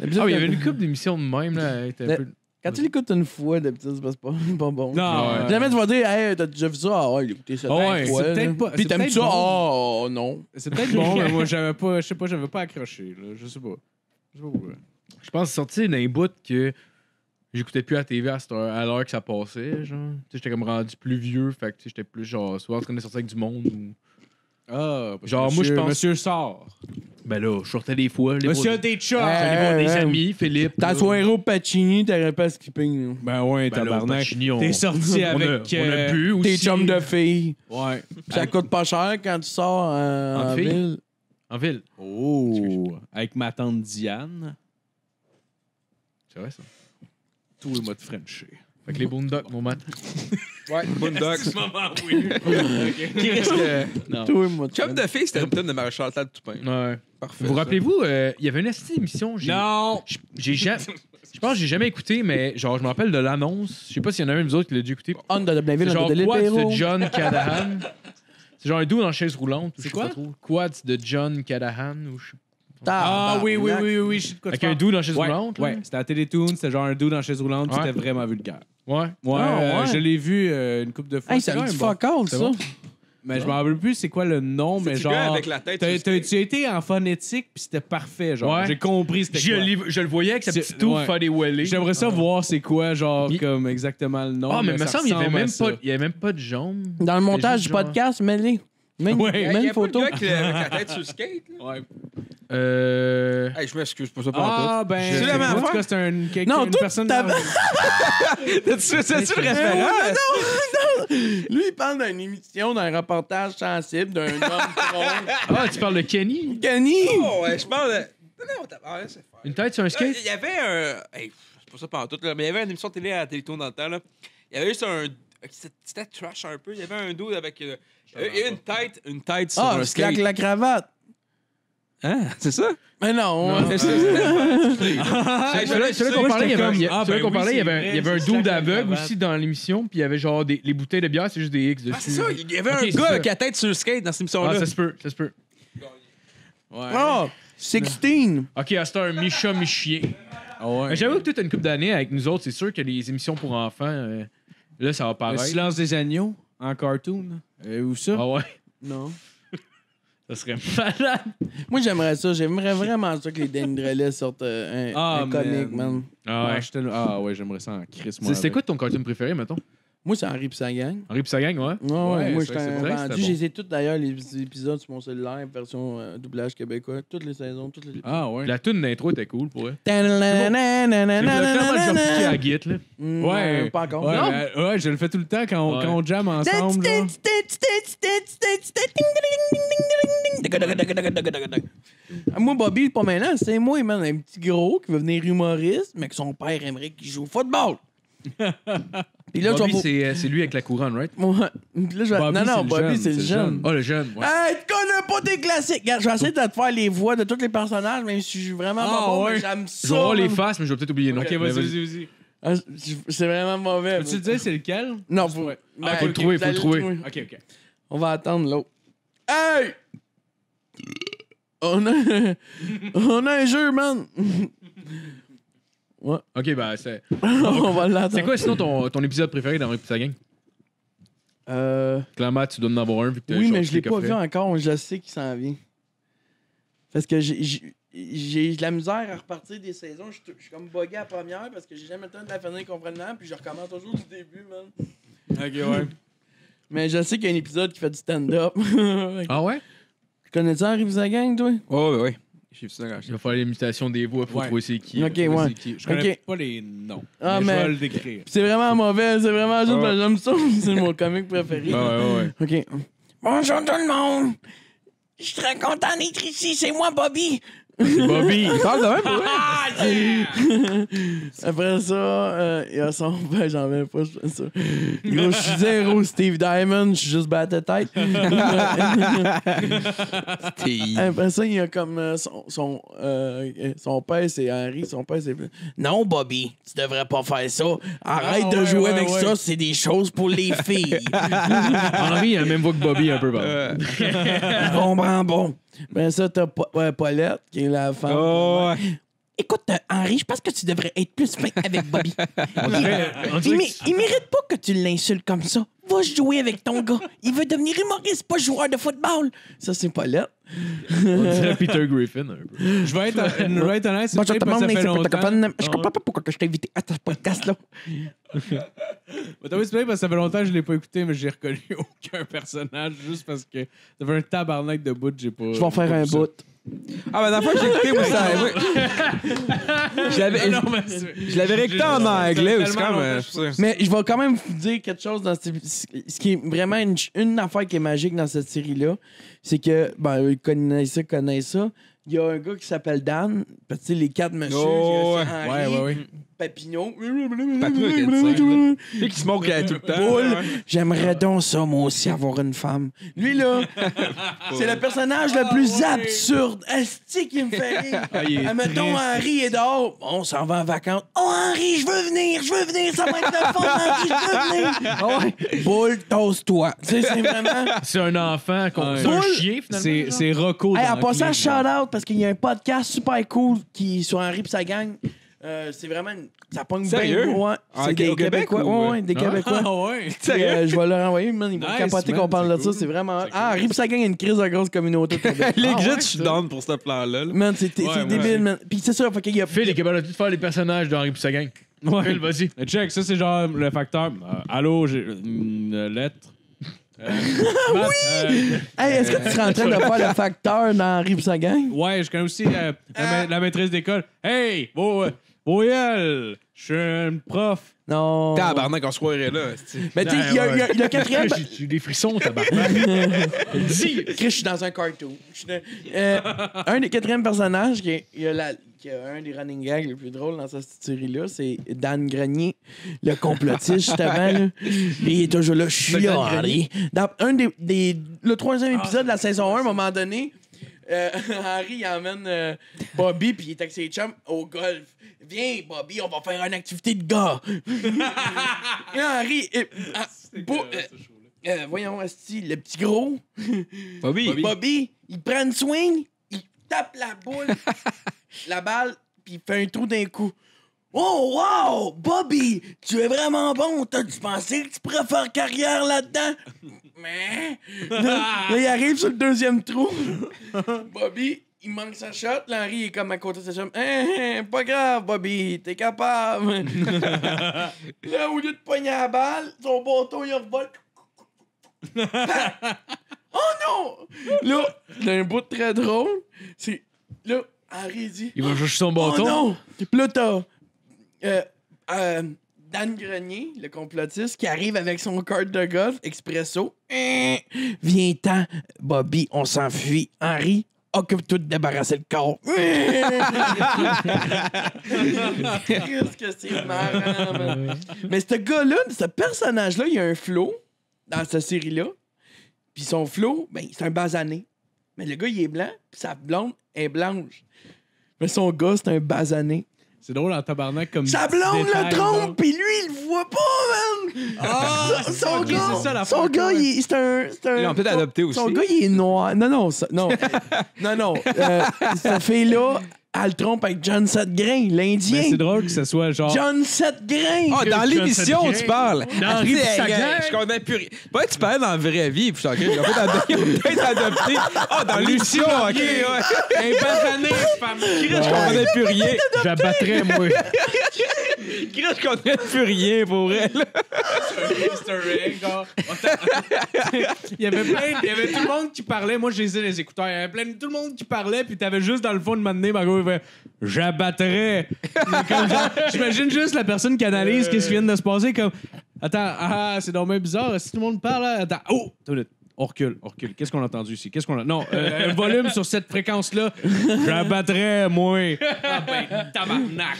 Speaker 3: Ah, il y avait une couple d'émissions de même, là. elle était un
Speaker 6: Mais-
Speaker 3: peu-
Speaker 6: Quand tu l'écoutes une fois, d'habitude, c'est pas, <laughs> pas bon.
Speaker 5: Non,
Speaker 3: Ouais.
Speaker 6: Jamais tu vas dire, hey, t'as déjà vu ça? Ah ouais, il a écouté ça.
Speaker 5: Ah
Speaker 6: vingt
Speaker 5: ouais,
Speaker 6: fois,
Speaker 5: c'est peut-être pas-
Speaker 6: Puis
Speaker 5: c'est
Speaker 6: t'aimes
Speaker 5: peut-être
Speaker 6: ça?
Speaker 5: bon.
Speaker 6: Ah, non.
Speaker 5: c'est peut-être bon, mais moi, <laughs> j'avais pas, je sais pas, j'avais pas accroché, là. Je sais pas. Je sais pas pourquoi.
Speaker 3: Je pense sortir d'un bout que J'écoutais plus la TV à, cette heure- à l'heure que ça passait, genre. Tu sais, j'étais comme rendu plus vieux, fait que tu sais, j'étais plus genre soit en train de sortir avec du monde ou.
Speaker 5: Ah,
Speaker 3: Genre, moi, je
Speaker 5: monsieur-
Speaker 3: pense-
Speaker 5: Monsieur sort.
Speaker 3: Ben là, je sortais des fois. les
Speaker 5: Monsieur
Speaker 3: voir-
Speaker 5: des chats.
Speaker 3: J'allais voir des amis, Philippe.
Speaker 6: T'as
Speaker 3: là.
Speaker 6: soirée au Pacini, t'aurais pas skipping.
Speaker 5: Ben ouais,
Speaker 3: Ben
Speaker 5: tabarnak.
Speaker 3: Pacini, on-
Speaker 5: T'es sorti <laughs>
Speaker 3: on a,
Speaker 5: avec...
Speaker 3: on a
Speaker 5: euh,
Speaker 3: bu aussi.
Speaker 6: Tes chums de filles.
Speaker 5: Ouais.
Speaker 6: Ça coûte pas cher quand tu sors euh,
Speaker 3: En
Speaker 6: en ville?
Speaker 3: En ville.
Speaker 5: Oh. Avec ma tante Diane.
Speaker 3: C'est vrai, ça.
Speaker 5: Tout le mode Frenché.
Speaker 3: Fait que les Boondocks, mon mat.
Speaker 4: Ouais, <laughs> Boondocks. <laughs>
Speaker 5: moment, oui. <laughs>
Speaker 4: Qui risque que.
Speaker 3: Non.
Speaker 6: Toi, moi, tu
Speaker 4: Chum de fille, c'était une tonne de Maréchal Tal Toupin.
Speaker 3: Ouais.
Speaker 4: Parfait.
Speaker 3: Vous
Speaker 4: ça.
Speaker 3: rappelez-vous, euh, il y avait une astuce émission. j'ai-
Speaker 5: Non!
Speaker 3: j- J'ai jamais. Je pense que j'ai jamais écouté, mais genre, je me rappelle de l'annonce. Je sais pas s'il y en a un de vous autres qui l'a dû écouter.
Speaker 6: On de Blainville,
Speaker 3: C'est
Speaker 6: on
Speaker 3: genre
Speaker 6: de
Speaker 3: Quads de John Cadahan. C'est genre un doux dans la chaise roulante. ou
Speaker 5: C'est
Speaker 3: sais
Speaker 5: quoi?
Speaker 3: pas trop. Quads de John Cadahan. Ou je...
Speaker 5: Ah oui, oui, oui, oui, oui, je sais de quoi
Speaker 3: Avec un doux dans la chaise
Speaker 5: Ouais,
Speaker 3: roulante.
Speaker 5: ouais. c'était à Télétoon, c'était genre un dos dans la chaise roulante,
Speaker 3: Ouais.
Speaker 5: c'était vraiment vulgaire.
Speaker 3: Ouais.
Speaker 5: Ouais,
Speaker 6: Ah,
Speaker 5: euh,
Speaker 6: ouais.
Speaker 5: je l'ai vu euh, une couple de fois.
Speaker 6: Hey,
Speaker 5: c'est bon.
Speaker 6: fuck all, ça.
Speaker 3: bon?
Speaker 5: Mais je me rappelle plus c'est quoi le nom, mais genre.
Speaker 4: gars avec la tête
Speaker 5: tu as été en phonétique, puis c'était parfait, genre.
Speaker 3: Ouais.
Speaker 5: J'ai compris c'était
Speaker 3: Je,
Speaker 5: quoi.
Speaker 3: je le voyais avec sa petite touffe
Speaker 5: ouais.
Speaker 3: faire des wellés.
Speaker 5: J'aimerais ça voir c'est quoi, genre,
Speaker 3: Il-
Speaker 5: comme exactement le nom.
Speaker 3: Ah, mais il me semble qu'il y avait même pas, il y avait même pas de jaune.
Speaker 6: Dans le montage du podcast, mets-les. Mets
Speaker 5: Ouais.
Speaker 6: Mets
Speaker 4: y a
Speaker 6: photo.
Speaker 4: Pas le gars qui- avec la tête sur le skate. Là?
Speaker 5: Ouais.
Speaker 3: Euh.
Speaker 4: Hey, je m'excuse pour ça pour
Speaker 5: Ah, ben.
Speaker 4: C'est la même
Speaker 5: en tout cas, c'est un,
Speaker 6: Non,
Speaker 5: une
Speaker 6: toi,
Speaker 5: personne.
Speaker 6: t'as-
Speaker 5: dans-
Speaker 4: C'est-tu <laughs> le référent? <laughs>
Speaker 6: Lui, il parle d'une émission, d'un reportage sensible, d'un homme tronc.
Speaker 3: Ah, tu parles de Kenny?
Speaker 6: Kenny!
Speaker 4: Oh, ouais, je parle de. Non, t'as- ah, faire.
Speaker 3: Une tête sur un skate?
Speaker 4: Il y avait un. Hey, c'est pas ça pendant tout, là, mais il y avait une émission de télé à Télétoon dans le temps. Là. Il y avait juste un. C'était c'était trash un peu. Il y avait un dos avec. euh, il y avait une tête, une tête sur
Speaker 6: Ah,
Speaker 4: un
Speaker 6: c'est
Speaker 4: skate.
Speaker 6: la cravate.
Speaker 4: Hein? C'est ça?
Speaker 6: Mais non.
Speaker 3: Non, c'est-
Speaker 4: Hey,
Speaker 3: qu'on parlait, il y avait, il y a-
Speaker 5: comme, ah, ben
Speaker 3: qu'on
Speaker 5: oui,
Speaker 3: parlait, il y
Speaker 5: c'est
Speaker 3: avait,
Speaker 5: vrai,
Speaker 3: il y avait un
Speaker 5: c'est la cravate.
Speaker 3: aussi dans l'émission, puis il y avait genre des, les bouteilles de bière, c'est juste des X dessus.
Speaker 4: Ah, c'est ça. Il y avait
Speaker 3: Ok,
Speaker 4: un
Speaker 3: c'est
Speaker 4: gars
Speaker 3: ça.
Speaker 4: avec la tête sur le skate dans cette émission-là.
Speaker 3: Ah, ça se peut, ça se peut.
Speaker 5: Ouais.
Speaker 6: Ah, 16.
Speaker 3: Ok, à cette heure, Micha.
Speaker 5: Ah.
Speaker 3: Mais J'avoue que toute une couple d'années avec nous autres, c'est sûr que les émissions pour enfants, euh, là, ça va
Speaker 5: Le
Speaker 3: paraître.
Speaker 5: silence des agneaux en cartoon. Euh, où ça?
Speaker 3: Ah ouais,
Speaker 6: Non. <laughs>
Speaker 3: ça serait malade.
Speaker 6: Moi, j'aimerais ça. J'aimerais vraiment ça que les Danny Drolet sortent euh, un,
Speaker 5: Ah,
Speaker 6: un comique,
Speaker 5: man.
Speaker 6: man.
Speaker 3: Ah ouais.
Speaker 5: ah ouais, j'aimerais ça en Chris, moi.
Speaker 3: C'est- C'était quoi ton cartoon préféré, mettons?
Speaker 6: Moi, c'est Henri pis sa gang.
Speaker 3: Henri pis sa gang, ouais?
Speaker 6: Ouais, ouais,
Speaker 5: Ouais,
Speaker 6: moi,
Speaker 5: que
Speaker 6: vendu. J'ai toutes d'ailleurs les épisodes sur mon cellulaire, version euh, doublage québécois, toutes les saisons, toutes les.
Speaker 5: Ah ouais.
Speaker 3: La tune d'intro était cool pour elle.
Speaker 6: C'est
Speaker 3: à Git, là.
Speaker 5: Ouais.
Speaker 6: pas encore.
Speaker 5: Ouais,
Speaker 6: Non.
Speaker 5: euh, ouais, je le fais tout le temps quand on,
Speaker 3: Ouais.
Speaker 5: quand on jam ensemble.
Speaker 6: Moi, Bobby, pas maintenant, c'est moi, man, un petit gros qui veut venir humoriste, mais que son père aimerait qu'il joue au football. Puis là,
Speaker 3: Bobby, c'est euh, c'est lui avec la couronne, right?
Speaker 6: Ouais. Puis là, je vais-
Speaker 5: Bobby,
Speaker 6: non,
Speaker 5: c'est
Speaker 6: non,
Speaker 5: le
Speaker 6: Bobby,
Speaker 5: jeune,
Speaker 6: c'est le
Speaker 5: c'est
Speaker 6: jeune.
Speaker 3: Oh, le jeune, ouais.
Speaker 6: Hey, tu connais pas tes classiques! Regarde, je vais essayer de te faire les voix de tous les personnages, même si je suis vraiment
Speaker 5: Ah,
Speaker 6: pas bon,
Speaker 5: ouais.
Speaker 6: mais j'aime ça.
Speaker 3: Je vais voir les
Speaker 6: man.
Speaker 3: faces, mais je vais peut-être oublier.
Speaker 5: Ok, vas-y, vas-y, vas-y.
Speaker 6: Ah, je- C'est vraiment mauvais.
Speaker 5: Peux-tu le dire, c'est lequel?
Speaker 6: Non, faut.
Speaker 5: Ouais.
Speaker 3: Faut le trouver,
Speaker 6: vous
Speaker 3: faut le
Speaker 6: allez
Speaker 3: trouver.
Speaker 5: Ok, ok.
Speaker 6: On va attendre l'autre. Hey! On a, <laughs> on a un jeu, man! <laughs> ouais,
Speaker 3: Ok, bah, c'est.
Speaker 6: on va l'attendre.
Speaker 3: C'est quoi sinon ton, ton épisode préféré dans sa gang?
Speaker 6: Euh,
Speaker 3: Clairement, tu dois en avoir un vu que t'as
Speaker 6: oui, mais je l'ai pas vu encore. Je sais qu'il s'en vient. Parce que j'ai- de la misère à repartir des saisons. Je suis- comme bugué à la première parce que j'ai jamais le temps de la finir complètement. Puis je recommence toujours du début, man.
Speaker 5: Ok, ouais. <laughs>
Speaker 6: Mais je sais qu'il y a un épisode qui fait du stand-up.
Speaker 3: Ah ouais? <laughs>
Speaker 6: Tu connais ça, Arrive sa gang, toi?
Speaker 4: Oh, oui, oui. Ça quand
Speaker 3: Il va faire l'imitation des voix pour
Speaker 5: Ouais.
Speaker 3: trouver c'est qui.
Speaker 6: Ok,
Speaker 3: là.
Speaker 6: ouais.
Speaker 5: Qui? Je connais
Speaker 6: Ok.
Speaker 5: pas les noms.
Speaker 6: Ah,
Speaker 5: mais,
Speaker 6: mais-
Speaker 5: je vais le décrire.
Speaker 6: C'est vraiment mauvais, c'est vraiment juste
Speaker 4: Ah ouais.
Speaker 6: parce que j'aime ça. <laughs> C'est mon comique préféré.
Speaker 3: Ouais, ouais, ouais.
Speaker 6: OK. Bonjour tout le monde. Je suis très content d'être ici. C'est moi, Bobby. <laughs>
Speaker 3: Bobby!
Speaker 4: Il parle de même, pour vrai?
Speaker 6: Après ça, euh, il y a son. Ben, j'en viens pas, je fais ça. Gros, je suis <laughs> zéro Steve Diamond, je suis juste battu tête. Après ça, il y a comme euh, son, son, euh, son père, c'est Henry. Son père, c'est. Non, Bobby, tu devrais pas faire ça. Arrête
Speaker 5: Ah,
Speaker 6: de
Speaker 5: ouais,
Speaker 6: jouer
Speaker 5: ouais,
Speaker 6: avec
Speaker 5: ouais.
Speaker 6: ça, c'est des choses pour les filles. <laughs>
Speaker 3: Henri a la même voix que Bobby un peu.
Speaker 6: Je comprends bon. Ben ça, t'as Pa- ouais, Paulette, qui est la femme.
Speaker 4: Oh, ouais.
Speaker 6: Écoute, euh, Henri, je pense que tu devrais être plus fin avec Bobby. Il, il mérite pas que tu l'insultes comme ça. Va jouer avec ton gars. Il veut devenir humoriste, pas joueur de football. Ça, c'est Paulette.
Speaker 3: On dirait Peter Griffin un peu.
Speaker 5: Je vais être, je vais être honnête, c'est
Speaker 6: Bonjour tout le monde. Je comprends pas pourquoi je t'ai invité à ce podcast-là. <laughs>
Speaker 5: T'as vu, c'est parce que ça fait longtemps que je l'ai pas écouté, mais j'ai reconnu <laughs> aucun personnage juste parce que ça fait un tabarnak de bout, j'ai pas.
Speaker 6: Je vais en faire un bout.
Speaker 4: Ah, ben, la fois que j'ai écouté, moi, ça. <laughs> Je l'avais réécouté en anglais aussi.
Speaker 6: Mais je vais quand même vous dire quelque chose dans ce, ce qui est vraiment une, une affaire qui est magique dans cette série-là. C'est que, ben, eux connaissent ça, connaissent ça. Il y a un gars qui s'appelle Dan. Parce que tu sais, les quatre messieurs,
Speaker 4: Oh, ouais.
Speaker 5: Ouais, ouais.
Speaker 4: Tu sais, qui se moque tout le temps.
Speaker 6: J'aimerais donc ça, moi aussi, avoir une femme. Lui, là, <laughs> c'est le personnage le plus
Speaker 5: Ah,
Speaker 6: absurde. Esti qui me fait rire.
Speaker 5: Ah,
Speaker 6: Admettons, Henri est dehors. On s'en va en vacances. Oh, Henri, je veux venir, je veux venir. Ça va être le fun, Henri, je veux venir. Ah ouais. Boule, sais, c'est vraiment...
Speaker 3: C'est un enfant, qu'on- c'est un chien finalement.
Speaker 5: C'est, Rocco.
Speaker 6: En passant, shout-out, parce qu'il y a un podcast super cool qui est sur Henri et sa gang. Euh, c'est vraiment... une- Ça pogne bien.
Speaker 4: Sérieux?
Speaker 6: Ouais.
Speaker 4: Ah,
Speaker 6: C'est des
Speaker 4: Québec
Speaker 6: Québécois.
Speaker 4: ou-
Speaker 6: Ouais, ouais, des Québécois.
Speaker 5: Ah <laughs> ouais.
Speaker 6: Euh, je vais leur envoyer, man. Ils vont
Speaker 5: Nice,
Speaker 6: capoter qu'on parle de ça. C'est vraiment. Ah, Rip Sagan a une crise de grosse communauté. <laughs>
Speaker 4: Legit,
Speaker 5: Ah
Speaker 4: je suis down pour ce plan-là. là.
Speaker 6: Man, c'est débile, man. Puis c'est fait qu'il y a.
Speaker 3: Phil est capable de tout faire les personnages d'Henri et sa gang.
Speaker 5: Ouais.
Speaker 3: Phil, vas-y.
Speaker 5: Check, ça c'est genre le facteur. Euh, allô, j'ai une lettre. Euh, <laughs> Matt, euh,
Speaker 6: Hey, est-ce que tu serais en train de faire le facteur dans Rip Sagan?
Speaker 5: ouais, je connais aussi euh, la, ma- la maîtresse d'école. Hey, vos, Voyelle, je suis un prof.
Speaker 6: Non.
Speaker 4: Tabarnak, on se croirait là.
Speaker 6: Mais tu sais, il y a- il y a- il y a le quatrième.
Speaker 3: J'ai <laughs> j'ai des frissons, tabarnak. <laughs> Dis.
Speaker 6: Chris, je suis dans un cartoon. Je suis dans- Euh, un des quatrièmes personnages qui est, il y a la- qui a un des running gags les plus drôles dans cette série-là, c'est Dan Grenier, le complotiste, justement. Là. Lui, il est toujours là. Je suis là, Henri. Dans un des, des- le troisième épisode de la saison 1, à un moment donné, euh, <laughs> Henri il emmène euh, Bobby, puis il est avec ses chums au golf. Viens, Bobby, on va faire une activité de gars. <laughs> Et Henri, euh, ah, Bo- euh, euh, voyons, esti, le petit gros.
Speaker 4: Bobby.
Speaker 6: Bobby, il prend une swing, il tape la boule, <laughs> la balle, puis il fait un trou d'un coup. Oh, wow! Bobby, tu es vraiment bon. T'as-tu pensé que tu pourrais faire carrière là-dedans? Mais. Là, il arrive sur le deuxième trou. Bobby, il manque sa shot. Il est comme à côté de sa chum. Hein, hein, pas grave, Bobby, t'es capable. <laughs> là, au lieu de pogner la balle, son bâton, il revole. <laughs> oh non! Là, il y a un bout très drôle. C'est. Là, Henri dit.
Speaker 3: Il va chercher son
Speaker 6: Oh
Speaker 3: bâton.
Speaker 6: non! Puis là, t'as euh, euh, Dan Grenier, le complotiste, qui arrive avec son carte de golf expresso. Hein? Viens-t'en, Bobby, on s'enfuit. Henri, occupe-toi de débarrasser le corps. <laughs> Qu'est-ce que c'est marrant, man. Mais ce gars-là, ce personnage-là, il y a un flow dans cette série-là. Puis son flow, ben, c'est un basané. Mais le gars, il est blanc, puis sa blonde est blanche. Mais son gars, c'est un basané.
Speaker 5: C'est drôle en tabarnak comme.
Speaker 6: Sa blonde
Speaker 5: détail,
Speaker 6: le trompe, puis lui, il le voit pas, man!
Speaker 5: Ah, <laughs>
Speaker 6: son, gars,
Speaker 5: c'est ça, la
Speaker 6: son
Speaker 5: fois,
Speaker 6: gars,
Speaker 5: ouais.
Speaker 6: il est- c'est un, c'est un.
Speaker 4: Ils l'ont peut-être
Speaker 6: son-
Speaker 4: adopté aussi.
Speaker 6: Son gars, il est noir. Non, non, ça- non. <laughs> non, non. Euh, cette fille-là, elle le trompe avec John Setgrain, l'Indien.
Speaker 5: Mais c'est drôle que ce soit genre.
Speaker 6: John Setgrain!
Speaker 4: Ah, dans l'émission, tu parles.
Speaker 3: Dans gang.
Speaker 4: Je connais plus rien. Ouais, tu parles dans la vraie vie. Puis je suis ok, ils ont peut-être adopté-. Ah, dans l'émission, ok, ouais.
Speaker 5: Un basané, femme.
Speaker 4: Je comprenais plus rien.
Speaker 3: J'abattrais, moi.
Speaker 4: Chris, je comprenais plus rien pour elle.
Speaker 5: Easter egg, genre. <laughs> il y avait plein, il y avait tout le monde qui parlait. Moi, j'ai les écouteurs. Il y avait plein, tout le monde qui parlait, puis t'avais juste dans le fond de m'amener, Margot, fait J'abattrais. J'imagine juste la personne qui analyse qu'est-ce qui vient de se passer, comme Attends, ah, c'est dommage bizarre. Si tout le monde parle, là, attends, oh, attends une. On recule, on recule. Qu'est-ce qu'on a entendu ici? Qu'est-ce qu'on a? Non, euh, un volume sur cette fréquence-là. J'abattrais, moi. Ah ben, tabarnak.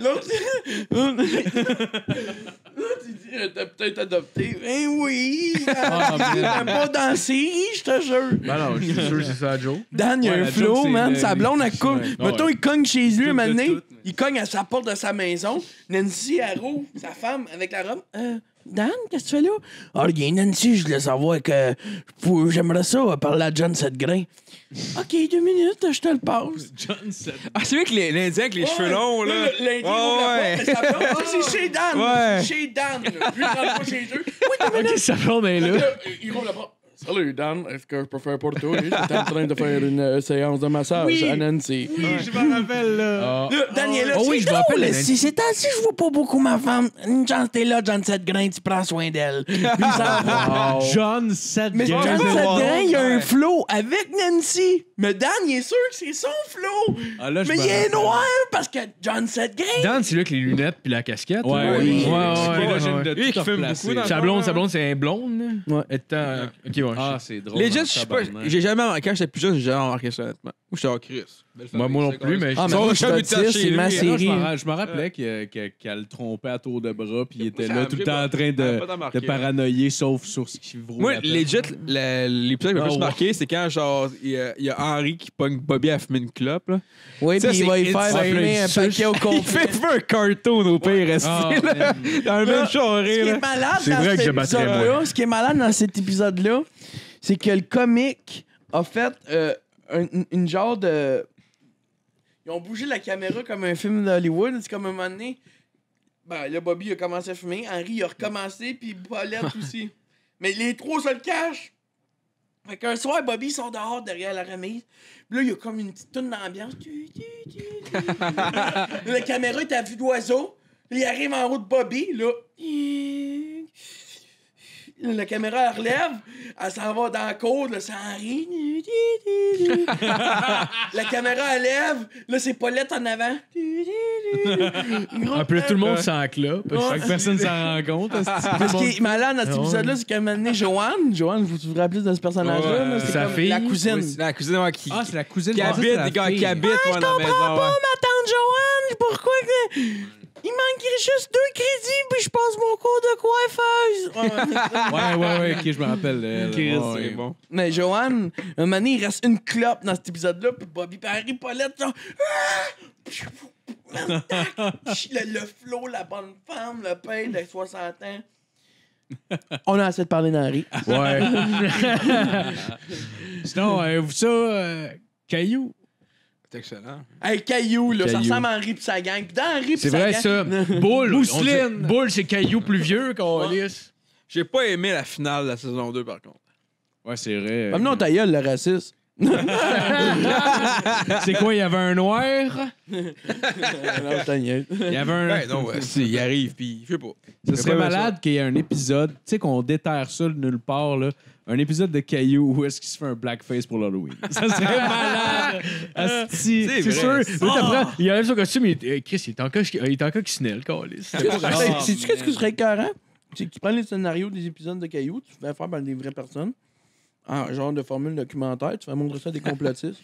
Speaker 6: L'autre, <laughs> il dit euh, T'as peut-être adopté. Eh oui!
Speaker 5: Ah, <laughs>
Speaker 6: Il n'a pas dansé, je te jure.
Speaker 3: Ben non, je suis sûr que c'est ça, Joe.
Speaker 6: Dan, il y a un flow, man. Sa blonde, elle cogne. Mettons, il cogne chez lui
Speaker 5: mais-
Speaker 6: Il cogne à sa porte de sa maison. Nancy, elle rouvre, sa femme, avec la robe. Euh, Dan, qu'est-ce que tu fais là? Ah, bien, Nancy, je voulais savoir que j'aimerais ça euh, parler à John Setgrain. OK, deux minutes, je te le passe. <laughs>
Speaker 5: John.
Speaker 4: Ah, c'est vrai que les- l'Indien avec les cheveux longs, là.
Speaker 6: Lundi,
Speaker 4: Ouais, ouais.
Speaker 6: c'est chez Dan.
Speaker 4: Ouais.
Speaker 6: C'est chez Dan. là. Lui, il rentre pas chez eux.
Speaker 3: Ok, sa blonde est là.
Speaker 6: Il roule la porte. Salut Dan, est-ce que je peux faire pour toi? J'étais en train de faire une euh, séance de massage
Speaker 5: Oui.
Speaker 6: à Nancy.
Speaker 5: Je me rappelle, là.
Speaker 3: Ah.
Speaker 6: Là, Dan, il est là.
Speaker 3: Oh oui,
Speaker 6: C'est
Speaker 3: je me rappelle.
Speaker 6: Si c'est temps-ci, je vois pas beaucoup ma femme. Une chance, t'es là, John Setgrain, tu prends soin d'elle. Puis s'en va.
Speaker 5: John.
Speaker 6: Mais John Setgrain, il y a un flow avec Nancy. Mais Dan, il est sûr que c'est son flow.
Speaker 5: Ah, là, je
Speaker 6: Mais
Speaker 5: me
Speaker 6: il est
Speaker 5: rappelle.
Speaker 6: noir parce que John Setgrain.
Speaker 3: Dan, c'est là avec les lunettes puis la casquette.
Speaker 5: Ouais, oui.
Speaker 3: ouais, ouais, ouais,
Speaker 4: Lui qui fume beaucoup dans
Speaker 3: Sa
Speaker 4: le
Speaker 3: blonde,
Speaker 4: fond,
Speaker 3: sa blonde, c'est un blonde. là.
Speaker 6: Ouais.
Speaker 3: Étant... Ok, ouais.
Speaker 5: Ah, c'est drôle.
Speaker 4: Legit,
Speaker 5: dans
Speaker 4: je sais pas. J'ai jamais quand j'étais plus jeune, j'ai jamais remarqué ça, honnêtement. Ou j'étais en Chris.
Speaker 3: Moi, non plus, mais
Speaker 6: Ah,
Speaker 3: je-
Speaker 6: mais moi,
Speaker 4: chez
Speaker 6: c'est ma.
Speaker 5: Non, je
Speaker 6: série.
Speaker 5: je me rappelais que- que- qu'elle le trompait à tour de bras, puis <laughs> il était là tout le temps en train de,
Speaker 4: hein.
Speaker 5: paranoïer, sauf sur ce qui vaut
Speaker 4: Moi, legit, le- l'épisode qui m'a
Speaker 5: Ah,
Speaker 4: plus
Speaker 5: ouais.
Speaker 4: marqué, c'est quand, genre, il y, a, il y a Henry qui pogne Bobby à fumer une clope, là.
Speaker 6: Oui, puis il va y faire fumer un paquet au <laughs>
Speaker 4: Il
Speaker 6: complet.
Speaker 4: fait faire un cartoon au pire, resté,
Speaker 5: Ah. <laughs>
Speaker 4: Dans un même
Speaker 6: Ce
Speaker 4: charré,
Speaker 6: qui
Speaker 4: là.
Speaker 6: est malade
Speaker 3: C'est
Speaker 6: dans
Speaker 3: vrai
Speaker 6: cet
Speaker 3: que je battrais,
Speaker 6: ce qui est malade dans cet épisode-là, c'est que le comique a fait euh, un- une, une genre de. Ils ont bougé la caméra comme un film d'Hollywood. C'est comme un moment donné. Ben, là, Bobby a commencé à fumer. Henry a recommencé, puis Paulette <laughs> aussi. Mais les trois se le cachent. Fait qu'un soir, Bobby sort dehors derrière la remise. Puis là, il y a comme une petite toune d'ambiance. La <laughs> caméra est à vue d'oiseau. Il arrive en haut de Bobby, là. La caméra elle relève, elle s'en va dans la cour, là, ça en rit. la caméra elle lève, là c'est Paulette en avant.
Speaker 3: Un peu tout le monde s'enclope.
Speaker 5: Fait que personne s'en rend compte. est-ce que
Speaker 6: Mais ce qui est malade dans cet
Speaker 3: Ah
Speaker 6: épisode-là, c'est qu'à un moment donné, Joanne, Joanne, vous vous rappelez de ce personnage-là? C'est
Speaker 3: sa
Speaker 6: comme
Speaker 3: fille.
Speaker 6: La cousine.
Speaker 4: Oui, c'est la cousine ouais, qui,
Speaker 5: Ah, c'est la cousine
Speaker 4: qui
Speaker 5: je que
Speaker 4: habite, qui dans la maison.
Speaker 6: Oh,
Speaker 4: ouais.
Speaker 6: ma tante Joanne, pourquoi que... Il manquerait juste deux crédits, puis je passe mon cours de coiffeuse. Ouais, <laughs>
Speaker 5: Ouais, ouais, ouais, ok, je me rappelle. elle.
Speaker 4: Chris,
Speaker 5: Ouais,
Speaker 4: c'est
Speaker 5: ouais.
Speaker 4: bon.
Speaker 6: Mais Joanne, un moment donné, il reste une clope dans cet épisode-là, puis Bobby Perry, Paulette, genre. <laughs> Le, le flow, la bonne femme, le père de 60 ans. On a assez de parler d'Henri.
Speaker 3: Ouais. <laughs>
Speaker 5: Sinon, euh, vous ça, euh, Caillou.
Speaker 4: C'est excellent.
Speaker 6: Hey, Caillou, là, ça
Speaker 3: Caillou.
Speaker 6: ressemble à Henri pis sa gang. Puis dans Henri pis
Speaker 3: C'est
Speaker 6: sa
Speaker 3: vrai,
Speaker 6: gang.
Speaker 3: ça. <laughs> Boule. on
Speaker 4: Mousseline.
Speaker 3: dit- Boule, c'est caillou plus vieux qu'on lisse.
Speaker 4: J'ai pas aimé la finale de la saison 2, par contre.
Speaker 5: Ouais, c'est vrai.
Speaker 6: Même non, ta gueule, le raciste. <laughs>
Speaker 5: C'est quoi, il y avait un noir? <laughs>
Speaker 6: non.
Speaker 5: Il y avait un.
Speaker 4: Ouais, non, ouais, si, il arrive, puis je sais pas.
Speaker 5: Ce serait malade qu'il y ait un épisode, tu sais, qu'on déterre ça de nulle part, là. Un épisode de Caillou où est-ce qu'il se fait un blackface pour l'Halloween. <laughs> Ça serait malade! Asti.
Speaker 4: C'est
Speaker 3: sûr? t'apprends, il enlève son costume, il est, euh, Chris, il est encore, il est encore Kisnell, câlisse.
Speaker 6: Hey,
Speaker 5: Ah,
Speaker 6: Sais-tu qu'est-ce que
Speaker 5: man.
Speaker 6: serait écœurant? C'est que tu prends les scénarios des épisodes de Caillou, tu fais faire par des vraies personnes, en genre de formule documentaire, tu fais montrer ça à des <laughs> complotistes.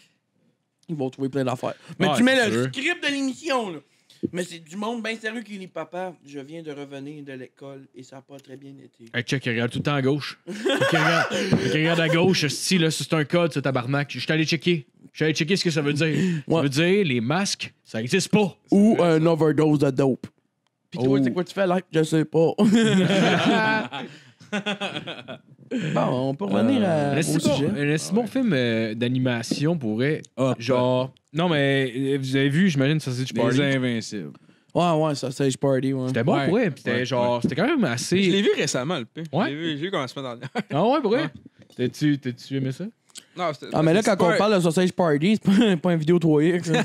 Speaker 6: Ils vont trouver plein d'affaires. Mais
Speaker 3: Ouais,
Speaker 6: tu mets
Speaker 3: c'est
Speaker 6: le
Speaker 3: sûr.
Speaker 6: script de l'émission, là. Mais c'est du monde bien sérieux qui dit Papa, je viens de revenir de l'école et ça n'a pas très bien été.
Speaker 3: Hey, check, il regarde tout le temps à gauche. Qu'il regarde, regarde à gauche, si là, c'est un code, ce tabarnak. Je suis allé checker. Je suis allé checker ce que ça veut dire. Ça
Speaker 6: Ouais.
Speaker 3: veut dire, les masques, ça existe pas.
Speaker 6: Ou un overdose de dope. Puis toi,
Speaker 3: Oh.
Speaker 6: c'est quoi tu fais là? Je sais pas. <laughs> <laughs> bon, on peut revenir à,
Speaker 3: Un
Speaker 6: au
Speaker 3: si bon,
Speaker 6: sujet.
Speaker 3: un si bon film euh, d'animation pourrait.
Speaker 5: Hop.
Speaker 3: Genre. Non, mais euh, vous avez vu, j'imagine, Sausage Party.
Speaker 5: Les Invincibles.
Speaker 6: Ouais, ouais, ça, Sage Party, ouais.
Speaker 3: C'était bon
Speaker 5: Ouais.
Speaker 3: pour eux. C'était
Speaker 5: Ouais,
Speaker 3: genre. C'était quand même
Speaker 4: Je l'ai
Speaker 3: assez.
Speaker 4: vu récemment, le P.
Speaker 3: Ouais.
Speaker 4: Je l'ai vu, j'ai vu comme la semaine dernière.
Speaker 3: Ah ouais, pour vrai? T'as-tu aimé ça?
Speaker 4: Non,
Speaker 6: Ah, mais là, quand on parle de Sausage Party, c'est pas, pas une vidéo 3X. <laughs> là,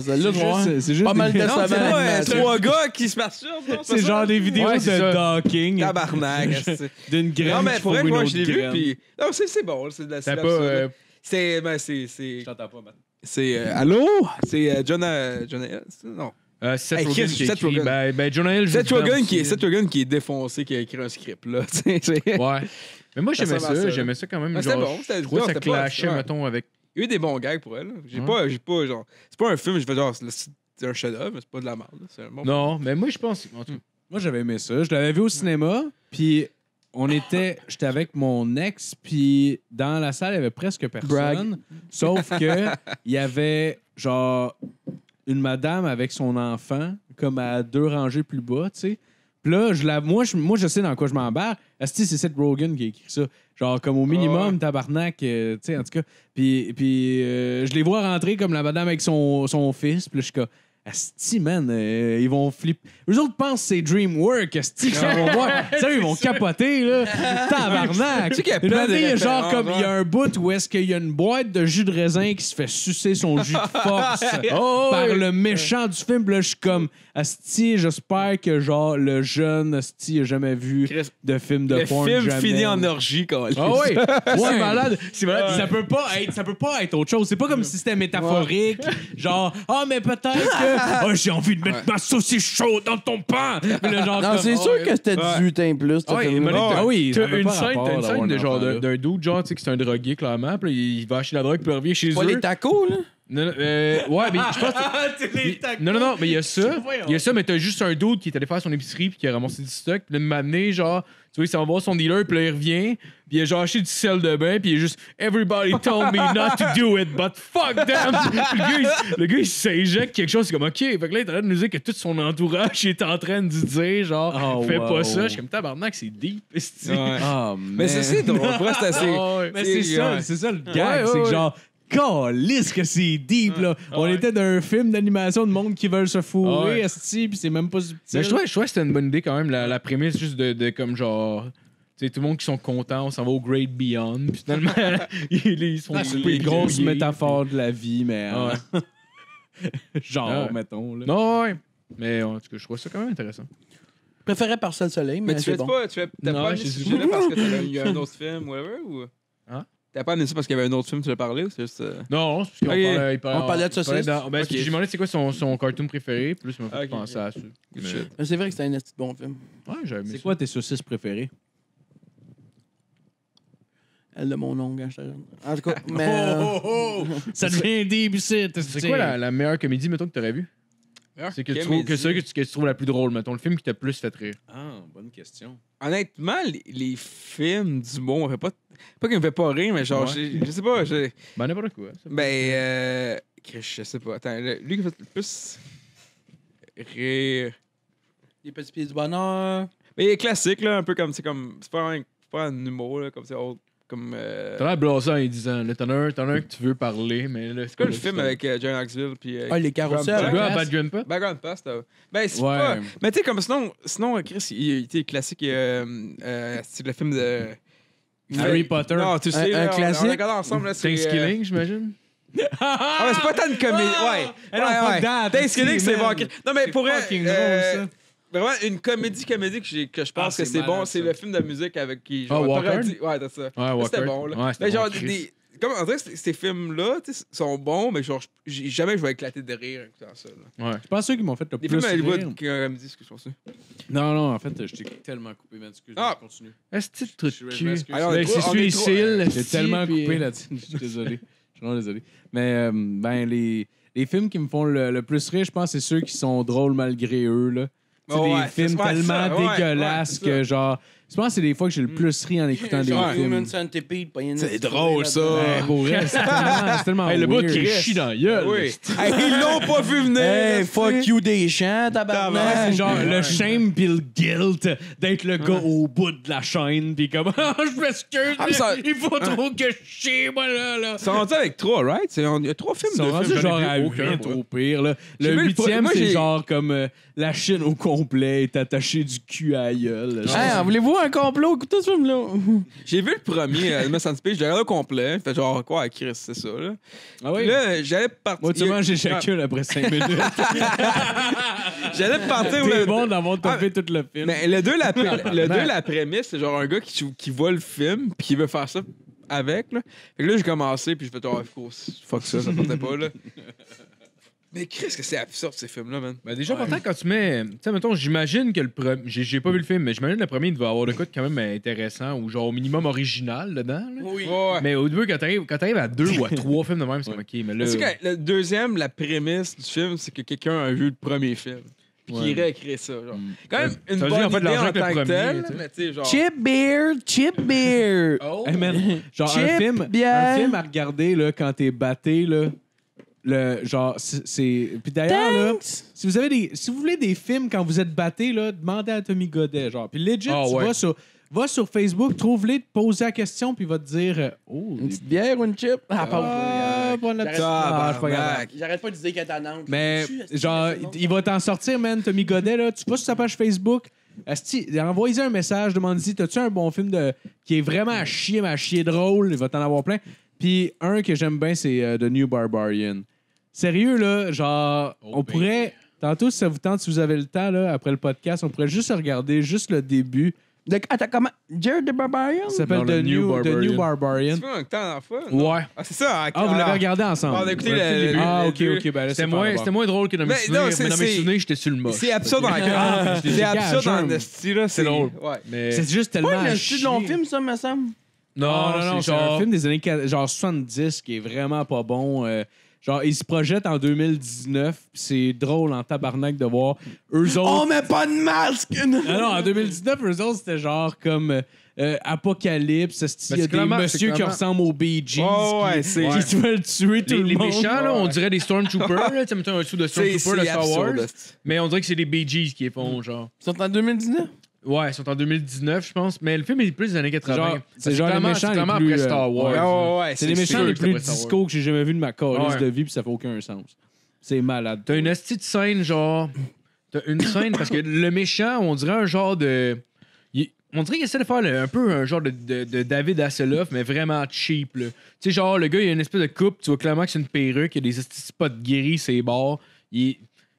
Speaker 6: c'est-
Speaker 5: juste- c'est juste
Speaker 6: pas mal de
Speaker 4: c'est euh, trois gars qui se masturbent, non?
Speaker 5: C'est genre des vidéos
Speaker 3: Ouais,
Speaker 5: de docking
Speaker 4: Tabarnak. <laughs>
Speaker 5: d'une graine
Speaker 4: Non, mais pour vrai, moi, je l'ai vu, puis. Non, c'est c'est bon, c'est de la c'est
Speaker 3: euh,
Speaker 4: C'est. Ben, c'est. C'est.
Speaker 5: J'entends pas, Matt.
Speaker 4: C'est. euh, Allô? C'est euh, John. euh, John Non.
Speaker 3: Euh, Seth
Speaker 4: Hey,
Speaker 3: Rogen
Speaker 4: Chris,
Speaker 3: qui a
Speaker 4: Seth
Speaker 3: écrit.
Speaker 4: Rogen.
Speaker 3: Ben, ben, Jonah Hill.
Speaker 4: Seth
Speaker 3: joue dedans
Speaker 4: Rogen, qui est,
Speaker 3: aussi,
Speaker 4: Seth Rogen qui est défoncé, qui a écrit un script, là. <laughs>
Speaker 3: Ouais. Mais moi, j'aimais ça.
Speaker 4: ça,
Speaker 3: J'aimais ça quand même.
Speaker 4: Mais c'était bon, c'était-
Speaker 3: ça
Speaker 4: pas-
Speaker 3: clashait, mettons, avec.
Speaker 4: Il y a eu des bons gags pour elle. J'ai
Speaker 3: Ouais.
Speaker 4: pas. J'ai pas, genre. C'est pas un film, je fais genre. c'est- un chef-d'œuvre, mais c'est pas de la merde. là. C'est un bon
Speaker 3: Non, mais moi, je pense. en tout cas,
Speaker 5: Moi, j'avais aimé ça. Je l'avais vu au cinéma, puis on était... J'étais avec mon ex, puis dans la salle, il y avait presque personne.
Speaker 6: Brag.
Speaker 5: Sauf que il y avait, genre, une madame avec son enfant, comme à deux rangées plus bas, tu sais. Puis là, je la, moi, je, moi, je sais dans quoi je m'embarque. Asti, c'est Seth Rogen qui a écrit ça. Genre, comme au minimum,
Speaker 4: ouais.
Speaker 5: tabarnak, euh, tu sais, en tout cas. Puis, puis euh, je les vois rentrer comme la madame avec son, son fils. Puis là, je suis comme, Asti, man, euh, ils vont flipper. Eux autres pensent que c'est DreamWorks, Asti, <laughs> vont voir. Sérieux, ils vont capoter, là. <laughs> Tabarnak.
Speaker 4: Tu sais qu'il y a plein de
Speaker 5: il y a genre comme, il y a un bout où est-ce qu'il y a une boîte de jus de raisin qui se fait sucer son jus de <laughs> force par le méchant du film. Là, je suis comme, Asti, j'espère que genre le jeune Asti a jamais vu de film de
Speaker 4: Le
Speaker 5: porn.
Speaker 4: film
Speaker 5: jamais.
Speaker 4: finit en orgie, quand
Speaker 5: Ah oui, c'est
Speaker 3: Ouais.
Speaker 5: malade. C'est malade. Ça peut pas être, ça peut pas être autre chose. C'est pas comme si c'était métaphorique. Genre, ah mais peut-être que ah, <laughs> j'ai envie de mettre ma saucisse chaude dans ton pain. Genre,
Speaker 6: Non,
Speaker 5: comme,
Speaker 6: c'est sûr que c'était 18 ans et plus.
Speaker 3: Ah
Speaker 6: film-là.
Speaker 5: Ah oui, ça
Speaker 3: T'as
Speaker 5: avait
Speaker 3: une
Speaker 5: pas
Speaker 3: scène,
Speaker 5: rapport
Speaker 3: t'as une
Speaker 5: d'avoir
Speaker 3: scène de
Speaker 5: un
Speaker 3: genre
Speaker 5: enfant,
Speaker 3: de-
Speaker 5: là.
Speaker 3: d'un dude, genre, tu sais, que c'est un drogué, clairement. Puis là, il va acheter la drogue, puis il revient chez
Speaker 6: Pas
Speaker 3: eux.
Speaker 6: les tacos, là?
Speaker 3: Non, non, euh, ouais, mais je pense que. <laughs>
Speaker 5: C'est les tacos.
Speaker 3: Non, non, non, mais il y a ça. <laughs> Il y a ça, mais t'as juste un dude qui est allé faire son épicerie puis qui a ramassé du stock. Puis là, m'amener, genre, tu vois, il s'en va voir son dealer, puis là, il revient. Puis il a genre acheté du sel de bain, puis il est juste Everybody told me not to do it, but fuck them. Le gars, il, le gars, il s'injecte quelque chose, c'est comme OK. Fait que là, il est en train de nous dire que tout son entourage est en train de dire, genre,
Speaker 5: Oh,
Speaker 3: fais
Speaker 5: wow.
Speaker 3: pas ça. Je suis comme tabarnak, c'est deep. <laughs>
Speaker 4: Ouais.
Speaker 5: Ah,
Speaker 4: Mais c'est c'est drôle. C'est assez.
Speaker 3: Ah.
Speaker 5: Mais c'est ça,
Speaker 4: ouais.
Speaker 5: c'est ça le gag,
Speaker 3: Ouais,
Speaker 5: c'est que genre. Calisse que c'est deep, là. On
Speaker 3: Ouais.
Speaker 5: était dans un film d'animation de monde qui veulent se fourrer,
Speaker 3: Ouais.
Speaker 5: esti, puis c'est même pas subtil.
Speaker 3: Mais je trouvais, je trouvais que c'était une bonne idée quand même, la, la prémisse juste de, de comme genre. Sais, tout le monde qui sont contents, on s'en va au Great Beyond. Puis finalement, <laughs> ils, ils sont
Speaker 5: Ah, c'est des grosses métaphores de la vie, mais euh, <laughs> genre,
Speaker 3: Ouais.
Speaker 5: mettons. Là.
Speaker 3: Non, ouais. Mais en tout cas, je trouve ça quand même intéressant.
Speaker 6: Je préférais Parcelle Soleil, mais,
Speaker 4: Mais tu
Speaker 6: c'est
Speaker 4: fais
Speaker 6: bon.
Speaker 4: pas, tu fais, t'as
Speaker 3: Non,
Speaker 4: pas amené ce sujet-là parce que t'avais- il y a un <laughs> autre film, whatever, ou?
Speaker 3: Hein?
Speaker 4: T'as pas amené ça parce qu'il y avait un autre film, tu l'as parlé, ou c'est juste. euh,
Speaker 3: Non, c'est parce qu'on
Speaker 4: Ok.
Speaker 3: parlait, parlait-
Speaker 6: On parlait de saucisses?
Speaker 3: dans- ben. J'ai demandé c'est quoi son, son cartoon préféré, plus il m'a fait penser à ça. Mais-
Speaker 6: C'est vrai que c'était un bon film.
Speaker 3: Ouais, j'avais aimé
Speaker 5: C'est quoi tes saucisses préférées?
Speaker 6: Elle de mon ongle quand j'étais jeune. En tout cas, <laughs> mais. euh,
Speaker 5: Oh, oh, oh! Ça devient deep ici.
Speaker 3: C'est quoi la, la meilleure comédie, mettons, que t'aurais vue? C'est que, tu trouves, que ça que tu, que tu trouves la plus drôle, mettons, le film qui t'a plus fait rire.
Speaker 5: Ah, bonne question.
Speaker 4: Honnêtement, les, les films du monde, me fait pas. Pas qu'ils me fait pas rire, mais genre,
Speaker 3: Ouais.
Speaker 4: j'ai- je sais pas, j'ai-
Speaker 3: Ben, n'importe quoi. ça.
Speaker 4: Ben, euh. Chris, Je sais pas. Attends, le- lui qui fait le plus. rire.
Speaker 6: Les petits pieds du bonheur.
Speaker 4: Mais il est classique, là, un peu comme. C'est comme. C'est pas un, c'est pas un humour, là, comme c'est autre. Comme. euh,
Speaker 3: T'as l'air blasé en lui disant, là, t'en as un, t'en as un que tu veux parler, mais là, c'est
Speaker 4: C'est quoi le film avec euh, John Knoxville puis. euh,
Speaker 6: Ah, les carousels.
Speaker 3: Le
Speaker 4: Grandpa?
Speaker 3: gars à Bad Grandpa?
Speaker 4: Background Pass, t'as- Ben, c'est
Speaker 5: Ouais.
Speaker 4: pas. Mais tu sais, comme sinon, sinon Chris, il, était classique. euh, euh, c'est le film de.
Speaker 5: Harry Potter.
Speaker 4: Non, tu sais,
Speaker 6: Un-
Speaker 4: là,
Speaker 6: un
Speaker 4: on-
Speaker 6: classique?
Speaker 4: On, le regarde ensemble, là. c'est, euh,
Speaker 3: Thanksgiving, j'imagine? <laughs>
Speaker 4: Ah, mais c'est pas tant une comédie. Ouais. Ouais, ouais. Thanksgiving, c'est bon. Non, mais
Speaker 5: C'est
Speaker 4: pour vrai,
Speaker 5: fucking
Speaker 4: euh,
Speaker 5: drôle, ça.
Speaker 4: Vraiment, une comédie, comédie que, j'ai- que je pense
Speaker 5: Ah,
Speaker 4: que
Speaker 5: c'est
Speaker 4: bon, c'est le film de musique avec qui.
Speaker 3: Ah, Walker?
Speaker 4: parodie- Ouais, c'est ça.
Speaker 3: Ouais.
Speaker 4: C'était bon, là.
Speaker 3: Ouais,
Speaker 4: mais
Speaker 3: bon,
Speaker 4: genre,
Speaker 3: Chris.
Speaker 4: des. Comme on dirait que ces- films-là, sont bons, mais genre, j'ai- jamais je vais éclater de rire en écoutant ça. Là.
Speaker 3: Ouais.
Speaker 5: Je pense ceux qui m'ont fait le
Speaker 4: Des
Speaker 5: plus
Speaker 4: films à Hollywood
Speaker 5: rire.
Speaker 4: qui ont dit ce que je pense.
Speaker 5: Non, non, en fait, je t'ai tellement coupé, man. Excuse,
Speaker 4: Ah.
Speaker 5: continue.
Speaker 3: Est-ce que tu
Speaker 5: Je- je
Speaker 3: cul?
Speaker 4: Ah,
Speaker 3: Ben, c'est cils
Speaker 5: J'ai tellement coupé <laughs> là-dessus. Je suis désolé. Je suis vraiment désolé. Mais, euh, ben, les, les films qui me font le, le plus rire, je pense, c'est ceux qui sont drôles malgré eux, là.
Speaker 4: Oh,
Speaker 5: des
Speaker 4: ouais,
Speaker 5: films tellement
Speaker 4: ça,
Speaker 5: dégueulasses
Speaker 4: ouais,
Speaker 5: que, genre, je pense que c'est des fois que j'ai le plus ri en écoutant <laughs> des
Speaker 6: Genre
Speaker 5: films.
Speaker 6: Human Centipede, pas une
Speaker 4: C'est
Speaker 6: petite
Speaker 4: drôle, ça.
Speaker 6: là-dedans.
Speaker 5: Ouais, pour vrai, c'est <laughs> tellement, c'est tellement
Speaker 3: Hey, le bout
Speaker 5: weird.
Speaker 3: qui chie dans la gueule.
Speaker 4: Oui.
Speaker 3: esti.
Speaker 4: Hey, ils l'ont pas vu venir.
Speaker 6: Hey, fuck you des champs, tabarnak.
Speaker 5: c'est genre le shame pis le guilt d'être le gars au bout de la chaîne pis comme <laughs> Ah, je m'excuse
Speaker 4: Ah, mais ça-
Speaker 5: il faut trop que je chie moi là là
Speaker 4: Ils sont rendus avec trois, right? C'est- Il y a trois films
Speaker 5: ils sont
Speaker 4: de
Speaker 5: rendus
Speaker 4: films.
Speaker 5: genre
Speaker 4: j'en ai
Speaker 5: à
Speaker 4: vu aucun,
Speaker 5: 8
Speaker 4: moi.
Speaker 5: au pire là.
Speaker 4: J'ai
Speaker 5: le huitième
Speaker 4: moi,
Speaker 5: c'est
Speaker 4: j'ai-
Speaker 5: genre comme euh, la Chine au complet est attachée du cul à la gueule
Speaker 6: Hey, voulez-vous un complot? Écoutez ce film-là. <laughs>
Speaker 4: J'ai vu le premier, euh, Human Centipede, je l'ai regardé au complet. Fait genre, quoi, Chris, c'est ça, là.
Speaker 5: ah oui
Speaker 4: Là, j'allais partir.
Speaker 5: moi tu manges j'ai chacun après 5 minutes <laughs>
Speaker 4: J'allais partir.
Speaker 5: t'es
Speaker 4: le-
Speaker 5: bon d'avoir
Speaker 4: Ah,
Speaker 5: topé tout le film
Speaker 4: Mais le 2, la, <laughs> le deux, la prémisse, c'est genre un gars qui, qui voit le film, puis qui veut faire ça avec. Là. Fait que là, j'ai commencé, puis je fais, oh, course, fuck ça, ça partait pas, là. Mais qu'est-ce que c'est absurde, ces films-là, man?
Speaker 3: Ben déjà, pourtant, quand tu mets. Tu sais, mettons, j'imagine que le premier. J'ai j'ai pas vu le film, mais j'imagine que le premier, il devait avoir de quoi de quand même intéressant ou genre au minimum original dedans. là.
Speaker 6: Oui.
Speaker 4: Ouais.
Speaker 3: Mais au début, quand t'arrives quand t'arrives à deux ou à <laughs> trois films de même, c'est comme ok, mais là.
Speaker 4: Tu sais, le deuxième, la prémisse du film, c'est que quelqu'un a vu le premier film. Puis
Speaker 3: Ouais.
Speaker 4: qu'il réécrit ça. Genre.
Speaker 3: Mm.
Speaker 4: Quand même une bonne
Speaker 3: dire, en fait,
Speaker 4: idée
Speaker 3: l'argent
Speaker 4: en tant que
Speaker 3: premier,
Speaker 4: tel,
Speaker 3: tu sais.
Speaker 4: mais tu sais, genre...
Speaker 6: Chip beer, chip beer.
Speaker 3: Oh!
Speaker 5: Hey, man, genre un film, un film à regarder là, quand t'es batté, là, le, genre, c'est-. Puis d'ailleurs, là, si vous, avez des, si vous voulez des films quand vous êtes batté, là, demandez à Tommy Godet. Genre. Puis legit,
Speaker 3: Ah,
Speaker 5: tu
Speaker 3: ouais.
Speaker 5: vas, sur, va sur Facebook, trouve-les, pose la question, puis il va te dire euh, Oh,
Speaker 6: Une petite bière ou une chip? Ah,
Speaker 5: Ah, Ah, la petite. Ah, je suis pas capable.
Speaker 4: Tabarnak.
Speaker 6: J'arrête pas de dire qu'elle est Nantes.
Speaker 5: Mais genre, il va t'en sortir, man, Tommy Godet, là. Tu passes sur sa page Facebook. Envoyez un message, demande-y, t'as-tu un bon film de... qui est vraiment à chier, mais à chier drôle? Il va t'en avoir plein. Puis un que j'aime bien, c'est euh, The New Barbarian. Sérieux, là, genre,
Speaker 3: Oh,
Speaker 5: on
Speaker 3: baby.
Speaker 5: pourrait. Tantôt, si ça vous tente, si vous avez le temps, là, après le podcast, on pourrait juste regarder juste le début.
Speaker 6: De- Attends, comment? Jared the Barbarian?
Speaker 5: Ça s'appelle The,
Speaker 3: le
Speaker 5: New,
Speaker 3: New
Speaker 5: The New Barbarian.
Speaker 4: Tu vois un temps non?
Speaker 3: Ouais.
Speaker 4: Ah, c'est ça.
Speaker 5: Ah, vous l'avez regardé ensemble.
Speaker 4: Ah, on a écouté le- le-
Speaker 5: Ah, ok, ok. Ben là, c'est
Speaker 3: C'était moins,
Speaker 5: grave.
Speaker 3: c'était moins drôle que dans mes
Speaker 4: Mais
Speaker 3: souvenirs.
Speaker 4: non, c'est-
Speaker 3: mais dans mes
Speaker 4: c'est-
Speaker 3: souvenirs, j'étais sur le moche.
Speaker 4: C'est absurde <laughs> en C'est
Speaker 5: c'est
Speaker 4: absurde en là.
Speaker 3: C'est drôle.
Speaker 5: C'est juste tellement. à
Speaker 6: un style de long film, ça, me semble?
Speaker 5: Non, non, non, c'est
Speaker 3: genre...
Speaker 5: un film des années genre 70 qui est vraiment pas bon. euh, genre, il se projette en 2019, pis c'est drôle en tabarnak de voir eux
Speaker 6: On
Speaker 5: autres.
Speaker 6: met pas de masque! <laughs>
Speaker 5: Non, non, en 2019, eux autres, c'était genre comme euh, euh, Apocalypse. Il y a
Speaker 3: c'est
Speaker 5: des messieurs qui ressemblent aux Bee Gees
Speaker 4: Oh, ouais,
Speaker 5: qui,
Speaker 4: c'est-
Speaker 5: qui veulent tuer tout
Speaker 3: Les,
Speaker 5: le
Speaker 3: les
Speaker 5: monde?
Speaker 3: méchants, là, on
Speaker 4: Ouais.
Speaker 3: dirait des Stormtroopers. là, Tu sais, mettons un sou de <laughs> Stormtrooper de Star Wars. Mais on dirait que c'est les Bee Gees qui les font, genre.
Speaker 6: Ils sont en 2019?
Speaker 3: Ouais, ils sont en 2019, je pense. Mais le film est plus des années 80.
Speaker 5: Genre-
Speaker 3: Parce
Speaker 5: c'est genre les méchants les plus,
Speaker 3: après
Speaker 5: euh,
Speaker 3: Star Wars.
Speaker 5: ouais.
Speaker 4: Ouais, ouais.
Speaker 5: C'est les méchants les plus disco que j'ai jamais vu de ma carrière de vie, puis ça fait aucun sens. C'est malade.
Speaker 3: T'as une hostie de scène, genre. T'as une scène parce que le méchant, on dirait un genre de. il- On dirait qu'il essaie de faire le- un peu un genre de, de- de David Hasselhoff, mais vraiment cheap. là. Tu sais, genre, le gars, il a une espèce de coupe, tu vois clairement que c'est une perruque, il y a des spots gris, c'est bords. Il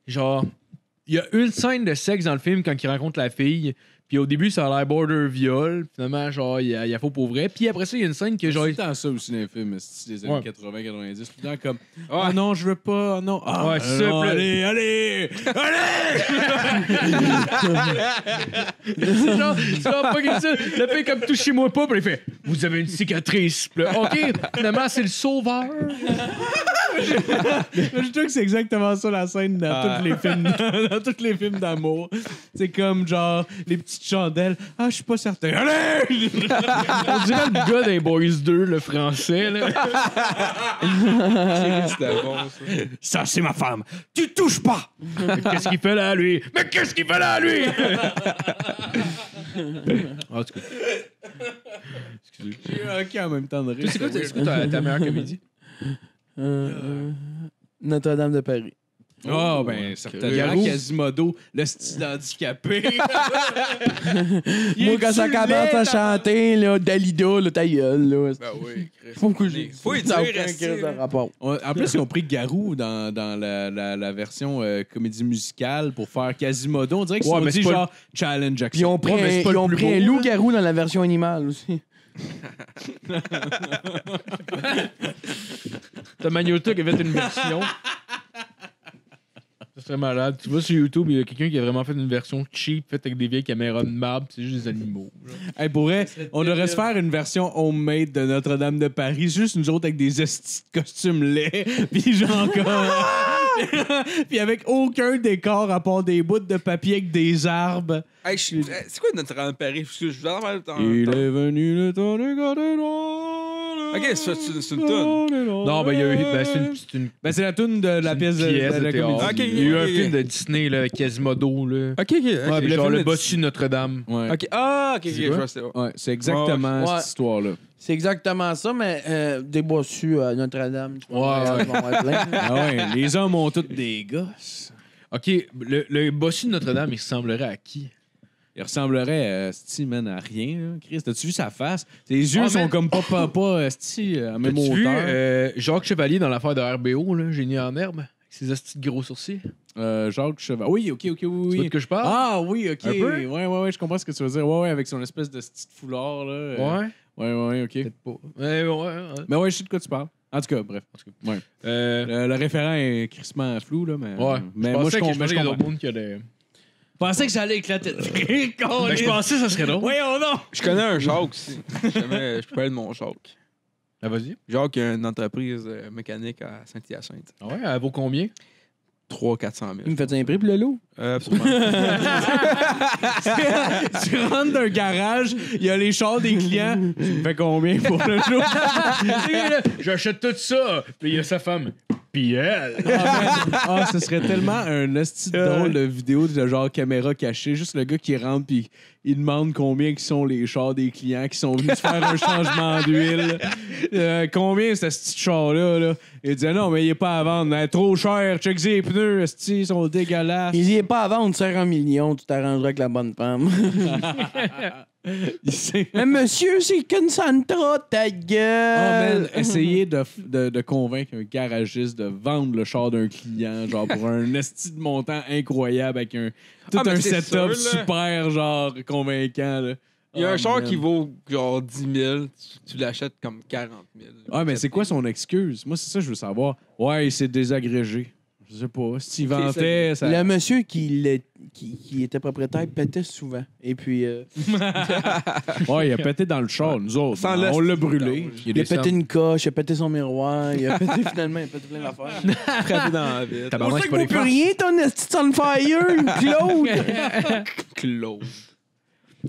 Speaker 3: Genre, il y a une scène de sexe dans le film quand il rencontre la fille. Puis au début, ça a l'air border viol. Finalement, genre, il y a, il y a faux pour vrai. Puis après ça, il y a une scène que genre.
Speaker 5: C'est temps ça aussi dans les films esti, des années
Speaker 3: Ouais.
Speaker 5: 80-90. Tout le temps comme Ah non, je veux pas, ah non. Ah,
Speaker 3: Ouais,
Speaker 5: non, allez, allez, allez! <laughs>
Speaker 3: C'est genre, c'est genre pas comme ça. Le fait comme touchez-moi pas, puis il fait Vous avez une cicatrice. Là, ok, finalement, c'est le sauveur. <laughs>
Speaker 5: je trouve que c'est exactement ça la scène dans
Speaker 4: Ah.
Speaker 5: tous les films <laughs> dans tous les films d'amour. C'est comme genre les petites chandelles. Ah, je suis pas certain. Allez!
Speaker 3: On dirait le gars des Boys 2, le français. Là.
Speaker 4: C'était bon, ça.
Speaker 5: Ça, c'est ma femme. Tu touches pas!
Speaker 3: Qu'est-ce qu'il fait là, lui? Mais qu'est-ce qu'il fait là, lui? En tout cas. Excusez.
Speaker 5: J'ai eu un en même temps de rire.
Speaker 3: C'est quoi, ta meilleure comédie?
Speaker 6: Euh, euh, Notre-Dame de Paris.
Speaker 5: Oh, ben, certainement.
Speaker 3: Garou.
Speaker 5: Quasimodo, le style handicapé. <laughs> Il
Speaker 6: Moi, quand ça commence à chanter, là, Dalida, là, ta gueule, là.
Speaker 4: Ben oui. Chris.
Speaker 6: Faut que je...
Speaker 4: Faut y dire, là.
Speaker 6: rapport.
Speaker 5: On- En plus, ils ont pris Garou dans, dans la, la- la version euh, comédie musicale pour faire Quasimodo. On dirait qu'ils
Speaker 3: Ouais,
Speaker 5: sont dit
Speaker 3: c'est pas
Speaker 5: genre challenge
Speaker 6: Puis
Speaker 5: action.
Speaker 6: ils ont pris,
Speaker 3: Ouais, mais c'est
Speaker 6: un, ils ont pris un
Speaker 3: là.
Speaker 6: loup-garou dans la version animale aussi. <laughs> <laughs>
Speaker 3: T'as Magnota qui a fait une version. Ça serait malade. Tu vois sur YouTube, il y a quelqu'un qui a vraiment fait une version cheap, faite avec des vieilles caméras de marbre, pis c'est juste des animaux. genre.
Speaker 5: Hey, pour vrai, on devrait se faire une version homemade de Notre-Dame de Paris, juste nous autres avec des estis de costumes laids, <laughs> puis genre comme... <laughs> puis avec aucun décor à part des bouts de papier avec des arbres.
Speaker 4: Hey, je eh, C'est quoi notre rang de Paris? Parce que je vous en parle le temps.
Speaker 5: Il est venu le temps de garder.
Speaker 4: Ok, c'est- c'est- c'est une toune.
Speaker 3: Non, ben, il y a eu. Ben, c'est une, c'est une
Speaker 5: Ben, c'est la tune de la pièce de,
Speaker 3: pièce
Speaker 5: de
Speaker 3: de
Speaker 5: la
Speaker 3: théâtre.
Speaker 5: comédie.
Speaker 4: Ok,
Speaker 3: Il y a eu un
Speaker 4: ok,
Speaker 3: film
Speaker 4: ok.
Speaker 3: de Disney, là, Quasimodo, là.
Speaker 4: Ok, ok.
Speaker 3: C'est
Speaker 5: le
Speaker 3: genre
Speaker 5: film
Speaker 3: le bossu de Notre-Dame.
Speaker 5: Ouais.
Speaker 4: Ok, ah, ok, ok,
Speaker 3: C'est
Speaker 4: je
Speaker 3: quoi?
Speaker 4: vois, c'est bon.
Speaker 5: Ouais, c'est exactement
Speaker 6: Ouais.
Speaker 5: cette histoire-là.
Speaker 6: C'est exactement ça, mais euh, des bossus à Notre-Dame. tu vois,
Speaker 3: Ouais,
Speaker 6: ils vont être pleins.
Speaker 5: Ah ouais, les hommes ont tous des gosses.
Speaker 3: Ok, le, le bossu de Notre-Dame, il ressemblerait à qui?
Speaker 5: Il ressemblerait, euh, sti, man, à rien. Chris, t'as-tu vu sa face? Ses yeux
Speaker 3: Ah,
Speaker 5: sont
Speaker 3: man.
Speaker 5: comme pas, pas, pas, euh, à même
Speaker 3: T'as-tu vu
Speaker 5: hauteur.
Speaker 3: euh, Jacques Chevalier dans l'affaire de RBO, là, Génie en herbe, avec ses astis de gros sourcils?
Speaker 5: Euh, Jacques Cheval. Oui, ok, ok, oui,
Speaker 3: vois
Speaker 5: oui.
Speaker 3: de que je parle?
Speaker 5: Ah oui, ok.
Speaker 3: Un peu?
Speaker 5: Ouais, ouais, ouais, je comprends ce que tu veux dire. Ouais, ouais, avec son espèce de petit foulard, là. euh,
Speaker 3: Ouais?
Speaker 5: Ouais, ouais, ouais, ok.
Speaker 3: Peut-être pas. Ouais, ouais, ouais.
Speaker 5: Mais ouais, je sais de quoi tu parles. En tout cas, bref. Ouais.
Speaker 3: Euh,
Speaker 5: Le, le référent est crissement flou, là, mais.
Speaker 3: ouais.
Speaker 5: Mais
Speaker 3: je
Speaker 5: moi, je, com-
Speaker 3: je
Speaker 5: mais
Speaker 3: a
Speaker 5: comprends.
Speaker 3: qui allaient.
Speaker 5: Je pensais que j'allais éclater de rire, <laughs>
Speaker 3: Ben, je pensais que ça serait drôle.
Speaker 5: Voyons donc!
Speaker 4: Je connais un Jacques aussi. Jamais, je peux parler de mon Jacques.
Speaker 3: Ah, vas-y.
Speaker 4: Jacques a une entreprise euh, mécanique à Saint-Hyacinthe.
Speaker 3: Ah ouais, elle vaut combien?
Speaker 4: 300-400 000.
Speaker 6: Il me fait un prix pour le loup.
Speaker 4: Euh, absolument. <laughs>
Speaker 5: tu rentres d'un garage, il y a les chars des clients. Tu me fais combien pour le jour? <laughs>
Speaker 3: J'achète tout ça. Puis il y a sa femme. Puis elle.
Speaker 5: Ah, ce serait tellement un esti de drôle de vidéo de genre caméra cachée. Juste le gars qui rentre puis il demande combien qui sont les chars des clients qui sont venus faire un changement d'huile. Euh, combien c'est ce petit char-là? Là? Il dit non, mais il est pas à vendre. Trop cher, check les pneus, ils sont dégueulasses.
Speaker 6: Il dit est pas à vendre, sert un million, tu t'arrangeras avec la bonne femme. <laughs> <laughs> Mais monsieur, c'est qu'une Santa, ta
Speaker 5: Oh,
Speaker 6: gueule!
Speaker 5: man, <laughs> essayer de, de, de convaincre un garagiste de vendre le char d'un client, genre pour un <laughs> esti de montant incroyable avec un tout
Speaker 4: Ah, mais
Speaker 5: un setup
Speaker 4: sûr,
Speaker 5: super genre convaincant. Là.
Speaker 4: Il y a
Speaker 5: Oh,
Speaker 4: un char
Speaker 5: man.
Speaker 4: qui vaut genre 10 000, tu, tu l'achètes comme 40 000.
Speaker 5: Ouais, mais c'est quoi son excuse? Moi, c'est ça que je veux savoir. Ouais, il s'est désagrégé. Je sais pas. S'il vantait, ça.
Speaker 6: Le monsieur qui, le- qui, qui était propriétaire pétait souvent. Et puis, euh, <laughs>
Speaker 5: Ouais, il a pété dans le char, nous autres.
Speaker 4: Sans
Speaker 5: on l'a brûlé.
Speaker 6: il a pété une coche, il a pété son miroir, il a <laughs> pété finalement, il a pété plein d'affaires. <laughs>
Speaker 4: frappé dans la vitre.
Speaker 3: Tabarnak,
Speaker 6: C'est
Speaker 3: pas des
Speaker 6: plus rien, ton esti de Sunfire, Claude!
Speaker 4: Claude.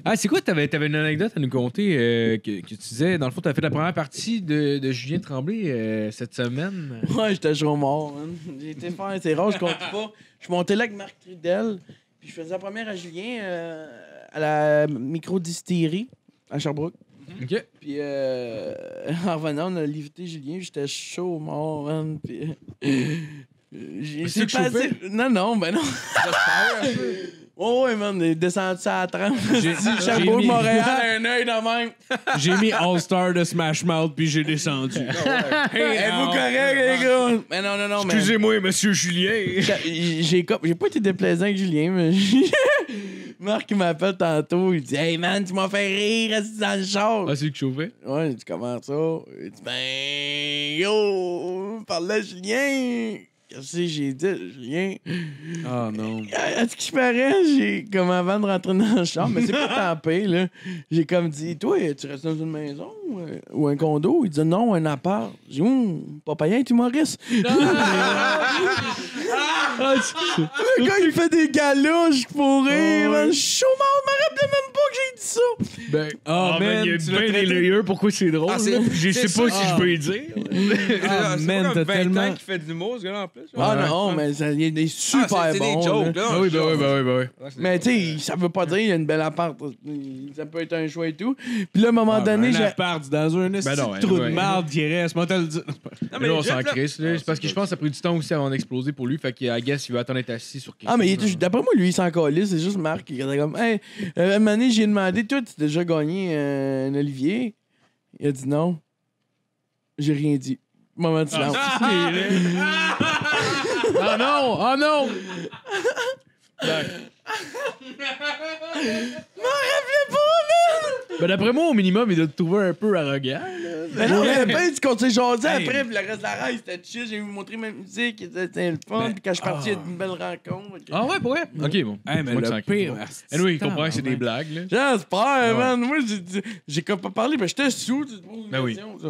Speaker 3: Ah, c'est quoi, t'avais, t'avais une anecdote à nous conter euh, que, que tu disais, dans le fond, t'as fait la première partie de, de Julien Tremblay euh, cette semaine.
Speaker 6: Ouais, j'étais chaud mort, man. J'ai été faire, c'est rare, je compte pas. Je suis monté là avec Marc Trudel, puis je faisais la première à Julien euh, à la micro-distillerie à Sherbrooke.
Speaker 3: OK.
Speaker 6: Puis euh, <laughs> en revenant, on a lifté Julien, j'étais chaud mort, man. Puis. j'ai passé. Non, non, ben non. Oh, ouais, man, il est descendu ça à 30.
Speaker 5: J'ai-
Speaker 6: Sherbrooke, <laughs>
Speaker 5: j'ai mis-
Speaker 6: Montréal, un œil de même. <laughs>
Speaker 5: J'ai mis All-Star de Smash Mouth puis j'ai descendu. <laughs>
Speaker 6: Êtes-vous correct, les gars? Mais non, non, non, mais.
Speaker 3: Excusez-moi, monsieur Julien.
Speaker 6: J'ai pas été déplaisant avec Julien, mais Marc il m'appelle tantôt, il dit Hey man, tu m'as fait rire assis dans le char.
Speaker 3: Ah, c'est qui chauffait?
Speaker 6: Ouais, il dit comment ça? Il dit Ben yo, parle à Julien. Que j'ai dit, Julien?
Speaker 5: Oh non.
Speaker 6: À ce qui paraît, j'ai comme avant de rentrer dans le char, mais c'est pas tant pire, là. J'ai comme dit, toi, tu restes dans une maison euh, ou un condo? Il dit non, un appart. J'ai dit, hum, pas payant, tu Maurice. Le gars, il fait des galoches pour rire. man. Je suis chaud mort, je me rappelais même pas que j'ai dit ça.
Speaker 3: Ben,
Speaker 5: Ah, man,
Speaker 3: il y a
Speaker 5: tu
Speaker 3: bien des layers, pourquoi c'est drôle?
Speaker 4: Ah,
Speaker 3: je sais pas
Speaker 4: ça.
Speaker 3: si je peux y dire.
Speaker 5: Ah,
Speaker 4: c'est
Speaker 5: man, t'as
Speaker 4: 20
Speaker 5: tellement-
Speaker 4: ans qui fait de l'humour, ce gars-là, en plus.
Speaker 6: Ah
Speaker 4: Ouais.
Speaker 6: non, mais ça, il est
Speaker 4: Ah,
Speaker 6: super
Speaker 4: c'est- c'est
Speaker 6: bon.
Speaker 4: des jokes,
Speaker 6: là.
Speaker 4: là.
Speaker 3: Ah oui, ben oui, ben oui, ben oui.
Speaker 4: Ouais, c'est-
Speaker 6: Mais tu sais, ça veut pas dire qu'il y a une belle appart. Ça peut être un choix et tout. Puis là, à un moment
Speaker 5: Ah,
Speaker 6: donné,
Speaker 5: un
Speaker 6: j'ai.
Speaker 5: appart dans un
Speaker 3: Ben ouais,
Speaker 5: trou
Speaker 3: ouais.
Speaker 5: de marde qui reste.
Speaker 4: Non,
Speaker 3: Mais là, on s'en crisse. là. C'est parce que je pense que ça a pris du temps aussi avant d'exploser pour lui. Fait que, I guess, il va attendre d'être assis sur quelque
Speaker 6: Ah, mais il d'après moi, lui, il s'en calait. C'est juste Marc qui était comme. Hey, euh, à un moment donné, j'ai demandé, toi, tu as déjà gagné euh, un Olivier? Il a dit non. J'ai rien dit. Moment de silence. <laughs> <laughs>
Speaker 3: Ah non! Ah non! <laughs> Ben d'après moi, au minimum, il doit te trouver un peu arrogant.
Speaker 6: Mais non, mais après, tu continues jaser
Speaker 5: Hey.
Speaker 6: après, puis le reste de la race, c'était chill. J'ai montré ma musique, c'était le fun.
Speaker 5: Ben,
Speaker 6: Puis quand je suis parti, il y a
Speaker 5: ah.
Speaker 6: une belle rencontre.
Speaker 3: Ah ouais, pour vrai? Ok, bon.
Speaker 5: Hey, mais
Speaker 3: Moi
Speaker 5: le pire.
Speaker 3: crisse. Et oui, il comprend que c'est des blagues, là.
Speaker 6: J'espère, man. Moi, j'ai dit- j'ai comme pas parlé, mais j'étais sous. Tu te poses une
Speaker 3: Ben oui.
Speaker 6: question, ça.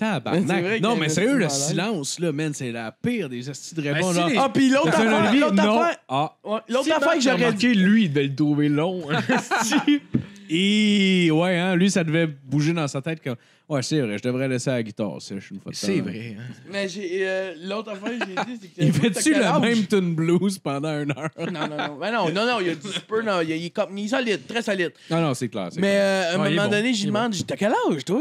Speaker 5: Tabarnak. Non, mais sérieux, le silence, là, man, c'est la pire des astis de
Speaker 3: Ben,
Speaker 5: réponse. là.
Speaker 3: les-
Speaker 6: Ah, puis l'autre affaire, l'autre affaire,
Speaker 5: Ah.
Speaker 6: l'autre
Speaker 3: Si
Speaker 6: affaire
Speaker 3: Marc
Speaker 6: que j'aurais dit.
Speaker 3: lui, il devait le trouver long. <laughs>
Speaker 5: Et ouais, hein, lui, ça devait bouger dans sa tête comme Ouais, c'est vrai, je devrais laisser la guitare sèche une fois.
Speaker 3: C'est vrai. hein.
Speaker 6: Mais j'ai, euh, l'autre affaire que j'ai dit, c'est que.
Speaker 5: Il fait-tu
Speaker 6: âge?
Speaker 5: même tune blues pendant une heure?
Speaker 6: Non, non, non. Mais non, non, non, il y a du super, non, il, est comme, il est solide, très solide.
Speaker 5: Non, non, c'est clair. c'est
Speaker 6: Mais euh, à un
Speaker 3: Ouais,
Speaker 6: moment
Speaker 3: bon,
Speaker 6: donné, j'y
Speaker 3: est
Speaker 6: demande, j'ai dit, t'as quel âge, toi?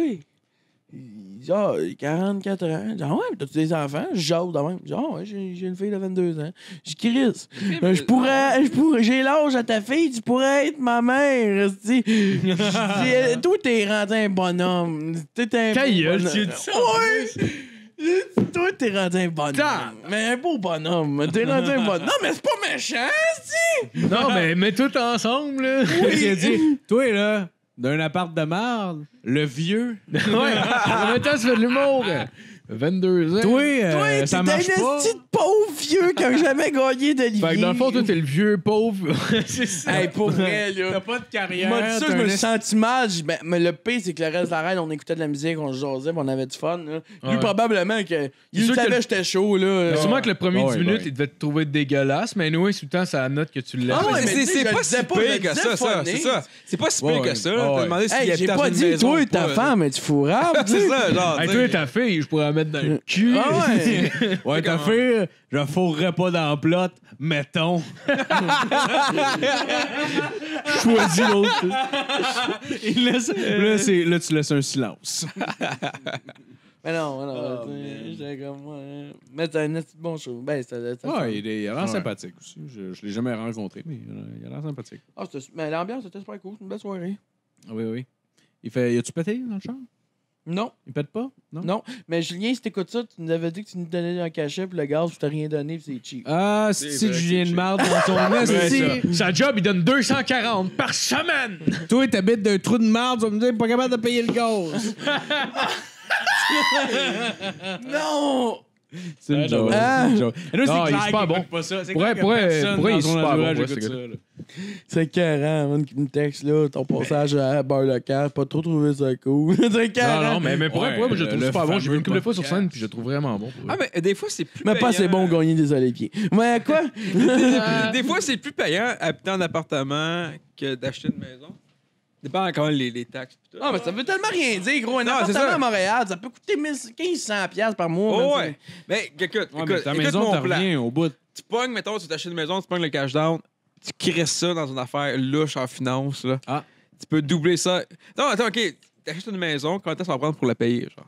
Speaker 6: Dit, ah, 44 ans. Je dis, ah ouais, t'as-tu des enfants? Je jase de même. Je dis, ah ouais, j'ai j'ai une fille de 22 ans. Je dis, Chris, <laughs> euh, je pourrais, je pourrais, j'ai l'âge à ta fille, tu pourrais être ma mère. Je dis, toi, t'es rendu un bonhomme. T'es un bonhomme.
Speaker 3: tu dit ça.
Speaker 6: Dit, Toi, t'es rendu un bonhomme. Mais un beau bonhomme. T'es rendu un bonhomme. Non, mais c'est pas méchant, si!
Speaker 3: Non, mais mets tout ensemble, là.
Speaker 5: A <laughs> dit Toi, là, d'un appart de marde, le vieux, <laughs>
Speaker 3: ouais. <laughs> En même temps, fais de l'humour. 22 ans.
Speaker 5: toi, euh,
Speaker 6: Toi,
Speaker 5: ça
Speaker 6: t'es
Speaker 5: marche
Speaker 6: un
Speaker 5: pas.
Speaker 6: esti de pauvre vieux qui a <laughs> jamais gagné d'Olivier.
Speaker 3: Fait que dans le fond, toi, t'es le vieux pauvre. <laughs> c'est ça.
Speaker 6: Hey, pour vrai, <laughs> là.
Speaker 5: T'as pas de carrière.
Speaker 6: Moi, ça, je me
Speaker 5: un
Speaker 6: suis senti mal. Ben, mais le pire, c'est que le reste de la reine, on écoutait de la musique, on se jasait, puis on avait du fun. Là. Lui,
Speaker 3: Ouais.
Speaker 6: probablement, que, il
Speaker 3: sûr que
Speaker 6: savait
Speaker 3: le-
Speaker 6: que j'étais chaud. Là.
Speaker 3: Mais Sûrement que le premier
Speaker 5: Ouais,
Speaker 3: 10 minutes,
Speaker 5: ouais.
Speaker 3: il devait te trouver dégueulasse, mais nous, tout le temps, ça note que tu l'aimes.
Speaker 6: Ah ouais,
Speaker 4: Mais c'est pas
Speaker 6: le
Speaker 4: si
Speaker 6: disais pas, je le
Speaker 4: pire que
Speaker 6: disais
Speaker 4: ça, ça. C'est ça. C'est pas si pire
Speaker 5: ouais.
Speaker 4: que ça.
Speaker 5: Ouais,
Speaker 4: T'as demandé s'il
Speaker 6: Hey,
Speaker 4: y
Speaker 6: j'ai pas dit, toi, ta femme, tu fourrable.
Speaker 4: C'est ça, genre.
Speaker 3: Hey,
Speaker 4: tu
Speaker 3: toi, ta fille, je pourrais mettre dans le cul.
Speaker 6: Ah ouais. <laughs>
Speaker 5: Ouais, t'as fait, je fourrerais pas dans le plot, mettons. <laughs>
Speaker 3: choisis l'autre. <laughs>
Speaker 5: Il laisse- là, c'est- là, tu laisses un silence.
Speaker 6: Mais non, mais non.
Speaker 5: Oh,
Speaker 6: tu sais,
Speaker 5: man.
Speaker 6: j'étais comme, ouais. Mais c'est un de bon show. Ben, c'était. c'était.
Speaker 5: Ouais, il, est- il a l'air
Speaker 3: Ouais.
Speaker 5: sympathique aussi. Je, je l'ai jamais rencontré, mais il a- il a l'air sympathique.
Speaker 6: Ah, c'était- mais l'ambiance était super cool. C'est une belle soirée.
Speaker 5: Oui, oui. Il fait. Y a-tu pété dans le char?
Speaker 6: Non,
Speaker 5: Il pète pas? Non?
Speaker 6: non. Mais Julien, si t'écoutes ça, tu nous avais dit que tu nous donnais un cachet, puis le gaz, tu t'as rien donné, puis c'est cheap.
Speaker 5: Ah,
Speaker 4: C'est
Speaker 5: Julien de marde dans <laughs>
Speaker 3: Ouais,
Speaker 5: esti.
Speaker 3: ça. Sa job, il donne 240 par semaine.
Speaker 5: Toi, t'habites d'un trou de marde, tu vas me dire pas capable de payer le gaz. <laughs> <laughs>
Speaker 6: Non!
Speaker 5: C'est une
Speaker 3: Ah,
Speaker 5: joke.
Speaker 3: non.
Speaker 6: Ah.
Speaker 5: c'est une joke. Et c'est
Speaker 3: Non, il est super bon.
Speaker 5: pas ça. C'est
Speaker 3: Pourrait- pourrait- pourrait, il est super bon.
Speaker 6: C'est carré, man, qui me texte, là, ton passage à beurre local, pas trop trouvé ça cool. <laughs> c'est
Speaker 3: Non,
Speaker 6: carré.
Speaker 3: non, mais, mais pour
Speaker 5: Ouais,
Speaker 3: vrai, moi, je le trouve super bon. J'ai vu une couple de fois sur scène, puis je le trouve vraiment bon.
Speaker 4: Ah, mais des fois, c'est plus
Speaker 6: Mais pas assez bon
Speaker 4: payant.
Speaker 6: gagner des Olympiques. Mais quoi? <laughs>
Speaker 4: des fois, c'est plus payant habiter en appartement que d'acheter une maison. Dépend quand même les, les taxes. pis tout.
Speaker 6: Ah, mais ça veut tellement rien dire, gros. Un
Speaker 4: Non, c'est
Speaker 6: appartement
Speaker 4: ça.
Speaker 6: à Montréal, ça peut coûter 1000 1500$ piastres par mois.
Speaker 4: Oh,
Speaker 6: man,
Speaker 4: ouais. Mais écoute,
Speaker 5: Ouais,
Speaker 4: écoute,
Speaker 5: mais ta
Speaker 4: écoute
Speaker 5: maison,
Speaker 4: mon
Speaker 5: t'en
Speaker 4: plan.
Speaker 5: reviens au bout.
Speaker 4: Tu pognes, mettons, tu t'achètes une maison, tu pognes le cash down, tu crisses ça dans une affaire louche en finance, là.
Speaker 5: Ah.
Speaker 4: Tu peux doubler ça. Non, attends, OK. T'achètes une maison, combien de temps ça va prendre pour la payer, genre?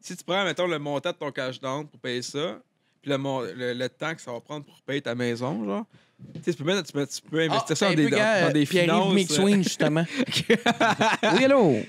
Speaker 4: Si tu prends, mettons, le montant de ton cash down pour payer ça, puis le, mon- le, le temps que ça va prendre pour payer ta maison, genre, tu sais, tu peux, mettre, tu peux, tu peux investir ça dans des, dans, dans des finances.
Speaker 6: Swing, justement. <laughs> oui, allô? <laughs>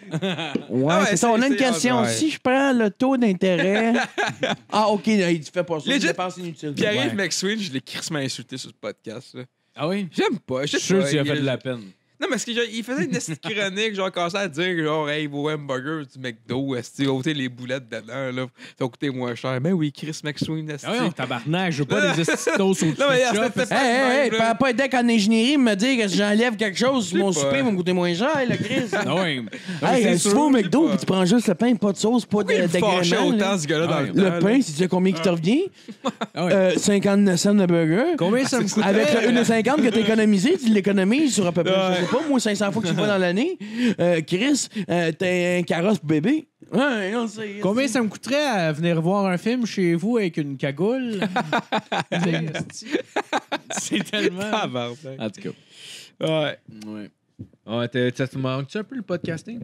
Speaker 6: Ouais,
Speaker 4: Ah ouais,
Speaker 6: c'est ça. On a une question.
Speaker 4: ouais.
Speaker 6: Si je prends le taux d'intérêt. <laughs> ah, OK, il tu fais pas ça.
Speaker 4: Legit.
Speaker 6: une dépense inutile.
Speaker 4: Pierre-Yves
Speaker 6: Ouais.
Speaker 4: McSween, je l'ai crissement insulté sur ce podcast. là.
Speaker 5: Ah oui?
Speaker 4: J'aime pas.
Speaker 5: Je suis sûr que tu as fait de la peine.
Speaker 4: Non, mais parce que genre, il faisait une chronique, genre, commençait à dire, genre, hey, vos hamburgers du McDo, est-ce ôtez les boulettes dedans, là, ça va coûter moins cher. Ben oui, Chris McSween, est-ce
Speaker 5: Ah oui, tabarnak, je veux pas <laughs> des estitos au
Speaker 4: Non, mais c'était
Speaker 6: Hey, hey, hey, pas, pas en ingénierie, me dire que si j'enlève quelque chose mon souper, va me coûter moins cher, le Chris. <laughs>
Speaker 5: Ah oui.
Speaker 6: Hey, si tu vas au McDo puis tu prends juste le pain, pas de sauce, pas d'agrément.
Speaker 4: autant,
Speaker 6: là.
Speaker 4: ce gars-là, dans
Speaker 5: Ah,
Speaker 4: le
Speaker 6: Le pain, si tu sais combien qui te revient,
Speaker 5: Ah
Speaker 6: euh, 59 cents de burger.
Speaker 5: Combien ça me coûte?
Speaker 6: Avec le 1,50 que tu économisé, tu l'économises sur à peu près,
Speaker 4: Ouais.
Speaker 6: Pas, moi, 500 fois que tu vas dans l'année. Euh, Chris, euh, t'as un carrosse pour bébé. Ouais, on sait.
Speaker 5: Combien ça me coûterait à venir voir un film chez vous avec une cagoule? <laughs> c'est tellement.
Speaker 4: Tabarnak.
Speaker 5: En tout cas.
Speaker 4: Ouais.
Speaker 5: Ouais.
Speaker 3: Ouais, t'es- ça te manque-tu un peu le podcasting?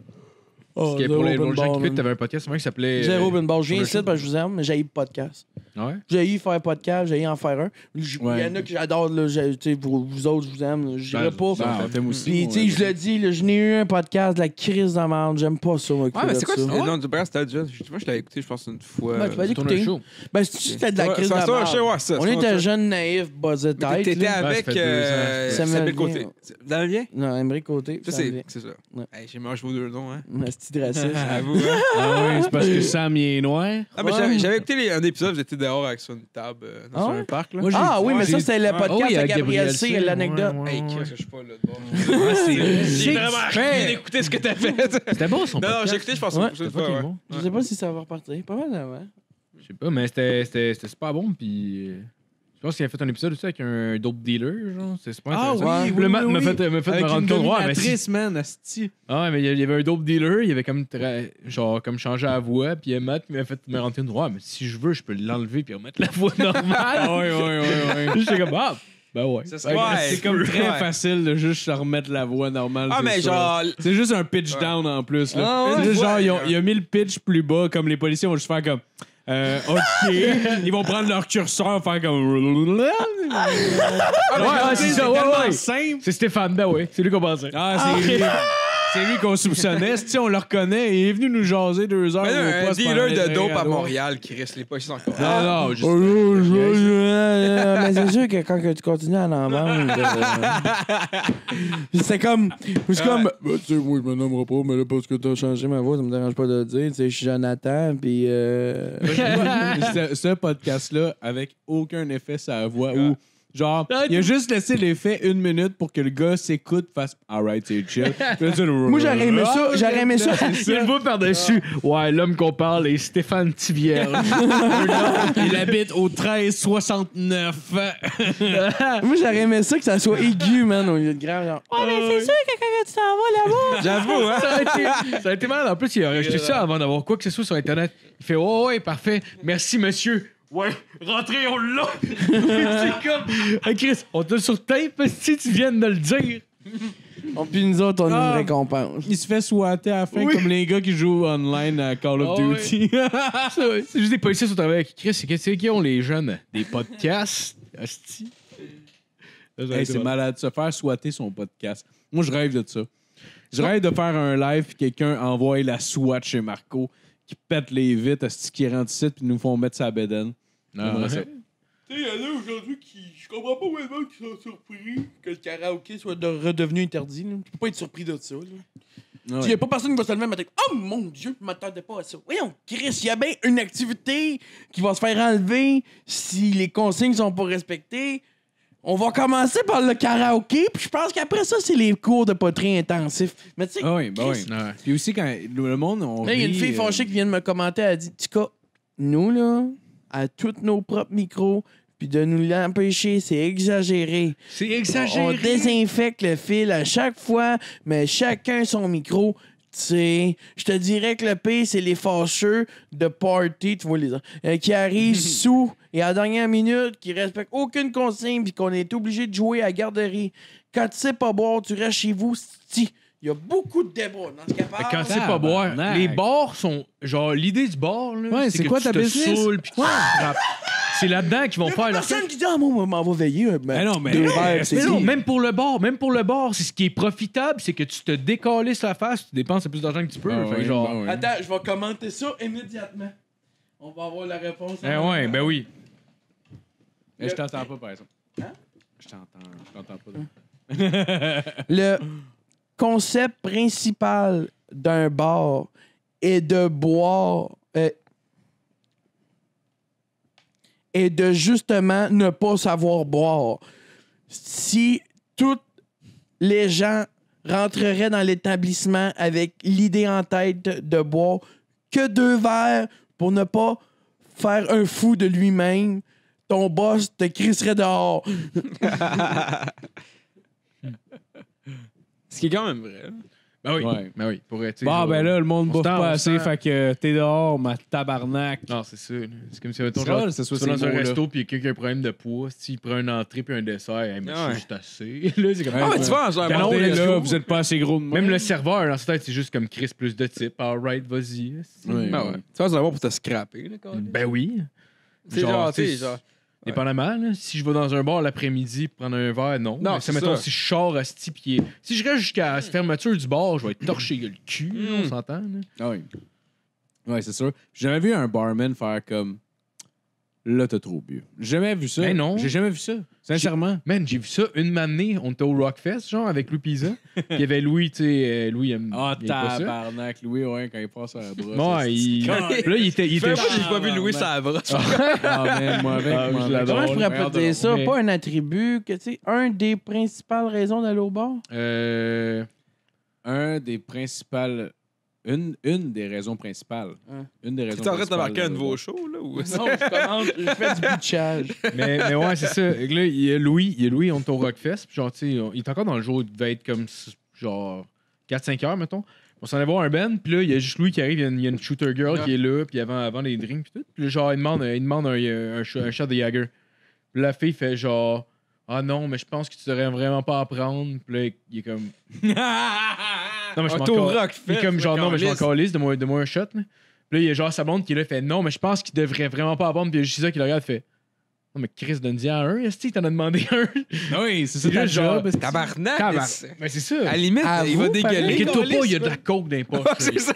Speaker 6: Oh,
Speaker 3: Parce que pour les
Speaker 6: zéro
Speaker 3: gens qui écoutent, t'avais un podcast, vrai, qui s'appelait.
Speaker 6: Zéro
Speaker 3: euh,
Speaker 6: bar. Je viens ici parce que je vous aime, mais j'ai eu podcast.
Speaker 3: Ouais.
Speaker 6: J'ai eu faire podcast, j'ai eu en faire un. Il
Speaker 5: Ouais.
Speaker 6: y en a que j'adore, là. j'ai- tu sais, Vous, vous autres, je vous aime. Je dirais
Speaker 3: Ben,
Speaker 6: pas.
Speaker 5: Ah, on t'aime aussi.
Speaker 6: Puis, tu sais, je le dis, là, je n'ai eu un podcast de la crise de la merde. J'aime pas ça, moi.
Speaker 4: Ouais, mais c'est quoi
Speaker 6: ça.
Speaker 4: Non, du bref, c'était déjà. Je moi, je l'avais écouté, je pense, une fois.
Speaker 6: Ben, tu vas
Speaker 3: Tourne un show.
Speaker 6: Ben, si c'était de la
Speaker 4: Ouais,
Speaker 6: crise de
Speaker 4: ça,
Speaker 6: la
Speaker 4: ça,
Speaker 6: merde.
Speaker 4: je sais, ouais, ça,
Speaker 6: On
Speaker 4: ça,
Speaker 6: était
Speaker 4: ça.
Speaker 6: jeunes, naïfs, buzzés
Speaker 4: Mais
Speaker 6: tête.
Speaker 4: T'étais
Speaker 6: là.
Speaker 4: avec.
Speaker 3: ça fait deux
Speaker 4: euh,
Speaker 6: ans.
Speaker 4: Samuel. Côté. Dans le lien?
Speaker 6: Non, Emery Côté.
Speaker 4: Ça, c'est c'est ça.
Speaker 6: Ouais.
Speaker 4: Hey, J'ai mangé vos deux noms, hein.
Speaker 6: Un petit de raciste. <laughs>
Speaker 4: À vous, hein.
Speaker 5: Ah oui, c'est parce que Sam il est noir.
Speaker 4: Ah, mais
Speaker 6: Ouais.
Speaker 4: j'avais- j'avais écouté les- un épisode, vous étiez dehors avec sur une table euh, dans
Speaker 6: Ah
Speaker 4: sur
Speaker 6: ouais?
Speaker 4: un parc, là.
Speaker 5: Moi, j'ai-
Speaker 6: Ah oui, mais ça, c'était le
Speaker 4: Ah
Speaker 6: podcast
Speaker 3: oui,
Speaker 6: à
Speaker 3: avec
Speaker 6: Gabriel
Speaker 3: Gabriel
Speaker 6: C,
Speaker 3: C,
Speaker 6: l'anecdote.
Speaker 3: ouais,
Speaker 4: Hey,
Speaker 3: ouais.
Speaker 4: Chris, que je suis pas là de
Speaker 5: c'est- <laughs>
Speaker 4: J'ai
Speaker 5: c'est-
Speaker 4: vraiment rien écouté ce que t'as fait.
Speaker 3: C'était bon son
Speaker 4: Non, non,
Speaker 3: podcast.
Speaker 4: j'ai écouté, je pense,
Speaker 6: Ouais,
Speaker 3: C'était bon.
Speaker 6: Je sais pas si ça va repartir. Pas mal avant.
Speaker 3: Je sais pas, mais c'était- c'était c'était super bon. Puis. euh, Je pense qu'il a fait un épisode aussi avec un dope dealer, genre. C'est super
Speaker 5: Ah oui,
Speaker 3: Puis le
Speaker 5: oui,
Speaker 3: Matt
Speaker 5: oui,
Speaker 3: m'a
Speaker 5: oui.
Speaker 3: fait, m'a fait
Speaker 5: Avec
Speaker 3: me
Speaker 5: une
Speaker 3: rendre compte. Ouais, mais si-
Speaker 5: dominatrice, man, asti.
Speaker 3: Ah ouais, mais il y avait un dope dealer, il avait comme, tra- genre, comme changé la voix, puis euh, Matt m'a fait me une voix, mais si je veux, je peux l'enlever puis remettre la voix normale.
Speaker 5: oui, oui, oui, oui.
Speaker 3: J'étais comme, ah, ben ouais.
Speaker 5: Ça
Speaker 3: Fait que-
Speaker 4: Ouais,
Speaker 5: c'est comme très
Speaker 4: ouais.
Speaker 5: facile de juste remettre la voix normale.
Speaker 4: Ah,
Speaker 5: c'est
Speaker 4: mais genre.
Speaker 5: C'est juste un pitch
Speaker 4: Ouais.
Speaker 5: down en plus. Là.
Speaker 6: Ah ouais?
Speaker 5: C'est juste
Speaker 4: Ouais,
Speaker 5: genre, ils ont,
Speaker 4: ouais.
Speaker 5: ils ont mis le pitch plus bas, comme les policiers vont juste faire comme. Euh, OK. <laughs> Ils vont prendre leur curseur, faire comme.
Speaker 3: Ah, ouais, c'est ça, ouais, ouais.
Speaker 5: simple.
Speaker 3: C'est Stéphane, ben ouais, c'est lui qu'on pensait.
Speaker 5: Ah, c'est lui. C'est lui qu'on soupçonnait. Si on le reconnaît, il est venu nous jaser deux heures.
Speaker 4: Mais là,
Speaker 5: au
Speaker 4: un
Speaker 5: poste
Speaker 4: dealer
Speaker 5: pendant
Speaker 4: de
Speaker 5: les
Speaker 4: dope à. Montréal qui reste les policiers encore.
Speaker 3: Non, non, juste.
Speaker 6: Oh, je- je- je- Mais c'est sûr que quand que tu continues à en vendre. euh, <laughs> C'est comme. C'est comme. Bah, tu sais, moi, je me nommerai pas, mais là, parce que t'as changé ma voix, ça me dérange pas de le dire. Tu sais, je suis Jonathan, puis. Euh... <laughs>
Speaker 5: ce, ce podcast-là, avec aucun effet sur la voix, où, genre, il a juste laissé l'effet une minute pour que le gars s'écoute, fasse Alright, c'est chill. <laughs> Moi,
Speaker 6: j'aurais aimé ça. J'aurais aimé ça.
Speaker 3: Il une voix par-dessus. Ouais, l'homme qu'on parle est Stéphane Tivierge. <laughs>
Speaker 5: Il habite au 1369. <laughs>
Speaker 6: Moi, j'aurais aimé ça que ça soit aigu, man, au lieu de grave. Genre, oh, mais c'est sûr que quand tu t'en vas là-bas.
Speaker 4: J'avoue, hein.
Speaker 3: ça, a été, ça a été mal. En plus, il a rajouté ça avant d'avoir quoi que ce soit sur Internet. Il fait Ouais, ouais, parfait. Merci, monsieur. Ouais, rentrez, on l'a. <laughs> c'est comme. Hey, Chris, on t'a sur tape si tu viens de le dire.
Speaker 6: On, puis nous autres, on a
Speaker 5: Ah.
Speaker 6: une récompense.
Speaker 5: Il se fait swatter à la fin
Speaker 3: Oui.
Speaker 5: comme les gars qui jouent online à Call of
Speaker 3: Ah.
Speaker 5: Duty. <laughs>
Speaker 3: C'est juste des policiers qui sont travaillés avec Chris. C'est qu'est-ce qu'ils ont, les jeunes? Des podcasts? Asti. Ça, ça a
Speaker 5: Hey,
Speaker 3: été
Speaker 5: c'est
Speaker 3: bon.
Speaker 5: malade de se faire swatter son podcast. Moi, je rêve de ça. Je rêve de faire un live puis quelqu'un envoie la SWAT chez Marco qui pète les vitres, asti qui rentre ici puis nous font mettre sa bédaine.
Speaker 3: Ouais.
Speaker 5: ça.
Speaker 6: Tu sais, il y en a aujourd'hui qui. Je comprends pas où les qui sont surpris que le karaoké soit de- redevenu interdit. Là. Tu peux pas être surpris de ça. Là.
Speaker 5: Ouais.
Speaker 6: Il y a pas personne qui va se lever et dire Oh mon Dieu, je m'attendais pas à ça. Voyons, Chris, il y a bien une activité qui va se faire enlever si les consignes sont pas respectées. On va commencer par le karaoké, puis je pense qu'après ça, c'est les cours de poterie intensifs. Mais tu sais,
Speaker 5: Ah oui, ben oui.
Speaker 6: Chris.
Speaker 5: Puis aussi, quand le monde, on
Speaker 6: Là, il y a une fille
Speaker 5: euh,
Speaker 6: fâchée qui vient de me commenter. Elle a dit Tika, nous, là, à tous nos propres micros, puis de nous l'empêcher, c'est exagéré.
Speaker 3: C'est
Speaker 6: On
Speaker 3: exagéré.
Speaker 6: désinfecte le fil à chaque fois, mais chacun son micro. Tu sais, je te dirais que le pire, c'est les fâcheux de party, tu vois, les euh, qui arrivent <laughs> sous et à la dernière minute, qui respectent aucune consigne, puis qu'on est obligé de jouer à la garderie. Quand tu sais pas boire, tu restes chez vous, si. Il y a beaucoup de débats dans ce cas
Speaker 3: Quand sais pas boire, les bars sont. Genre, l'idée du bar, là.
Speaker 5: Ouais, c'est quoi
Speaker 3: tu
Speaker 5: ta
Speaker 3: te
Speaker 5: business?
Speaker 3: saoules, puis que tu frappes. C'est là-dedans qu'ils vont
Speaker 6: Il
Speaker 3: faire
Speaker 6: pas
Speaker 3: leur.
Speaker 6: personne qui dit Ah, moi, moi, m'en va veiller. euh,
Speaker 5: Mais non, mais
Speaker 6: deux
Speaker 5: non,
Speaker 6: verres,
Speaker 5: mais
Speaker 6: c'est
Speaker 3: Mais non,
Speaker 6: tout.
Speaker 3: même pour le bar, même pour le bar, c'est ce qui est profitable, c'est que tu te décalisses la face, tu dépenses le plus d'argent que tu peux.
Speaker 5: Ah ben ouais.
Speaker 6: Attends, je vais commenter ça immédiatement. On va avoir la réponse.
Speaker 3: Eh ouais, ben oui.
Speaker 5: Eh, je t'entends pas, par exemple.
Speaker 6: Hein?
Speaker 5: Je t'entends. Je t'entends pas.
Speaker 6: Le concept principal d'un bar est de boire euh, et de justement ne pas savoir boire. Si toutes les gens rentreraient dans l'établissement avec l'idée en tête de boire que deux verres pour ne pas faire un fou de lui-même, ton boss te crisserait dehors. <laughs> <laughs>
Speaker 4: Ce qui est quand même vrai.
Speaker 3: Ben oui.
Speaker 5: Ouais.
Speaker 3: Ben oui. Pour être.
Speaker 5: Bon, ben là, le monde
Speaker 3: on
Speaker 5: bouffe pas assez,
Speaker 3: se tend.
Speaker 5: fait que t'es dehors, ma tabarnak.
Speaker 3: Non, c'est ça. là. C'est comme si mettons,
Speaker 5: C'est
Speaker 3: genre,
Speaker 5: c'est
Speaker 3: tu
Speaker 5: soit
Speaker 3: dans un resto puis quelqu'un qui a un problème de poids, s'il prend une entrée puis un dessert, hey, mais
Speaker 4: Ah ouais.
Speaker 3: c'est juste assez. <laughs> Là, c'est comme.
Speaker 4: Ah, mais
Speaker 5: ouais.
Speaker 4: tu vas bordel,
Speaker 3: let's
Speaker 5: là, vous êtes pas assez gros de
Speaker 3: Même le serveur, dans sa tête, c'est juste comme Chris plus de type. Alright, vas-y.
Speaker 5: Ouais.
Speaker 4: Ben ouais. Tu vas savoir pour te scraper. là.
Speaker 3: Ben oui.
Speaker 4: C'est genre, tu sais, genre.
Speaker 3: Dépendamment, là, si je vais dans un bar l'après-midi prendre un verre, non.
Speaker 4: Non,
Speaker 3: Mais
Speaker 4: c'est
Speaker 3: mettons,
Speaker 4: ça.
Speaker 3: si je sors à ce type, qui est- si je reste jusqu'à la fermeture du bar, je vais être torché le cul, là, on
Speaker 4: Mm.
Speaker 3: s'entend. là.
Speaker 5: Ah oui. Ouais, c'est sûr. J'ai jamais vu un barman faire comme. Là, t'as trop bu. J'ai jamais vu ça.
Speaker 3: Ben non.
Speaker 5: J'ai jamais vu ça. Sincèrement.
Speaker 3: Man, j'ai vu ça une matinée, on était au Rockfest, genre, avec Louis. <laughs> Puis il y avait Louis, tu sais, euh, Louis, il aime,
Speaker 5: Ah,
Speaker 3: ça.
Speaker 5: tabarnak. Louis, ouais, quand il passe à la brosse.
Speaker 3: Bon,
Speaker 5: c'est-
Speaker 3: il... Là, il était... Il était...
Speaker 4: pas, j'ai pas vu Louis ça brosse.
Speaker 5: Ah, <laughs> man, moi avec,
Speaker 3: Ah,
Speaker 5: moi
Speaker 3: je
Speaker 5: avec.
Speaker 3: l'adore.
Speaker 6: Comment je pourrais dire ça?
Speaker 3: mais-
Speaker 6: Pas un attribut, que tu sais, un des principales raisons d'aller au bar?
Speaker 3: Euh...
Speaker 5: Un des principales. Une, une des raisons principales.
Speaker 6: Hein.
Speaker 5: Une des raisons
Speaker 4: Tu es en train de
Speaker 5: principales
Speaker 4: marquer un nouveau show, là? Ou...
Speaker 6: Non, je commence, je fais du bitchage. <laughs>
Speaker 3: mais, mais ouais, c'est ça. Là, il y a Louis, il y a Louis, on est au Rockfest. Puis genre, tu sais, il est encore dans le jour, il devait être comme genre 4-5 heures, mettons. On s'en allait voir un band, puis là, il y a juste Louis qui arrive, il y a une, il y a une shooter girl qui est là, puis avant, avant les drinks, puis tout. Puis là, genre, il demande, il demande un, un shot de Jagger. Puis la fille fait genre, ah non, mais je pense que tu devrais vraiment pas apprendre. Puis là, il est comme, <laughs> non, mais je m'en
Speaker 4: rock
Speaker 3: Il est comme genre, non, mais je m'en
Speaker 4: encore
Speaker 3: calisse, de moi, de moi un shot. Là. Puis là, il y a genre sa blonde qui là fait, non, mais je pense qu'il devrait vraiment pas apprendre. Puis il y a juste ça qui le regarde, fait, non, mais Chris, donne-y à un. Est-ce que t'en as demandé un?
Speaker 5: Oui, c'est ça
Speaker 3: C'est
Speaker 5: job.
Speaker 4: Tabarnak!
Speaker 3: Mais c'est ça.
Speaker 4: À la limite,
Speaker 6: À
Speaker 4: il
Speaker 6: vous,
Speaker 4: va dégueuler.
Speaker 3: Inquiète-toi pas, il y a de la coke dans les poches.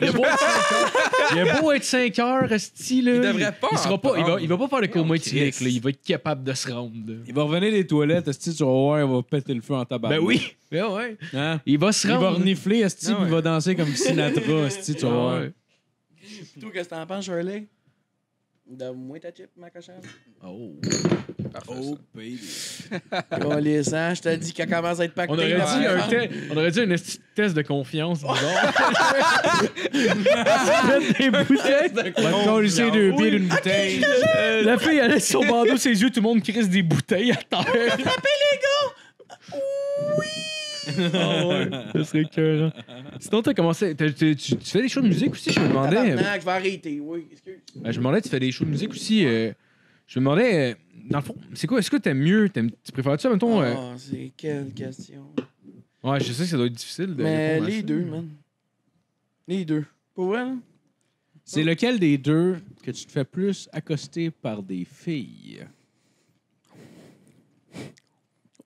Speaker 3: Il, a beau être 5 heures, il a beau être 5 heures, Esti, là.
Speaker 4: Il devrait pas
Speaker 3: Il, sera pas, il, va, il va pas faire le coma éthylique, là. Il va être capable de se rendre. là.
Speaker 5: Il va revenir des toilettes, esti, tu vas voir, il va péter le feu en tabac.
Speaker 3: Ben oui. Ben ouais.
Speaker 5: Hein?
Speaker 3: Il va se
Speaker 5: Il va
Speaker 3: rendre.
Speaker 5: renifler, esti,
Speaker 4: Ah
Speaker 5: puis il va danser comme Sinatra, esti, tu vas
Speaker 3: Ah
Speaker 5: voir.
Speaker 6: qu'est-ce que t'en penses, Shirley? De moins ta chip, ma cochonne?
Speaker 3: Oh.
Speaker 5: Oh, baby.
Speaker 6: Oh, les sangs, je te dis qu'elle commence à être pactée.
Speaker 3: On aurait, dit
Speaker 6: là.
Speaker 3: un te- on aurait dit un test de confiance bizarre. <laughs> Mettre des bouteilles.
Speaker 5: On va te coller deux pieds d'une bouteille.
Speaker 3: La fille, elle laisse son bandeau ses yeux, tout le monde crisse des bouteilles à terre. Ah ouais, ça serait écœurant. Sinon, t'as commencé. t'as- tu, tu- tu fais des shows de musique aussi, je me demandais.
Speaker 6: Tabarnak, je vais arrêter, oui, excuse.
Speaker 3: Euh, je me demandais, tu fais des shows de musique aussi. euh, je me demandais, euh, dans le fond, c'est quoi, est-ce que t'aimes mieux, t'aimes- tu préfères ça, mettons, euh,
Speaker 6: Oh, c'est quelle question.
Speaker 3: Ouais, je sais que ça doit être difficile. De
Speaker 6: Mais
Speaker 3: répondre à
Speaker 6: les
Speaker 3: ça.
Speaker 6: deux, man. Les deux. Pour vrai, là?
Speaker 5: C'est lequel des deux que tu te fais plus accoster par des filles?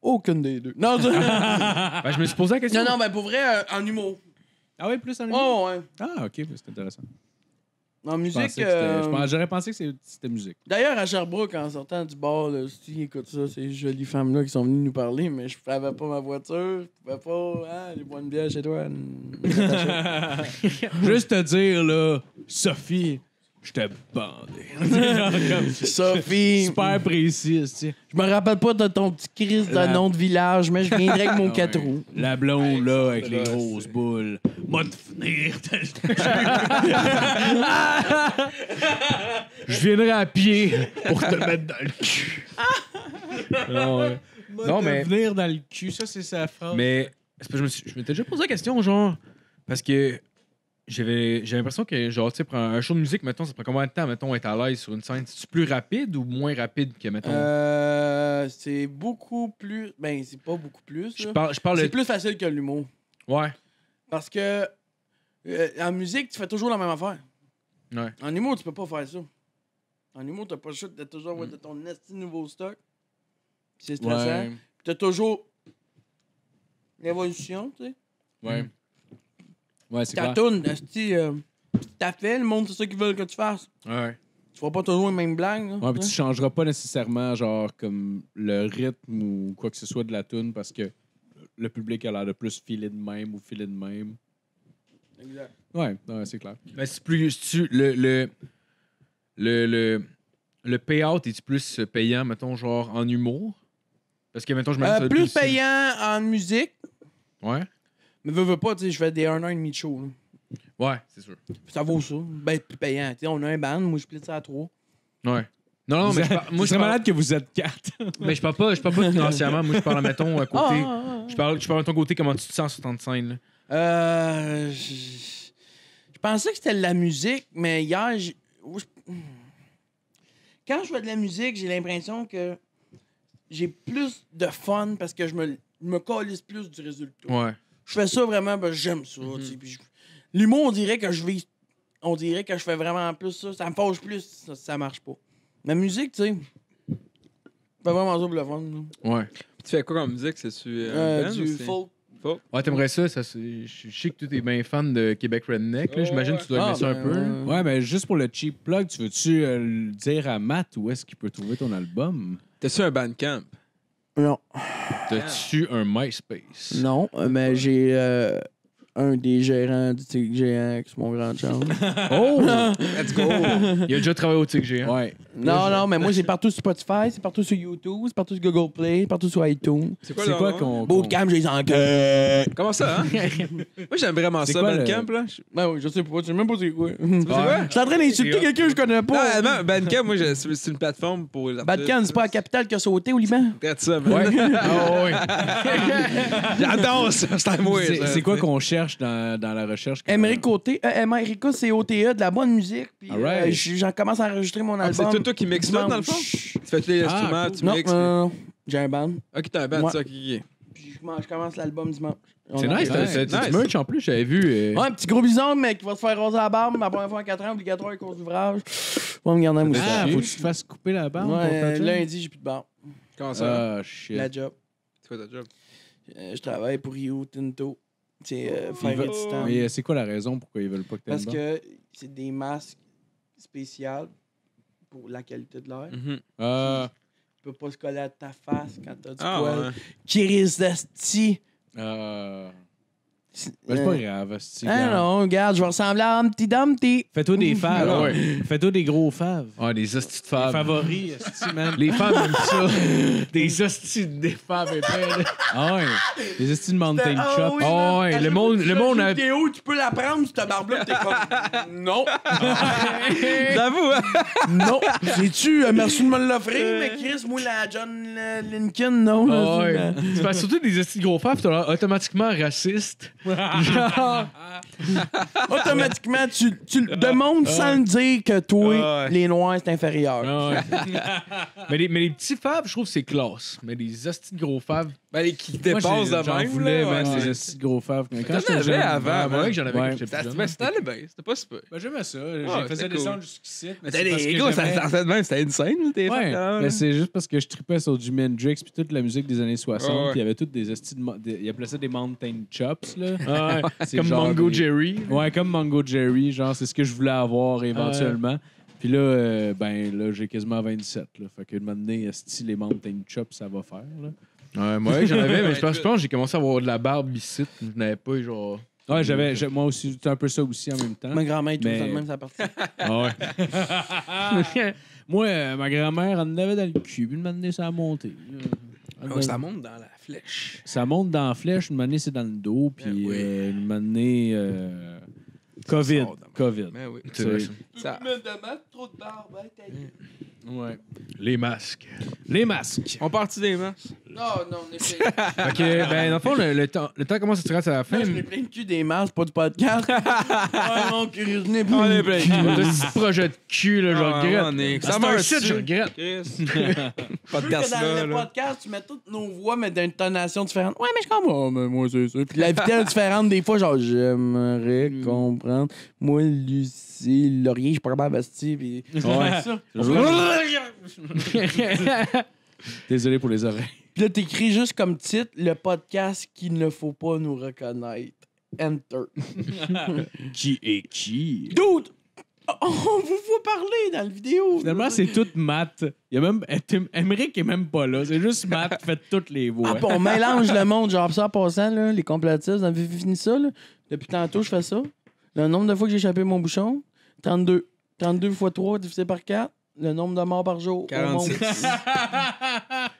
Speaker 6: Aucune des deux. Non, je- <laughs>
Speaker 3: Ben, je me suis posé la question.
Speaker 6: non, non, ben pour vrai, euh, en humour.
Speaker 5: Ah oui, plus en
Speaker 6: Oh, ouais.
Speaker 5: Ah, ok, c'est intéressant.
Speaker 6: En musique. euh,
Speaker 5: J'aurais pensé que c'était musique.
Speaker 6: D'ailleurs, à Sherbrooke, en sortant du bar, là, si tu écoutes ça, ces jolies femmes-là qui sont venues nous parler, mais je n'avais pas ma voiture, je pouvais pas. Ah, j'ai boire une bière chez toi. <laughs>
Speaker 5: Juste te dire, là, Sophie, <laughs> je t'ai bandé.
Speaker 6: Sophie,
Speaker 5: Super précis, tu sais.
Speaker 6: je me rappelle pas de ton petit crise de
Speaker 5: La-
Speaker 6: nom de village, mais je viendrai avec mon
Speaker 5: Ah <laughs>
Speaker 6: 4
Speaker 5: ouais.
Speaker 6: roues.
Speaker 5: La blonde, là, avec les grosses boules. Moi, finir. <laughs>
Speaker 3: Je viendrai à pied pour te mettre dans le cul. non, ouais. Non, mais-
Speaker 5: venir dans le cul, ça, c'est sa phrase.
Speaker 3: Mais c'est parce que je me suis- je m'étais déjà posé la question, genre, parce que j'avais j'ai l'impression que, genre, tu sais, pour un show de musique, mettons, ça prend combien de temps, mettons, être à l'aise sur une scène? C'est-tu plus rapide ou moins rapide que, mettons?
Speaker 6: Euh, c'est beaucoup plus. Ben, c'est pas beaucoup plus.
Speaker 3: je parle, je parle
Speaker 6: C'est
Speaker 3: de.
Speaker 6: plus facile que l'humour.
Speaker 3: Ouais.
Speaker 6: Parce que euh, en musique, tu fais toujours la même affaire.
Speaker 3: Ouais.
Speaker 6: En humour, tu peux pas faire ça. En humour, t'as pas le choix de toujours
Speaker 3: Mm.
Speaker 6: avoir de ton esti nouveau stock. C'est stressant.
Speaker 5: Ouais.
Speaker 6: T'as toujours l'évolution, tu sais.
Speaker 5: Ouais. Ouais, c'est
Speaker 6: Ta tourne, euh, t'as fait, le monde, c'est ça qu'ils veulent que tu fasses.
Speaker 3: Ouais.
Speaker 6: Tu feras pas toujours les mêmes blagues. là,
Speaker 5: Ouais, puis tu
Speaker 6: hein.
Speaker 5: changeras pas nécessairement, genre, comme le rythme ou quoi que ce soit de la tune parce que le public a l'air de plus filer de même ou filer de même.
Speaker 6: Exact.
Speaker 5: Ouais, ouais, c'est clair.
Speaker 3: Mais c'est plus. c'est-tu le, le, le, le, le payout est-tu plus payant, mettons, genre en humour? Parce que, mettons, je me
Speaker 6: Euh, plus payant en musique,
Speaker 3: Ouais.
Speaker 6: Mais veux, veux pas, tu sais, je fais des 1 an et demi de show. là.
Speaker 3: Ouais, c'est sûr.
Speaker 6: Ça vaut ça. Ben, plus payant. Tu sais, on a un band, moi, je split ça à trois.
Speaker 3: Ouais. Non, non, mais je par- moi, je
Speaker 5: c'est
Speaker 3: parle,
Speaker 5: malade que vous êtes quatre. <laughs>
Speaker 3: mais je parle pas, je parle pas <laughs> financièrement. Moi, je parle, mettons, à côté.
Speaker 6: Ah, ah, ah.
Speaker 3: Je parle, je parle de ton côté, comment tu te sens sur ton scène, là?
Speaker 6: Euh, je je pensais que c'était de la musique, mais hier, je- quand je fais de la musique, j'ai l'impression que j'ai plus de fun parce que je me, je me calisse plus du résultat.
Speaker 3: Ouais.
Speaker 6: Je fais ça vraiment parce que j'aime ça. puis je- L'humour, on dirait que je vis. On dirait que je fais vraiment plus ça. Ça me fâche plus si ça, ça marche pas. La musique, tu sais. Je fais vraiment ça pour le fun. là.
Speaker 3: Ouais.
Speaker 4: Tu fais quoi comme musique? C'est-tu euh,
Speaker 6: Euh,
Speaker 4: band
Speaker 6: du
Speaker 4: c'est-
Speaker 6: folk.
Speaker 4: Folk?
Speaker 3: Ouais, t'aimerais ça, ça c'est- je sais que tu es bien fan de Québec Redneck, là.
Speaker 4: Oh,
Speaker 3: J'imagine que tu dois aimer
Speaker 6: Ah,
Speaker 3: ça un
Speaker 6: ben,
Speaker 3: peu.
Speaker 6: ouais.
Speaker 5: Ouais, mais juste pour le cheap plug, tu veux-tu euh, dire à Matt où est-ce qu'il peut trouver ton album?
Speaker 4: T'as-tu un bandcamp?
Speaker 6: Non.
Speaker 3: T'as-tu un MySpace?
Speaker 6: Non, euh, mais j'ai euh, un des gérants du Tigre Géant qui est mon grand chum. <laughs>
Speaker 3: Oh! <laughs>
Speaker 4: Let's go!
Speaker 3: Il a déjà travaillé au Tigre Géant.
Speaker 5: Ouais.
Speaker 6: Non, non, mais moi, c'est <laughs> partout sur Spotify, c'est partout sur YouTube, c'est partout sur Google Play, c'est partout sur iTunes.
Speaker 4: C'est quoi,
Speaker 5: quoi qu'on.
Speaker 6: Bootcamp, j'ai les enquêtes.
Speaker 4: Comment ça, hein? <laughs> Moi, j'aime vraiment ça, Bandcamp, là. Je-
Speaker 6: Ben oui, je sais pas, je sais même pas c'est quoi.
Speaker 4: C'est quoi?
Speaker 6: Je suis en train d'insulter quelqu'un que je connais pas.
Speaker 4: non, Bandcamp, moi, c'est c'est une plateforme pour.
Speaker 6: Badcan, c'est pas la capitale qui a sauté au Liban?
Speaker 4: Regarde ça, man. <laughs>
Speaker 3: Ah ouais.
Speaker 4: J'adore ça, c'est à moi.
Speaker 5: C'est quoi qu'on cherche dans, dans la recherche?
Speaker 6: Emery Côté, euh, Emery c'est OTE, de la bonne musique. Puis euh, j'en commence à enregistrer mon
Speaker 4: Ah,
Speaker 6: album.
Speaker 4: C'est toi, qui mixes dans le fond? Tu fais tous les
Speaker 5: Ah,
Speaker 4: instruments, tu mixes.
Speaker 6: non. J'ai un band.
Speaker 4: Ok, t'as un band, ça, qui
Speaker 6: Puis je commence- je commence l'album dimanche.
Speaker 3: C'est nice,
Speaker 4: nice.
Speaker 3: du merch en plus, j'avais vu. euh,
Speaker 6: Ouais, un petit gros bison, mais qui va se faire raser la barbe. Ma première fois en 4 ans, obligatoire à cause d'ouvrage. On va me garder un
Speaker 5: Ah,
Speaker 6: moustache.
Speaker 5: faut que tu te fasses couper la barbe
Speaker 6: Ouais, lundi, j'ai plus de barbe.
Speaker 4: Comment ça?
Speaker 5: Ah, shit.
Speaker 6: La job.
Speaker 4: C'est quoi ta job?
Speaker 6: Euh, je travaille pour Rio Tinto. C'est euh, faire résistant.
Speaker 5: Mais euh, c'est quoi la raison pourquoi ils veulent pas que tu
Speaker 6: Parce que c'est des masques spéciaux pour la qualité de l'air.
Speaker 4: Mhm.
Speaker 5: Ah,
Speaker 6: Tu peux pas se coller à ta face quand t'as du
Speaker 4: Ah,
Speaker 6: poil.
Speaker 4: ouais.
Speaker 6: Qui risque d'asti. C'est
Speaker 5: c'est pas grave, hostie,
Speaker 6: Ah non, regarde, je vais ressembler à Humpty Dumpty.
Speaker 5: Fais-toi des <laughs> faves.
Speaker 3: Ah ouais.
Speaker 5: Fais-toi des gros faves.
Speaker 3: Ah, <laughs> des hosties de
Speaker 5: Des
Speaker 3: femmes.
Speaker 5: favoris, hostie, man.
Speaker 3: Les femmes aiment ça. des hosties des femmes épais, là.
Speaker 5: Ah ouais. Des hosties de mountain
Speaker 6: Ah
Speaker 5: chop.
Speaker 6: oui,
Speaker 3: Ah
Speaker 6: man.
Speaker 3: ouais, le monde- le
Speaker 6: tu
Speaker 3: monde
Speaker 6: fais
Speaker 3: a-
Speaker 6: une vidéo, tu peux la prendre, cette barbe-là, pis t'es comme. <laughs> Non,
Speaker 4: J'avoue, hein?
Speaker 6: non. Sais-tu, euh, merci de me l'offrir, mais Chris, moi, la John euh, Lincoln, non.
Speaker 3: Ah
Speaker 6: là,
Speaker 3: ouais.
Speaker 6: c'est-
Speaker 3: C'est parce que surtout des hosties de gros femmes, t'as l'air automatiquement raciste. Genre, <laughs>
Speaker 6: Automatiquement, tu, tu le demontres sans le dire que toi,
Speaker 4: Ouais.
Speaker 6: les noirs, c'est inférieur.
Speaker 3: Ouais. <laughs> mais, les, mais les petits faves, je trouve que c'est classe. Mais les hosties de gros faves.
Speaker 4: Ben, les qui
Speaker 5: Moi,
Speaker 4: dépassent de
Speaker 5: j'en
Speaker 4: même.
Speaker 5: voulais,
Speaker 4: là,
Speaker 5: man,
Speaker 4: ouais.
Speaker 5: des estis de gros faves. Quand j'étais
Speaker 4: avais avant,
Speaker 3: ouais, que j'en avais quand j'étais plus jeune.
Speaker 4: ben, C'était allé bien, c'était pas super.
Speaker 5: Ben, j'aimais ça. J'ai
Speaker 4: Ouais,
Speaker 5: fait ça
Speaker 4: c'était
Speaker 5: descendre
Speaker 4: cool.
Speaker 5: jusqu'ici. mais
Speaker 4: Mais les gars, ça de même, c'était insane,
Speaker 5: Ouais, mais c'est juste parce que je tripais sur Jimi Hendrix puis toute la musique des années 60.
Speaker 4: Ouais, ouais.
Speaker 5: Puis il y avait toutes des estis de... des- Ils appelaient ça des mountain chops, là.
Speaker 3: Ah ouais. <laughs>
Speaker 5: C'est
Speaker 3: Comme
Speaker 5: genre des-
Speaker 3: Jerry.
Speaker 5: Ouais, comme Mango Jerry, genre, c'est ce que je voulais avoir éventuellement. Puis là, euh, ben là, j'ai quasiment 27. Là. Fait que de m'amener style les Mountain Chops, ça va faire. Là.
Speaker 3: Ouais, moi, j'en avais, mais je <laughs> pense, je pense que j'ai commencé à avoir de la barbe ici. Je n'avais pas, genre.
Speaker 5: Ouais, j'avais, j'ai- moi aussi, c'était un peu ça aussi en même temps.
Speaker 6: Ma grand-mère est tout
Speaker 5: Mais-
Speaker 6: le temps de même, ça partie.
Speaker 3: Ah ouais. <laughs>
Speaker 5: moi, euh, ma grand-mère, elle en avait dans le cul, puis de m'amener ça à monter.
Speaker 4: Oh, ça monte dans la flèche.
Speaker 5: Ça monte dans la flèche, une année c'est dans le dos, puis
Speaker 4: Ben oui.
Speaker 5: euh, une euh, COVID.
Speaker 4: dans-
Speaker 5: COVID.
Speaker 4: Ben oui.
Speaker 3: Ça.
Speaker 4: Ça-
Speaker 6: trop de barbe,
Speaker 5: Ouais.
Speaker 3: Les masques.
Speaker 5: Les masques.
Speaker 4: On partit des masques.
Speaker 6: Non, non, on est
Speaker 3: Fait <laughs> que, ben, dans le fond, le, le temps, le temps commence à tirer à la fin.
Speaker 6: Moi, je n'ai plein de cul des masques, pas du podcast. <laughs> ouais, mon cul, je n'ai plein
Speaker 4: On
Speaker 6: de
Speaker 4: est plein.
Speaker 6: cul.
Speaker 3: Le petit projet de cul, là, je
Speaker 4: Ah,
Speaker 3: regrette.
Speaker 4: on est-
Speaker 3: Ça
Speaker 4: dessus.
Speaker 3: je regrette. <laughs>
Speaker 4: Podcast
Speaker 6: dans
Speaker 4: là,
Speaker 6: le
Speaker 4: là.
Speaker 6: podcast, tu mets toutes nos voix, mais d'intonation différente. Ouais, mais je comprends. mais moi, c'est ça. Puis la vitesse différente, des fois, genre, j'aimerais comprendre. Moi, Lucie, Laurier, je suis pas capable de Bastille. Puis... <laughs>
Speaker 3: Ouais.
Speaker 6: ça. <laughs>
Speaker 5: Désolé pour les oreilles.
Speaker 6: Puis là, t'écris juste comme titre le podcast qu'il ne faut pas nous reconnaître. Enter.
Speaker 5: Qui est qui?
Speaker 6: Dude! On vous voit parler dans la vidéo.
Speaker 5: Finalement, c'est tout Matt. Il y a même. Emmerich est même pas là. C'est juste Matt qui fait toutes les voix.
Speaker 6: Ah, on mélange le monde, genre ça en passant, là, les complotistes. Vous avez fini ça, là? Depuis tantôt, je fais ça. Le nombre de fois que j'ai échappé mon bouchon, 32. 32 fois 3 divisé par 4. Le nombre de morts par jour. au
Speaker 4: 46.
Speaker 6: monde. <laughs> Fait que,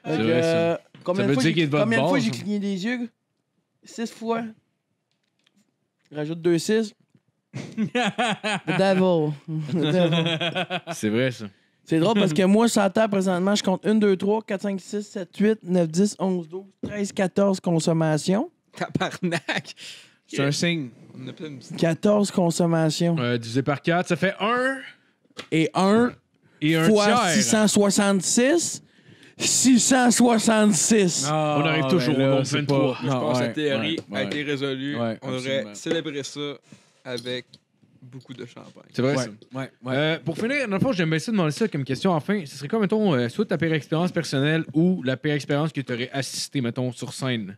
Speaker 3: C'est vrai, ça.
Speaker 6: euh, combien
Speaker 3: Ça
Speaker 6: de
Speaker 3: veut
Speaker 6: fois
Speaker 3: dire
Speaker 6: j'ai-
Speaker 3: qu'il est de
Speaker 6: combien de fois j'ai cligné des yeux? 6 fois. Rajoute 2 6. The devil. The devil.
Speaker 3: C'est vrai, ça.
Speaker 6: C'est drôle parce que moi, sur la table, présentement, je compte 1, 2, 3, 4, 5, 6, 7, 8, 9, 10, 11, 12, 13, 14 consommations.
Speaker 4: Tabarnak.
Speaker 5: C'est un signe.
Speaker 4: On a plein de
Speaker 6: 14 consommations.
Speaker 3: Euh, divisé par 4, ça fait 1
Speaker 6: Et 1
Speaker 3: et un
Speaker 6: fois
Speaker 3: tiers.
Speaker 6: 666, 666.
Speaker 3: On arrive toujours au nombre 23.
Speaker 4: Je pense que la théorie a été résolue.
Speaker 5: Ouais,
Speaker 4: On aurait célébré ça avec beaucoup de champagne.
Speaker 3: C'est vrai,
Speaker 5: Ouais,
Speaker 3: ça.
Speaker 5: ouais, ouais.
Speaker 3: Euh, pour finir, dans le fond, j'aime bien ça demander ça comme question. Enfin, ce serait quoi, mettons, euh, soit ta pire expérience personnelle ou la pire expérience que tu aurais assistée, mettons, sur scène?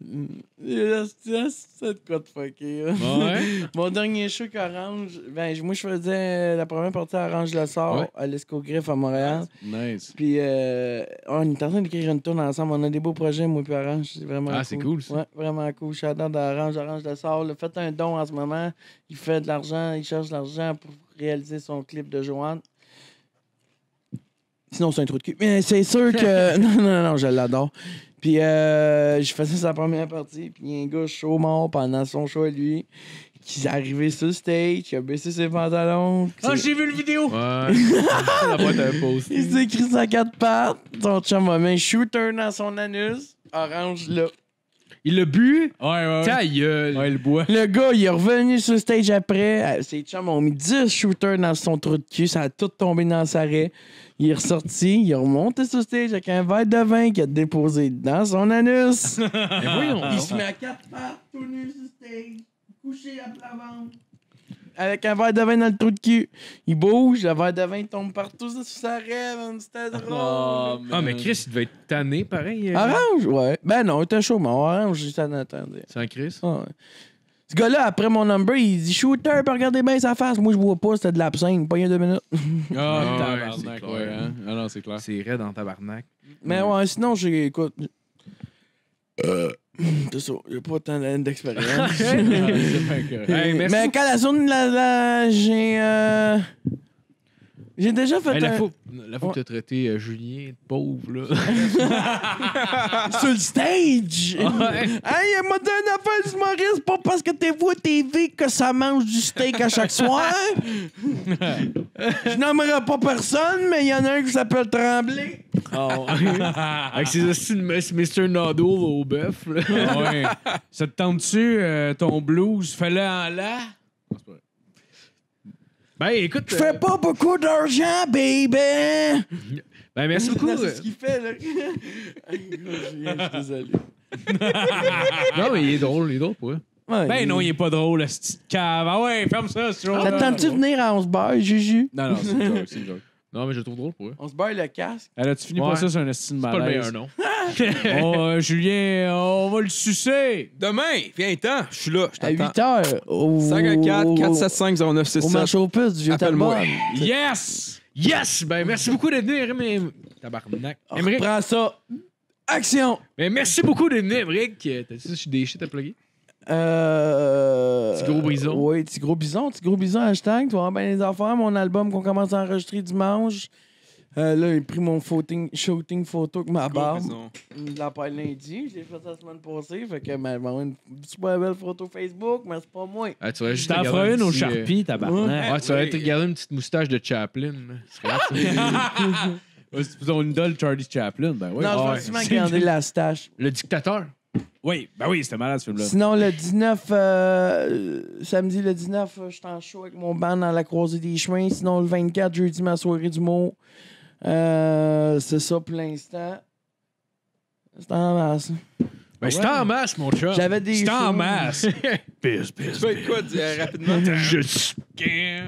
Speaker 6: C'est quoi de fucké. là?
Speaker 3: Ouais. <laughs>
Speaker 6: Mon dernier show qu'Orange, ben, moi, je faisais la première partie à Orange Le Sort
Speaker 3: Ouais.
Speaker 6: à l'Escogriffe à Montréal.
Speaker 5: Nice.
Speaker 6: Puis, euh, on est en train d'écrire une tourne ensemble. On a des beaux projets, moi et Orange. C'est vraiment
Speaker 3: Ah, c'est cool, ça.
Speaker 6: Ouais, vraiment cool. J'adore d'Orange. Orange Le Sort. là, Faites un don en ce moment. Il fait de l'argent. Il cherche de l'argent pour réaliser son clip de Joanne. Sinon, c'est un trou de cul. Mais c'est sûr que. <laughs> non, non, non, je l'adore. Puis, euh, je faisais sa première partie. Puis, il y a un gars chaud mort pendant son show à lui. Qui est arrivé sur le stage. Qui a baissé ses pantalons.
Speaker 5: Ah, j'ai vu le vidéo!
Speaker 3: Ouais. <laughs> la boîte à post.
Speaker 6: Il s'est écrit sa quatre pattes. Son chum a mis un shooter dans son anus. Orange, là.
Speaker 3: Il l'a bu?
Speaker 5: Ouais, ouais.
Speaker 3: Ta gueule.
Speaker 5: Ouais, le bois.
Speaker 6: Le gars, il est revenu sur le stage après. Euh, Ses chums ont mis 10 shooters dans son trou de cul. Ça a tout tombé dans sa raie. Il est ressorti. Il est remonté sur le stage avec un verre de vin qu'il a déposé dans son anus. <laughs>
Speaker 3: Mais voyons.
Speaker 6: il se met à quatre pattes, tout nu sur le stage. Couché à plat ventre. Avec un verre de vin dans le trou de cul. Il bouge, le verre de vin tombe partout sur sa man. C'était drôle.
Speaker 3: Ah, mais Chris, il devait être tanné, pareil. euh,
Speaker 6: Orange, ouais. Ben non, il était chaud, mais orange, juste en attendait.
Speaker 3: Sans Chris?
Speaker 6: Ah ouais. Ce gars-là, après mon number, il dit shooter, puis regardez bien sa face. Moi, je vois pas, c'était de l'absinthe, pas il y a deux minutes.
Speaker 5: Ah,
Speaker 3: ouais,
Speaker 5: tabarnak, ouais, hein. Ah non, c'est clair.
Speaker 3: C'est raide dans tabarnak.
Speaker 6: Mais ouais, sinon, j'ai. Écoute. Euh, <clears throat> c'est ça, j'ai pas tant d'années d'expérience. <laughs>
Speaker 3: Hey,
Speaker 6: Mais quand la zone, la, la- j'ai. euh, J'ai déjà fait
Speaker 3: Hey, la
Speaker 6: un.
Speaker 3: fois, la fois que t'as traité euh, Julien de pauvre, là. <laughs>
Speaker 6: Sur le stage! <laughs>
Speaker 3: Ouais.
Speaker 6: Hey, il m'a donné une affaire d'humoriste, pas parce que t'es vu à TV que ça mange du steak à chaque <laughs> soir. Je nommerai pas personne, mais il y en a un qui s'appelle Tremblay.
Speaker 3: Avec ses de Miss- Mr. Noddle au bœuf. là.
Speaker 5: Ah ouais. Ça te tente-tu, euh, ton blues? Fais-le en là.
Speaker 3: Ben, écoute.
Speaker 6: Je
Speaker 3: euh,
Speaker 6: fais pas beaucoup d'argent, baby!
Speaker 3: Ben, merci beaucoup.
Speaker 6: C'est ce qu'il fait, là. <laughs> Je suis désolé. <laughs>
Speaker 3: Non, mais il est drôle, il est drôle pour eux.
Speaker 6: Ouais,
Speaker 5: Ben non, il est pas drôle, le petit cave. Ah ouais, ferme ça, c'est drôle.
Speaker 6: Ça te tente-tu de venir à On se barre, Juju?
Speaker 5: Non, non, c'est une joke, c'est une joke. <laughs>
Speaker 3: Non, mais je le trouve drôle pour eux.
Speaker 6: On se barre le casque.
Speaker 5: Alors, tu finis
Speaker 3: Ouais.
Speaker 5: pas ça? Sur un estime
Speaker 3: C'est pas le meilleur nom. <laughs>
Speaker 5: Oh, euh, Julien, on va le sucer.
Speaker 4: Demain, viens-ten, je suis là, je
Speaker 6: À 8
Speaker 4: t'attends.
Speaker 6: heures. Au...
Speaker 4: 514 475
Speaker 6: Au
Speaker 4: 0967.
Speaker 6: marché aux puces du vieux
Speaker 4: Appelle-moi.
Speaker 6: Talbot.
Speaker 5: Yes!
Speaker 3: Yes! Ben, merci beaucoup d'être venu, Émeric. Tabarnak.
Speaker 6: On
Speaker 3: Émeric?
Speaker 6: reprend ça. Action!
Speaker 3: Ben, merci beaucoup d'être venu, Émeric. Euh, T'as-tu je suis des shit à plugger?
Speaker 6: Euh...
Speaker 3: Petit gros bison.
Speaker 6: Oui, petit gros bison. Petit gros bison, hashtag. Tu vas avoir bien les affaires. Mon album qu'on commence à enregistrer dimanche. Euh, là, j'ai pris mon footing, shooting photo avec ma barbe. Je l'ai pas lundi. J'ai fait ça la semaine passée. Fait que, ben, ben, une super belle photo Facebook, mais c'est pas moi.
Speaker 3: Ah, tu vas
Speaker 5: Je
Speaker 3: juste
Speaker 5: t'en
Speaker 3: garder
Speaker 5: une
Speaker 3: un
Speaker 5: au
Speaker 3: petit, euh,
Speaker 5: Sharpie, tabarnak.
Speaker 3: Ouais, tu vas te garder une petite moustache de Chaplin. <laughs>
Speaker 5: C'est ton idole Charlie Chaplin, ben oui.
Speaker 6: non, je vais sûrement garder la stache.
Speaker 3: Le dictateur.
Speaker 5: Oui, ben oui, c'était malade ce film-là.
Speaker 6: Sinon, le 19, euh, samedi le 19, euh, je suis en show avec mon band dans la croisée des chemins. Sinon, le 24, jeudi, ma soirée du mot. Euh, c'est ça pour l'instant. C'est en masse.
Speaker 3: Ben, c'est en masse, mon chat.
Speaker 6: J'avais des
Speaker 5: C'était en masse. <laughs> Pisse,
Speaker 4: Tu
Speaker 5: pisse.
Speaker 4: fais quoi dire rapidement?
Speaker 3: Je.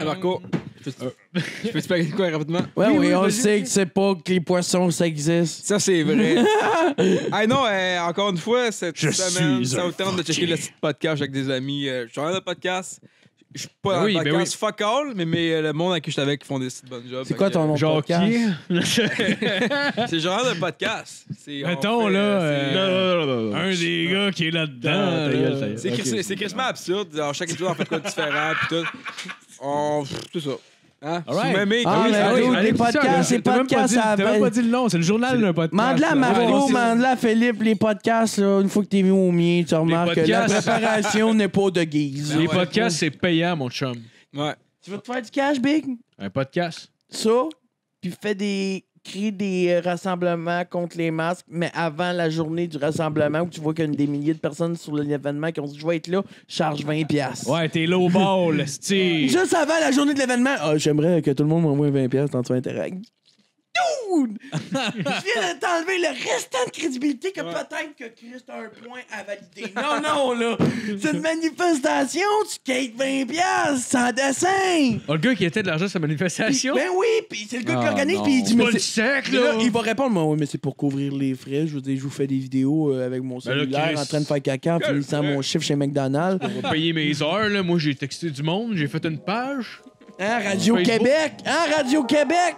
Speaker 4: Ah, Marco, je peux- je peux te quoi rapidement?
Speaker 6: Ouais,
Speaker 3: Oui,
Speaker 6: on sait que c'est pas que les poissons, ça existe.
Speaker 4: Ça, c'est vrai. <laughs> ah non, euh, encore une fois, cette
Speaker 5: Je
Speaker 4: semaine,
Speaker 5: suis
Speaker 4: ça
Speaker 5: un
Speaker 4: de checker le petit podcast avec des amis. Euh, je suis dans le podcast. Je suis pas dans
Speaker 3: Oui,
Speaker 4: le
Speaker 3: ben
Speaker 4: podcast fuck all, mais, mais euh, le monde avec qui je suis avec, ils font des bonnes jobs.
Speaker 6: C'est quoi ton nom de
Speaker 3: Genre
Speaker 6: podcast?
Speaker 3: qui? <laughs>
Speaker 4: C'est genre de podcast.
Speaker 5: Mettons,
Speaker 4: fait,
Speaker 5: là,
Speaker 4: euh, c'est-
Speaker 3: Non, non, non, non.
Speaker 5: Un des gars qui est là-dedans.
Speaker 4: Crissement- c'est crissement absurde. Alors, chaque épisode, on fait quoi de différent, puis tout. On... C'est ça. Hein? Vous m'aimez,
Speaker 6: Ah,
Speaker 4: comme
Speaker 6: mais
Speaker 4: oui,
Speaker 6: les podcasts, c'est à
Speaker 5: T'as même pas dit le nom, c'est le journal d'un podcast.
Speaker 6: Mande-la. Marco, mande-la Philippe, les podcasts, là, une fois que t'es mis au mien, tu remarques que la préparation n'est pas de guise.
Speaker 3: Les
Speaker 4: ouais.
Speaker 3: podcasts, c'est payant, mon chum.
Speaker 4: Ouais.
Speaker 6: Tu veux te faire du cash, Big?
Speaker 3: Un podcast.
Speaker 6: Ça, puis fais des crée des rassemblements contre les masques, mais avant la journée du rassemblement où tu vois qu'il y a des milliers de personnes sur l'événement qui ont dit je vais être là, charge 20 pièces.
Speaker 5: Ouais, t'es low ball, <laughs> sti.
Speaker 6: Juste avant la journée de l'événement, ah, j'aimerais que tout le monde m'envoie 20 pièces dans ton interact. Dude! <laughs> Je viens de t'enlever le restant de crédibilité que peut-être que Chris a un point à valider. Non, non, là! C'est une manifestation, tu quêtes 20 pièces sans dessin!
Speaker 3: Oh, le gars qui était de l'argent sur la manifestation?
Speaker 6: Ben oui, puis c'est le gars qui
Speaker 5: Ah,
Speaker 6: l'organise,
Speaker 5: non.
Speaker 6: puis il dit mais
Speaker 3: sec,
Speaker 6: là,
Speaker 3: là.
Speaker 6: il va répondre, mais oui, mais c'est pour couvrir les frais. Je veux dire, je vous fais des vidéos euh, avec mon
Speaker 3: Ben là,
Speaker 6: cellulaire en train de faire caca en finissant mon chiffre chez McDonald's.
Speaker 3: On va payer mes heures, là. Moi, j'ai texté du monde, j'ai fait une page.
Speaker 6: Hein, Radio-Québec? Hein, Radio-Québec?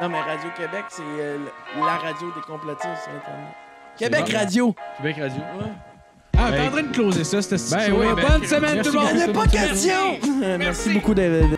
Speaker 6: Non, mais Radio-Québec, c'est euh, la radio des complotistes sur Internet. Québec
Speaker 3: bon.
Speaker 6: Radio.
Speaker 3: Québec Radio.
Speaker 5: Ah, t'es en train de closer ça, c'était
Speaker 3: Ben oui, ben,
Speaker 5: Bonne semaine, tout le monde!
Speaker 6: Il n'y a pas question! <laughs> Merci beaucoup d'être.